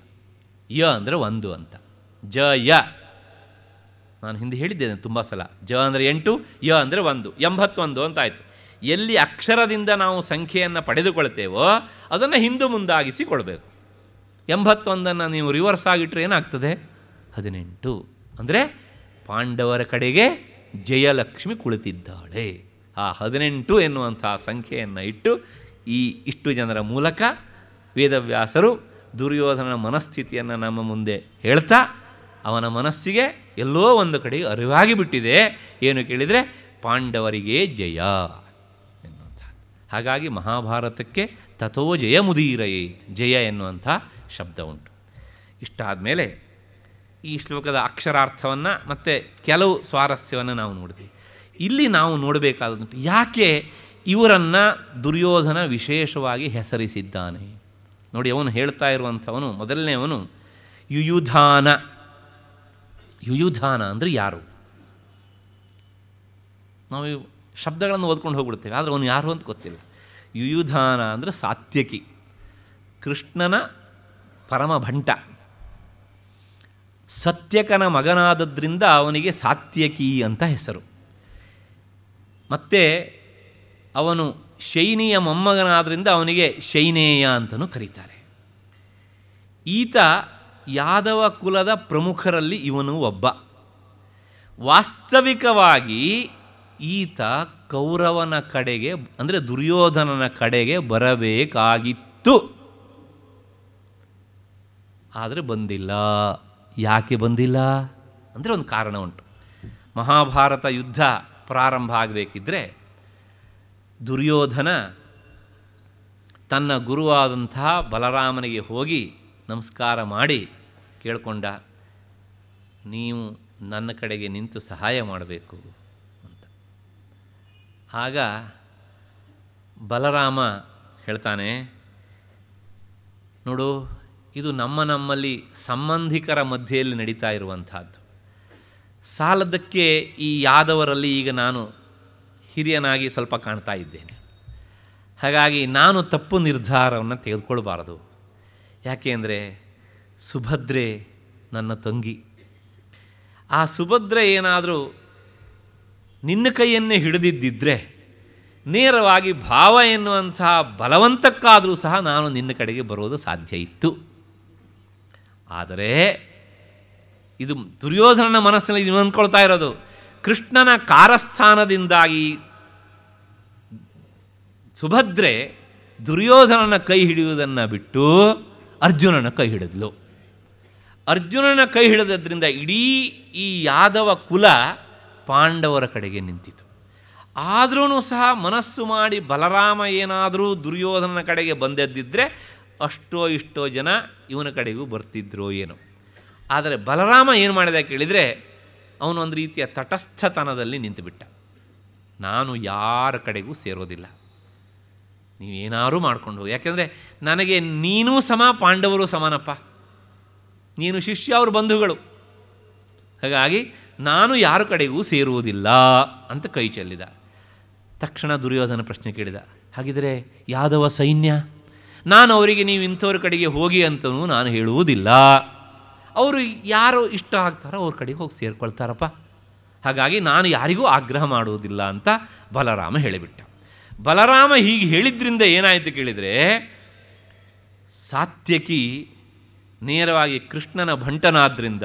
ಯ ಅಂದರೆ ಒಂದು ಅಂತ. ಜ, ಯ. ನಾನು ಹಿಂದೆ ಹೇಳಿದ್ದೇನೆ ತುಂಬ ಸಲ. ಜ ಅಂದರೆ ಎಂಟು, ಯ ಅಂದರೆ ಒಂದು, ಎಂಬತ್ತೊಂದು ಅಂತ ಆಯಿತು. ಎಲ್ಲಿ ಅಕ್ಷರದಿಂದ ನಾವು ಸಂಖ್ಯೆಯನ್ನು ಪಡೆದುಕೊಳ್ತೇವೋ ಅದನ್ನು ಹಿಂದೂ ಮುಂದಾಗಿಸಿ ಕೊಡಬೇಕು ಎಂಬತ್ತೊಂದನ್ನು ನೀವು ರಿವರ್ಸ್ ಆಗಿಟ್ರೆ ಏನಾಗ್ತದೆ? ಹದಿನೆಂಟು. ಅಂದರೆ ಪಾಂಡವರ ಕಡೆಗೆ ಜಯಲಕ್ಷ್ಮಿ ಕುಳಿತಿದ್ದಾಳೆ. ಆ ಹದಿನೆಂಟು ಎನ್ನುವಂಥ ಸಂಖ್ಯೆಯನ್ನು ಇಟ್ಟು ಈ ಇಷ್ಟು ಜನರ ಮೂಲಕ ವೇದವ್ಯಾಸರು ದುರ್ಯೋಧನನ ಮನಸ್ಥಿತಿಯನ್ನು ನಮ್ಮ ಮುಂದೆ ಹೇಳ್ತಾ, ಅವನ ಮನಸ್ಸಿಗೆ ಎಲ್ಲೋ ಒಂದು ಕಡೆಗೆ ಅರಿವಾಗಿ ಬಿಟ್ಟಿದೆ. ಏನು ಕೇಳಿದರೆ, ಪಾಂಡವರಿಗೆ ಜಯ ಎನ್ನುವಂಥ. ಹಾಗಾಗಿ ಮಹಾಭಾರತಕ್ಕೆ ತಥೋ ಜಯ ಮುದೀರಯೇ ಜಯ ಎನ್ನುವಂಥ ಶಬ್ದ ಉಂಟು. ಇಷ್ಟಾದ ಮೇಲೆ ಈ ಶ್ಲೋಕದ ಅಕ್ಷರಾರ್ಥವನ್ನು ಮತ್ತು ಕೆಲವು ಸ್ವಾರಸ್ಯವನ್ನು ನಾವು ನೋಡ್ತೀವಿ. ಇಲ್ಲಿ ನಾವು ನೋಡಬೇಕಾದಂಥ ಯಾಕೆ ಇವರನ್ನು ದುರ್ಯೋಧನ ವಿಶೇಷವಾಗಿ ಹೆಸರಿಸಿದ್ದಾನೆ? ನೋಡಿ, ಅವನು ಹೇಳ್ತಾ ಇರುವಂಥವನು ಮೊದಲನೇವನು ಯುಯುಧಾನ. ಯುಯುಧಾನ ಅಂದರೆ ಯಾರು? ನಾವು ಶಬ್ದಗಳನ್ನು ಓದ್ಕೊಂಡು ಹೋಗ್ಬಿಡ್ತೇವೆ, ಆದರೆ ಅವನು ಯಾರು ಅಂತ ಗೊತ್ತಿಲ್ಲ. ಯುಯುಧಾನ ಅಂದರೆ ಸಾತ್ಯಕಿ, ಕೃಷ್ಣನ ಪರಮ ಭಂಟ. ಸತ್ಯಕನ ಮಗನಾದದ್ರಿಂದ ಅವನಿಗೆ ಸಾತ್ಯಕಿ ಅಂತ ಹೆಸರು. ಮತ್ತು ಅವನು ಶೈನಿಯ ಮೊಮ್ಮಗನಾದ್ದರಿಂದ ಅವನಿಗೆ ಶೈನೇಯ ಅಂತಲೂ ಕರೀತಾರೆ. ಈತ ಯಾದವ ಕುಲದ ಪ್ರಮುಖರಲ್ಲಿ ಇವನು ಒಬ್ಬ. ವಾಸ್ತವಿಕವಾಗಿ ಈತ ಕೌರವನ ಕಡೆಗೆ, ಅಂದರೆ ದುರ್ಯೋಧನನ ಕಡೆಗೆ ಬರಬೇಕಾಗಿತ್ತು. ಆದರೆ ಬಂದಿಲ್ಲ. ಯಾಕೆ ಬಂದಿಲ್ಲ? ಅಂದರೆ ಒಂದು ಕಾರಣ ಉಂಟು. ಮಹಾಭಾರತ ಯುದ್ಧ ಪ್ರಾರಂಭ ಆಗಬೇಕಿದ್ರೆ ದುರ್ಯೋಧನ ತನ್ನ ಗುರುವಾದಂತಹ ಬಲರಾಮನಿಗೆ ಹೋಗಿ ನಮಸ್ಕಾರ ಮಾಡಿ ಕೇಳಿಕೊಂಡ, ನೀವು ನನ್ನ ಕಡೆಗೆ ನಿಂತು ಸಹಾಯ ಮಾಡಬೇಕು ಅಂತ. ಆಗ ಬಲರಾಮ ಹೇಳ್ತಾನೆ, ನೋಡು, ಇದು ನಮ್ಮ ನಮ್ಮಲ್ಲಿ ಸಂಬಂಧಿಕರ ಮಧ್ಯೆಯಲ್ಲಿ ನಡೀತಾ ಇರುವಂಥದ್ದು. ಸಾಲದಕ್ಕೆ ಈ ಯಾದವರಲ್ಲಿ ಈಗ ನಾನು ಹಿರಿಯನಾಗಿ ಸ್ವಲ್ಪ ಕಾಣ್ತಾ ಇದ್ದೇನೆ. ಹಾಗಾಗಿ ನಾನು ತಪ್ಪು ನಿರ್ಧಾರವನ್ನು ತೆಗೆದುಕೊಳ್ಬಾರ್ದು. ಯಾಕೆ ಅಂದರೆ ಸುಭದ್ರೆ ನನ್ನ ತಂಗಿ. ಆ ಸುಭದ್ರೆ ಏನಾದರೂ ನಿನ್ನ ಕೈಯನ್ನೇ ಹಿಡಿದಿದ್ದಿದ್ರೆ ನೇರವಾಗಿ ಭಾವ ಎನ್ನುವಂತಹ ಬಲವಂತಕ್ಕಾದರೂ ಸಹ ನಾನು ನಿನ್ನ ಕಡೆಗೆ ಬರೋದು ಸಾಧ್ಯ ಇತ್ತು. ಆದರೆ ಇದು ದುರ್ಯೋಧನನ ಮನಸ್ಸಿನಲ್ಲಿ ನೀವು ಅಂದ್ಕೊಳ್ತಾ ಇರೋದು. ಕೃಷ್ಣನ ಕಾರಸ್ಥಾನದಿಂದಾಗಿ ಸುಭದ್ರೆ ದುರ್ಯೋಧನನ ಕೈ ಹಿಡಿಯುವುದನ್ನು ಬಿಟ್ಟು ಅರ್ಜುನನ ಕೈ ಹಿಡಿದ್ಲು. ಅರ್ಜುನನ ಕೈ ಹಿಡಿದ್ರಿಂದ ಇಡೀ ಈ ಯಾದವ ಕುಲ ಪಾಂಡವರ ಕಡೆಗೆ ನಿಂತಿತು. ಆದ್ರೂ ಸಹ ಮನಸ್ಸು ಮಾಡಿ ಬಲರಾಮ ಏನಾದರೂ ದುರ್ಯೋಧನನ ಕಡೆಗೆ ಬಂದದ್ದಿದ್ದರೆ ಅಷ್ಟೋ ಇಷ್ಟೋ ಜನ ಇವನ ಕಡೆಗೂ ಬರ್ತಿದ್ರೋ ಏನೋ. ಆದರೆ ಬಲರಾಮ ಏನು ಮಾಡಿದೆ ಕೇಳಿದರೆ ಅವನು ಒಂದು ರೀತಿಯ ತಟಸ್ಥತನದಲ್ಲಿ ನಿಂತುಬಿಟ್ಟ. ನಾನು ಯಾರ ಕಡೆಗೂ ಸೇರೋದಿಲ್ಲ. ನೀವೇನಾದರೂ ಮಾಡ್ಕೊಂಡು ಹೋಗಿ. ಯಾಕೆಂದರೆ ನನಗೆ ನೀನೂ ಸಮ, ಪಾಂಡವರು ಸಮಾನಪ್ಪ. ನೀನು ಶಿಷ್ಯ, ಅವ್ರ ಬಂಧುಗಳು. ಹಾಗಾಗಿ ನಾನು ಯಾರ ಕಡೆಗೂ ಸೇರುವುದಿಲ್ಲ ಅಂತ ಕೈ ಚೆಲ್ಲಿದ. ತಕ್ಷಣ ದುರ್ಯೋಧನ ಪ್ರಶ್ನೆ ಕೇಳಿದ. ಹಾಗಿದ್ರೆ ಯಾದವ ಸೈನ್ಯ? ನಾನು ಅವರಿಗೆ ನೀವು ಇಂಥವ್ರ ಕಡೆಗೆ ಹೋಗಿ ಅಂತಲೂ ನಾನು ಹೇಳುವುದಿಲ್ಲ. ಅವರು ಯಾರು ಇಷ್ಟ ಆಗ್ತಾರೋ ಅವ್ರ ಕಡೆಗೆ ಹೋಗಿ ಸೇರ್ಕೊಳ್ತಾರಪ್ಪ. ಹಾಗಾಗಿ ನಾನು ಯಾರಿಗೂ ಆಗ್ರಹ ಮಾಡುವುದಿಲ್ಲ ಅಂತ ಬಲರಾಮ ಹೇಳಿಬಿಟ್ಟ. ಬಲರಾಮ ಹೀಗೆ ಹೇಳಿದ್ರಿಂದ ಏನಾಯಿತು ಕೇಳಿದರೆ, ಸಾತ್ಯಕಿ ನೇರವಾಗಿ ಕೃಷ್ಣನ ಭಂಟನಾದ್ರಿಂದ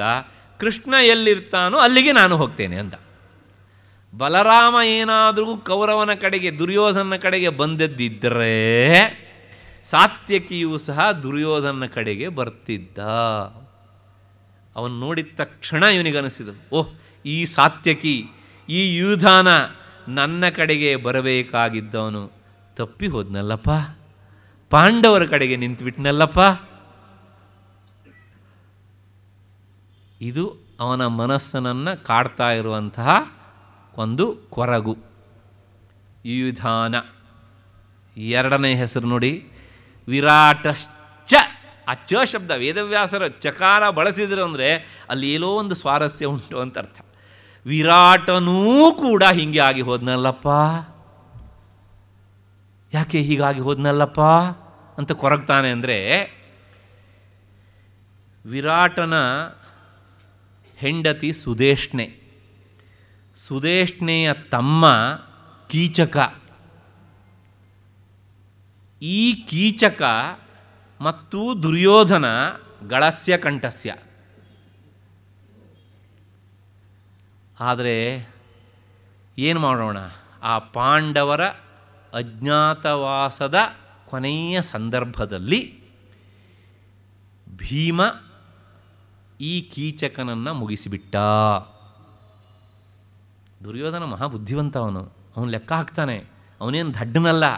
ಕೃಷ್ಣ ಎಲ್ಲಿರ್ತಾನೋ ಅಲ್ಲಿಗೆ ನಾನು ಹೋಗ್ತೇನೆ ಅಂತ ಬಲರಾಮ ಏನಾದರೂ ಕೌರವನ ಕಡೆಗೆ ದುರ್ಯೋಧನ ಕಡೆಗೆ ಬಂದದ್ದಿದ್ದರೆ ಸಾತ್ಯಕಿಯೂ ಸಹ ದುರ್ಯೋಧನ ಕಡೆಗೆ ಬರ್ತಿದ್ದ. ಅವನು ನೋಡಿದ ತಕ್ಷಣ ಇವನಿಗನಿಸಿದು ಓಹ್, ಈ ಸಾತ್ಯಕಿ, ಈ ಯೂಧಾನ ನನ್ನ ಕಡೆಗೆ ಬರಬೇಕಾಗಿದ್ದವನು ತಪ್ಪಿ ಹೋದ್ನಲ್ಲಪ್ಪ? ಪಾಂಡವರ ಕಡೆಗೆ ನಿಂತುಬಿಟ್ನಲ್ಲಪ್ಪ ಇದು ಅವನ ಮನಸ್ಸನನ್ನು ಕಾಡ್ತಾ ಇರುವಂತಹ ಒಂದು ಕೊರಗು. ಯುಧಾನ. ಎರಡನೇ ಹೆಸರು ನೋಡಿ. ವಿರಾಟಶ್ಚ. ಆ ಚ ಶಬ್ದ. ವೇದವ್ಯಾಸರ ಚಕಾರ ಬಳಸಿದ್ರು ಅಂದರೆ ಅಲ್ಲಿ ಏನೋ ಒಂದು ಸ್ವಾರಸ್ಯ ಉಂಟು ಅಂತ ಅರ್ಥ. ವಿರಾಟನೂ ಕೂಡ ಹೀಗೆ ಆಗಿ ಹೋದ್ನಲ್ಲಪ್ಪ. ಯಾಕೆ ಹೀಗಾಗಿ ಹೋದ್ನಲ್ಲಪ್ಪ ಅಂತ ಕೊರಗ್ತಾನೆ ಅಂದರೆ ವಿರಾಟನ ಹೆಂಡತಿ ಸುದೇಷ್ಣೆ ಸುದೇಷ್ಣೆಯ ತಮ್ಮ ಕೀಚಕ. ಈ ಕೀಚಕ ಮತ್ತು ದುರ್ಯೋಧನ ಗಳಸ್ಯ ಕಂಠಸ್ಯ. ಆದರೆ ಏನು ಮಾಡೋಣ? ಆ ಪಾಂಡವರ ಅಜ್ಞಾತವಾಸದ ಕೊನೆಯ ಸಂದರ್ಭದಲ್ಲಿ ಭೀಮ ಈ ಕೀಚಕನನ್ನು ಮುಗಿಸಿಬಿಟ್ಟ. ದುರ್ಯೋಧನ ಮಹಾಬುದ್ಧಿವಂತ ಅವನು. ಅವನು ಲೆಕ್ಕ ಹಾಕ್ತಾನೆ. ಅವನೇನು ದಡ್ಡನಲ್ಲ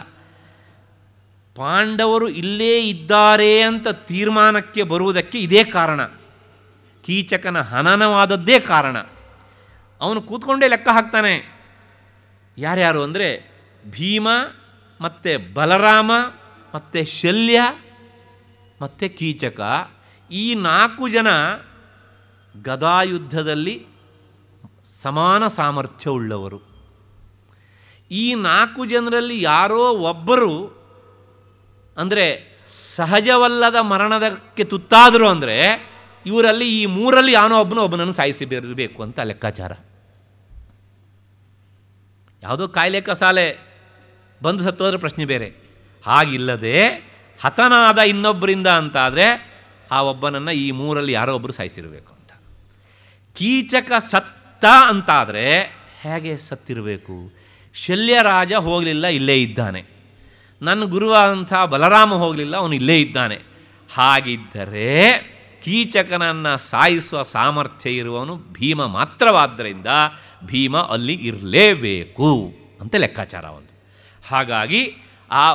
ಪಾಂಡವರು ಇಲ್ಲೇ ಇದ್ದಾರೆ ಅಂತ ತೀರ್ಮಾನಕ್ಕೆ ಬರುವುದಕ್ಕೆ ಇದೇ ಕಾರಣ. ಕೀಚಕನ ಹನನವಾದದ್ದೇ ಕಾರಣ. ಅವನು ಕೂತ್ಕೊಂಡೇ ಲೆಕ್ಕ ಹಾಕ್ತಾನೆ. ಯಾರ್ಯಾರು ಅಂದರೆ ಭೀಮ, ಮತ್ತು ಬಲರಾಮ, ಮತ್ತು ಶಲ್ಯ, ಮತ್ತು ಕೀಚಕ. ಈ ನಾಲ್ಕು ಜನ ಗದಾಯುದ್ಧದಲ್ಲಿ ಸಮಾನ ಸಾಮರ್ಥ್ಯವುಳ್ಳವರು. ಈ ನಾಲ್ಕು ಜನರಲ್ಲಿ ಯಾರೋ ಒಬ್ಬರು ಅಂದರೆ ಸಹಜವಲ್ಲದ ಮರಣದಕ್ಕೆ ತುತ್ತಾದರು ಅಂದರೆ ಇವರಲ್ಲಿ ಈ ಮೂರಲ್ಲಿ ಯಾವನೋ ಒಬ್ಬನ ಒಬ್ಬನನ್ನು ಸಾಯಿಸಿ ಬರಬೇಕು ಅಂತ ಲೆಕ್ಕಾಚಾರ. ಯಾವುದೋ ಕಾಯಿಲೆ ಕಸಾಲೆ ಬಂದು ಸತ್ತೋದ್ರೆ ಪ್ರಶ್ನೆ ಬೇರೆ. ಹಾಗಿಲ್ಲದೆ ಹತನಾದ ಇನ್ನೊಬ್ಬರಿಂದ ಅಂತಾದರೆ ಆ ಒಬ್ಬನನ್ನು ಈ ಮೂರಲ್ಲಿ ಯಾರೋ ಒಬ್ಬರು ಸಾಯಿಸಿರಬೇಕು ಅಂತ. ಕೀಚಕ ಸತ್ತ ಅಂತಾದರೆ ಹೇಗೆ ಸತ್ತಿರಬೇಕು? ಶಲ್ಯರಾಜ ಹೋಗಲಿಲ್ಲ, ಇಲ್ಲೇ ಇದ್ದಾನೆ. ನನ್ನ ಗುರುವಾದಂಥ ಬಲರಾಮ ಹೋಗಲಿಲ್ಲ, ಅವನು ಇಲ್ಲೇ ಇದ್ದಾನೆ. ಹಾಗಿದ್ದರೆ ಕೀಚಕನನ್ನು ಸಾಯಿಸುವ ಸಾಮರ್ಥ್ಯ ಇರುವವನು ಭೀಮ ಮಾತ್ರವಾದ್ದರಿಂದ ಭೀಮ ಅಲ್ಲಿ ಇರಲೇಬೇಕು ಅಂತ ಲೆಕ್ಕಾಚಾರ ಒಂದು. ಹಾಗಾಗಿ ಆ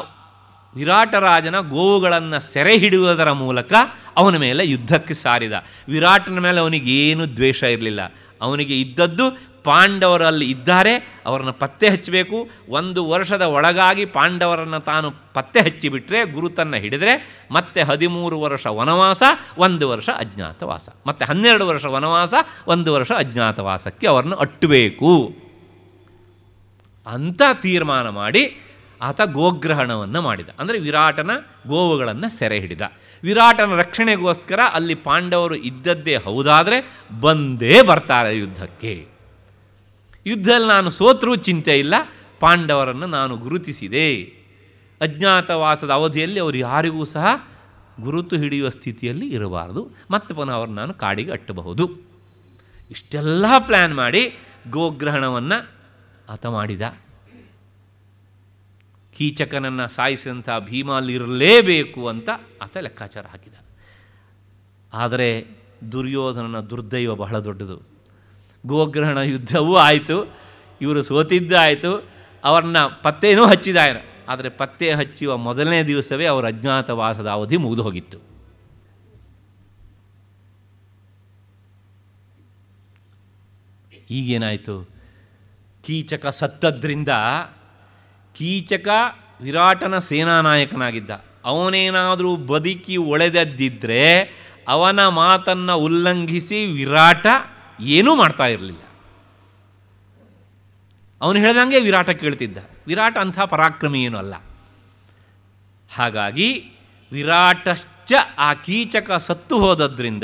ವಿರಾಟರಾಜನ ಗೋವುಗಳನ್ನು ಸೆರೆ ಹಿಡಿಯುವುದರ ಮೂಲಕ ಅವನ ಮೇಲೆ ಯುದ್ಧಕ್ಕೆ ಸಾರಿದ. ವಿರಾಟನ ಮೇಲೆ ಅವನಿಗೇನು ದ್ವೇಷ ಇರಲಿಲ್ಲ. ಅವನಿಗೆ ಇದ್ದದ್ದು ಪಾಂಡವರಲ್ಲಿ ಇದ್ದಾರೆ, ಅವರನ್ನು ಪತ್ತೆ ಹಚ್ಚಬೇಕು. ಒಂದು ವರ್ಷದ ಒಳಗಾಗಿ ಪಾಂಡವರನ್ನು ತಾನು ಪತ್ತೆ ಹಚ್ಚಿಬಿಟ್ರೆ ಗುರುತನ್ನು ಹಿಡಿದರೆ, ಮತ್ತೆ ಹದಿಮೂರು ವರ್ಷ ವನವಾಸ, ಒಂದು ವರ್ಷ ಅಜ್ಞಾತವಾಸ. ಮತ್ತು ಹನ್ನೆರಡು ವರ್ಷ ವನವಾಸ, ಒಂದು ವರ್ಷ ಅಜ್ಞಾತವಾಸಕ್ಕೆ ಅವರನ್ನು ಅಟ್ಟಬೇಕು. ಅಂತ ತೀರ್ಮಾನ ಮಾಡಿ ಆತ ಗೋಗ್ರಹಣವನ್ನು ಮಾಡಿದ. ಅಂದರೆ ವಿರಾಟನ ಗೋವುಗಳನ್ನು ಸೆರೆ ಹಿಡಿದ. ವಿರಾಟನ ರಕ್ಷಣೆಗೋಸ್ಕರ ಅಲ್ಲಿ ಪಾಂಡವರು ಇದ್ದದ್ದೇ ಹೌದಾದರೆ ಬಂದೇ ಬರ್ತಾರೆ ಯುದ್ಧಕ್ಕೆ. ಯುದ್ಧದಲ್ಲಿ ನಾನು ಸೋತರೂ ಚಿಂತೆ ಇಲ್ಲ. ಪಾಂಡವರನ್ನು ನಾನು ಗುರುತಿಸಿದೆ. ಅಜ್ಞಾತವಾಸದ ಅವಧಿಯಲ್ಲಿ ಅವರು ಯಾರಿಗೂ ಸಹ ಗುರುತು ಹಿಡಿಯುವ ಸ್ಥಿತಿಯಲ್ಲಿ ಇರಬಾರದು. ಮತ್ತೆ ಪುನಃ ಅವ್ರನ್ನ ನಾನು ಕಾಡಿಗೆ ಅಟ್ಟಬಹುದು. ಇಷ್ಟೆಲ್ಲ ಪ್ಲ್ಯಾನ್ ಮಾಡಿ ಗೋಗ್ರಹಣವನ್ನು ಆತ ಮಾಡಿದ. ಕೀಚಕನನ್ನು ಸಾಯಿಸಿದಂಥ ಭೀಮ ಇರಲೇಬೇಕು ಅಂತ ಆತ ಲೆಕ್ಕಾಚಾರ ಹಾಕಿದ. ಆದರೆ ದುರ್ಯೋಧನನ ದುರ್ದೈವ ಬಹಳ ದೊಡ್ಡದು. ಗೋಗ್ರಹಣ ಯುದ್ಧವೂ ಆಯಿತು. ಇವರು ಸೋತಿದ್ದು ಆಯಿತು. ಅವ್ರನ್ನ ಹಚ್ಚಿದ ಆಯ್ನ ಆದರೆ ಪತ್ತೆ ಹಚ್ಚುವ ಮೊದಲನೇ ದಿವಸವೇ ಅವರ ಅಜ್ಞಾತವಾಸದ ಅವಧಿ ಮುಗಿದು ಹೋಗಿತ್ತು ಈಗೇನಾಯಿತು? ಕೀಚಕ ಸತ್ತದ್ರಿಂದ ಕೀಚಕ ವಿರಾಟನ ಸೇನಾನಾಯಕನಾಗಿದ್ದ ಅವನೇನಾದರೂ ಬದುಕಿ ಒಳೆದದ್ದಿದ್ದರೆ ಅವನ ಮಾತನ್ನು ಉಲ್ಲಂಘಿಸಿ ವಿರಾಟ ಏನೂ ಮಾಡ್ತಾ ಇರಲಿಲ್ಲ. ಅವನು ಹೇಳ್ದಂಗೆ ವಿರಾಟ ಕೇಳ್ತಿದ್ದ. ವಿರಾಟ ಅಂಥ ಪರಾಕ್ರಮಿ ಏನೂ ಅಲ್ಲ. ಹಾಗಾಗಿ ವಿರಾಟಶ್ಚ ಆ ಕೀಚಕ ಸತ್ತು ಹೋದದ್ರಿಂದ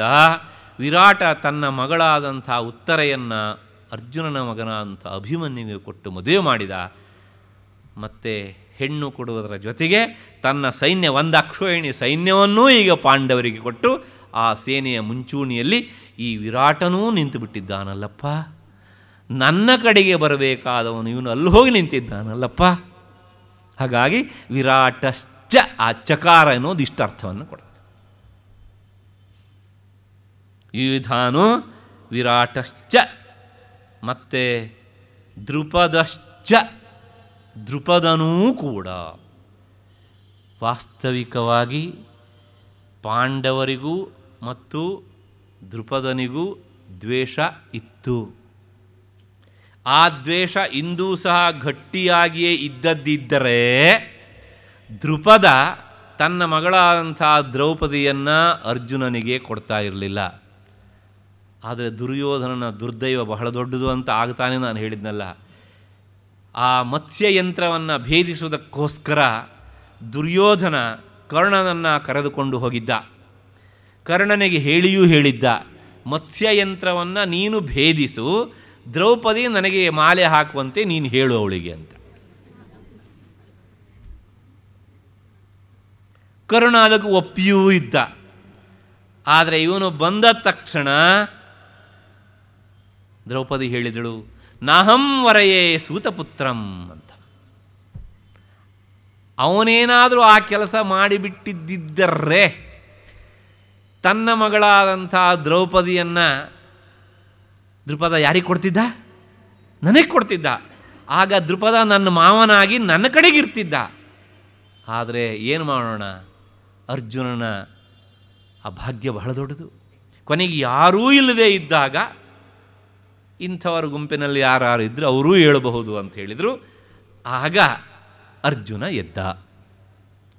ವಿರಾಟ ತನ್ನ ಮಗಳಾದಂಥ ಉತ್ತರೆಯನ್ನು ಅರ್ಜುನನ ಮಗನಾದಂಥ ಅಭಿಮನ್ಯುವಿಗೆ ಕೊಟ್ಟು ಮದುವೆ ಮಾಡಿದ. ಮತ್ತು ಹೆಣ್ಣು ಕೊಡುವುದರ ಜೊತೆಗೆ ತನ್ನ ಸೈನ್ಯ ಒಂದು ಅಕ್ಷೋಹಿಣಿ ಸೈನ್ಯವನ್ನೂ ಈಗ ಪಾಂಡವರಿಗೆ ಕೊಟ್ಟು ಆ ಸೇನೆಯ ಮುಂಚೂಣಿಯಲ್ಲಿ ಈ ವಿರಾಟನೂ ನಿಂತು ಬಿಟ್ಟಿದ್ದಾನಲ್ಲಪ್ಪ. ನನ್ನ ಕಡೆಗೆ ಬರಬೇಕಾದವನು ಇವನು ಅಲ್ಲಿ ಹೋಗಿ ನಿಂತಿದ್ದಾನಲ್ಲಪ್ಪ. ಹಾಗಾಗಿ ವಿರಾಟಶ್ಚ ಆ ಚಕಾರ ಅನ್ನೋದು ಇಷ್ಟ ಅರ್ಥವನ್ನು ಕೊಡುತ್ತೆ ವಿವಿಧಾನು ವಿರಾಟಶ್ಚ ಮತ್ತು ದೃಪದಶ್ಚ ದೃಪದನೂ ಕೂಡ ವಾಸ್ತವಿಕವಾಗಿ ಪಾಂಡವರಿಗೂ ಮತ್ತು ದೃಪದನಿಗೂ ದ್ವೇಷ ಇತ್ತು. ಆ ದ್ವೇಷ ಇಂದೂ ಸಹ ಗಟ್ಟಿಯಾಗಿಯೇ ಇದ್ದದ್ದಿದ್ದರೆ ದೃಪದ ತನ್ನ ಮಗಳಾದಂಥ ದ್ರೌಪದಿಯನ್ನು ಅರ್ಜುನನಿಗೆ ಕೊಡ್ತಾ ಇರಲಿಲ್ಲ. ಆದರೆ ದುರ್ಯೋಧನನ ದುರ್ದೈವ ಬಹಳ ದೊಡ್ಡದು ಅಂತ ಆಗ್ತಾನೆ ನಾನು ಹೇಳಿದ್ನಲ್ಲ. ಆ ಮತ್ಸ್ಯಯಂತ್ರವನ್ನು ಭೇದಿಸುವುದಕ್ಕೋಸ್ಕರ ದುರ್ಯೋಧನ ಕರ್ಣನನ್ನು ಕರೆದುಕೊಂಡು ಹೋಗಿದ್ದ. ಕರ್ಣನಿಗೆ ಹೇಳಿಯೂ ಹೇಳಿದ್ದ, ಮತ್ಸ್ಯಯಂತ್ರವನ್ನು ನೀನು ಭೇದಿಸು, ದ್ರೌಪದಿ ನನಗೆ ಮಾಲೆ ಹಾಕುವಂತೆ ನೀನು ಹೇಳು ಅವಳಿಗೆ ಅಂತ. ಕರುಣ ಅದಕ್ಕೆ ಒಪ್ಪಿಯೂ ಇದ್ದ, ಆದರೆ ಇವನು ಬಂದ ತಕ್ಷಣ ದ್ರೌಪದಿ ಹೇಳಿದಳು, ನಾಹಂ ವರೆಯೇ ಸೂತಪುತ್ರಂ ಅಂತ. ಅವನೇನಾದರೂ ಆ ಕೆಲಸ ಮಾಡಿಬಿಟ್ಟಿದ್ದರೆ ತನ್ನ ಮಗಳಾದಂಥ ದ್ರೌಪದಿಯನ್ನು ದೃಪದ ಯಾರಿಗೆ ಕೊಡ್ತಿದ್ದ? ನನಗೆ ಕೊಡ್ತಿದ್ದ. ಆಗ ದೃಪದ ನನ್ನ ಮಾವನಾಗಿ ನನ್ನ ಕಡೆಗೆ ಇರ್ತಿದ್ದ. ಆದರೆ ಏನು ಮಾಡೋಣ? ಅರ್ಜುನನ ಆ ಭಾಗ್ಯ ಬಹಳ ದೊಡ್ಡದು. ಕೊನೆಗೆ ಯಾರೂ ಇಲ್ಲದೆ ಇದ್ದಾಗ ಇಂಥವರ ಗುಂಪಿನಲ್ಲಿ ಯಾರು ಇದ್ದರೂ ಅವರೂ ಹೇಳಬಹುದು ಅಂತ ಹೇಳಿದರು. ಆಗ ಅರ್ಜುನ ಎದ್ದ.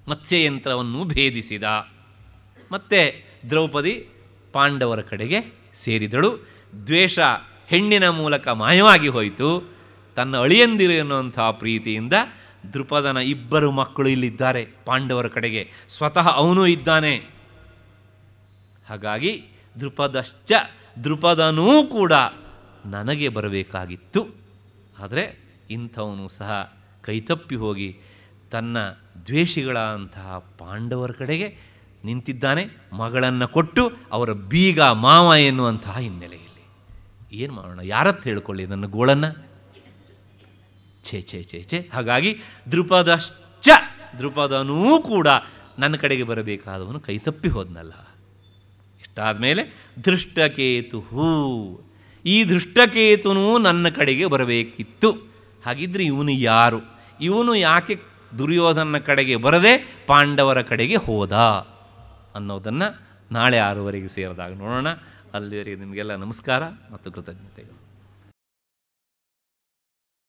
ಮತ್ಸ್ಯಯಂತ್ರವನ್ನು ಭೇದಿಸಿದ. ಮತ್ತು ದ್ರೌಪದಿ ಪಾಂಡವರ ಕಡೆಗೆ ಸೇರಿದಳು. ದ್ವೇಷ ಹೆಣ್ಣಿನ ಮೂಲಕ ಮಾಯವಾಗಿ ಹೋಯಿತು. ತನ್ನ ಅಳಿಯಂದಿರು ಎನ್ನುವಂಥ ಪ್ರೀತಿಯಿಂದ ದೃಪದನ ಇಬ್ಬರು ಮಕ್ಕಳು ಇಲ್ಲಿದ್ದಾರೆ. ಪಾಂಡವರ ಕಡೆಗೆ ಸ್ವತಃ ಅವನು ಇದ್ದಾನೆ. ಹಾಗಾಗಿ ದೃಪದಶ್ಚ ದೃಪದನೂ ಕೂಡ ನನಗೆ ಬರಬೇಕಾಗಿತ್ತು. ಆದರೆ ಇಂಥವನು ಸಹ ಕೈತಪ್ಪಿ ಹೋಗಿ ತನ್ನ ದ್ವೇಷಿಗಳಾದಂತಹ ಪಾಂಡವರ ಕಡೆಗೆ ನಿಂತಿದ್ದಾನೆ, ಮಗಳನ್ನು ಕೊಟ್ಟು ಅವರ ಬೀಗ ಮಾವ ಎನ್ನುವಂತಹ ಹಿನ್ನೆಲೆಯಲ್ಲಿ. ಏನು ಮಾಡೋಣ ಯಾರತ್ತು ಹೇಳ್ಕೊಳ್ಳಿ ನನ್ನ ಗೋಳನ್ನು? ಛೇ ಛೇ ಛೇ ಛೇ. ಹಾಗಾಗಿ ದೃಪದಶ್ಚ ದೃಪದನೂ ಕೂಡ ನನ್ನ ಕಡೆಗೆ ಬರಬೇಕಾದವನು ಕೈ ತಪ್ಪಿ ಹೋದ್ನಲ್ಲ. ಇಷ್ಟಾದ ಮೇಲೆ ದೃಷ್ಟಕೇತು ಈ ದೃಷ್ಟಕೇತುನೂ ನನ್ನ ಕಡೆಗೆ ಬರಬೇಕಿತ್ತು. ಹಾಗಿದ್ರೆ ಇವನು ಯಾರು? ಇವನು ಯಾಕೆ ದುರ್ಯೋಧನ ಕಡೆಗೆ ಬರದೆ ಪಾಂಡವರ ಕಡೆಗೆ ಹೋದ? ಅನ್ನೋದನ್ನು ನಾಳೆ ಆರೂವರೆಗೆ ಸೇರಿದಾಗ ನೋಡೋಣ. ಅಲ್ಲಿವರೆಗೆ ನಿಮಗೆಲ್ಲ ನಮಸ್ಕಾರ ಮತ್ತು ಕೃತಜ್ಞತೆಗಳು.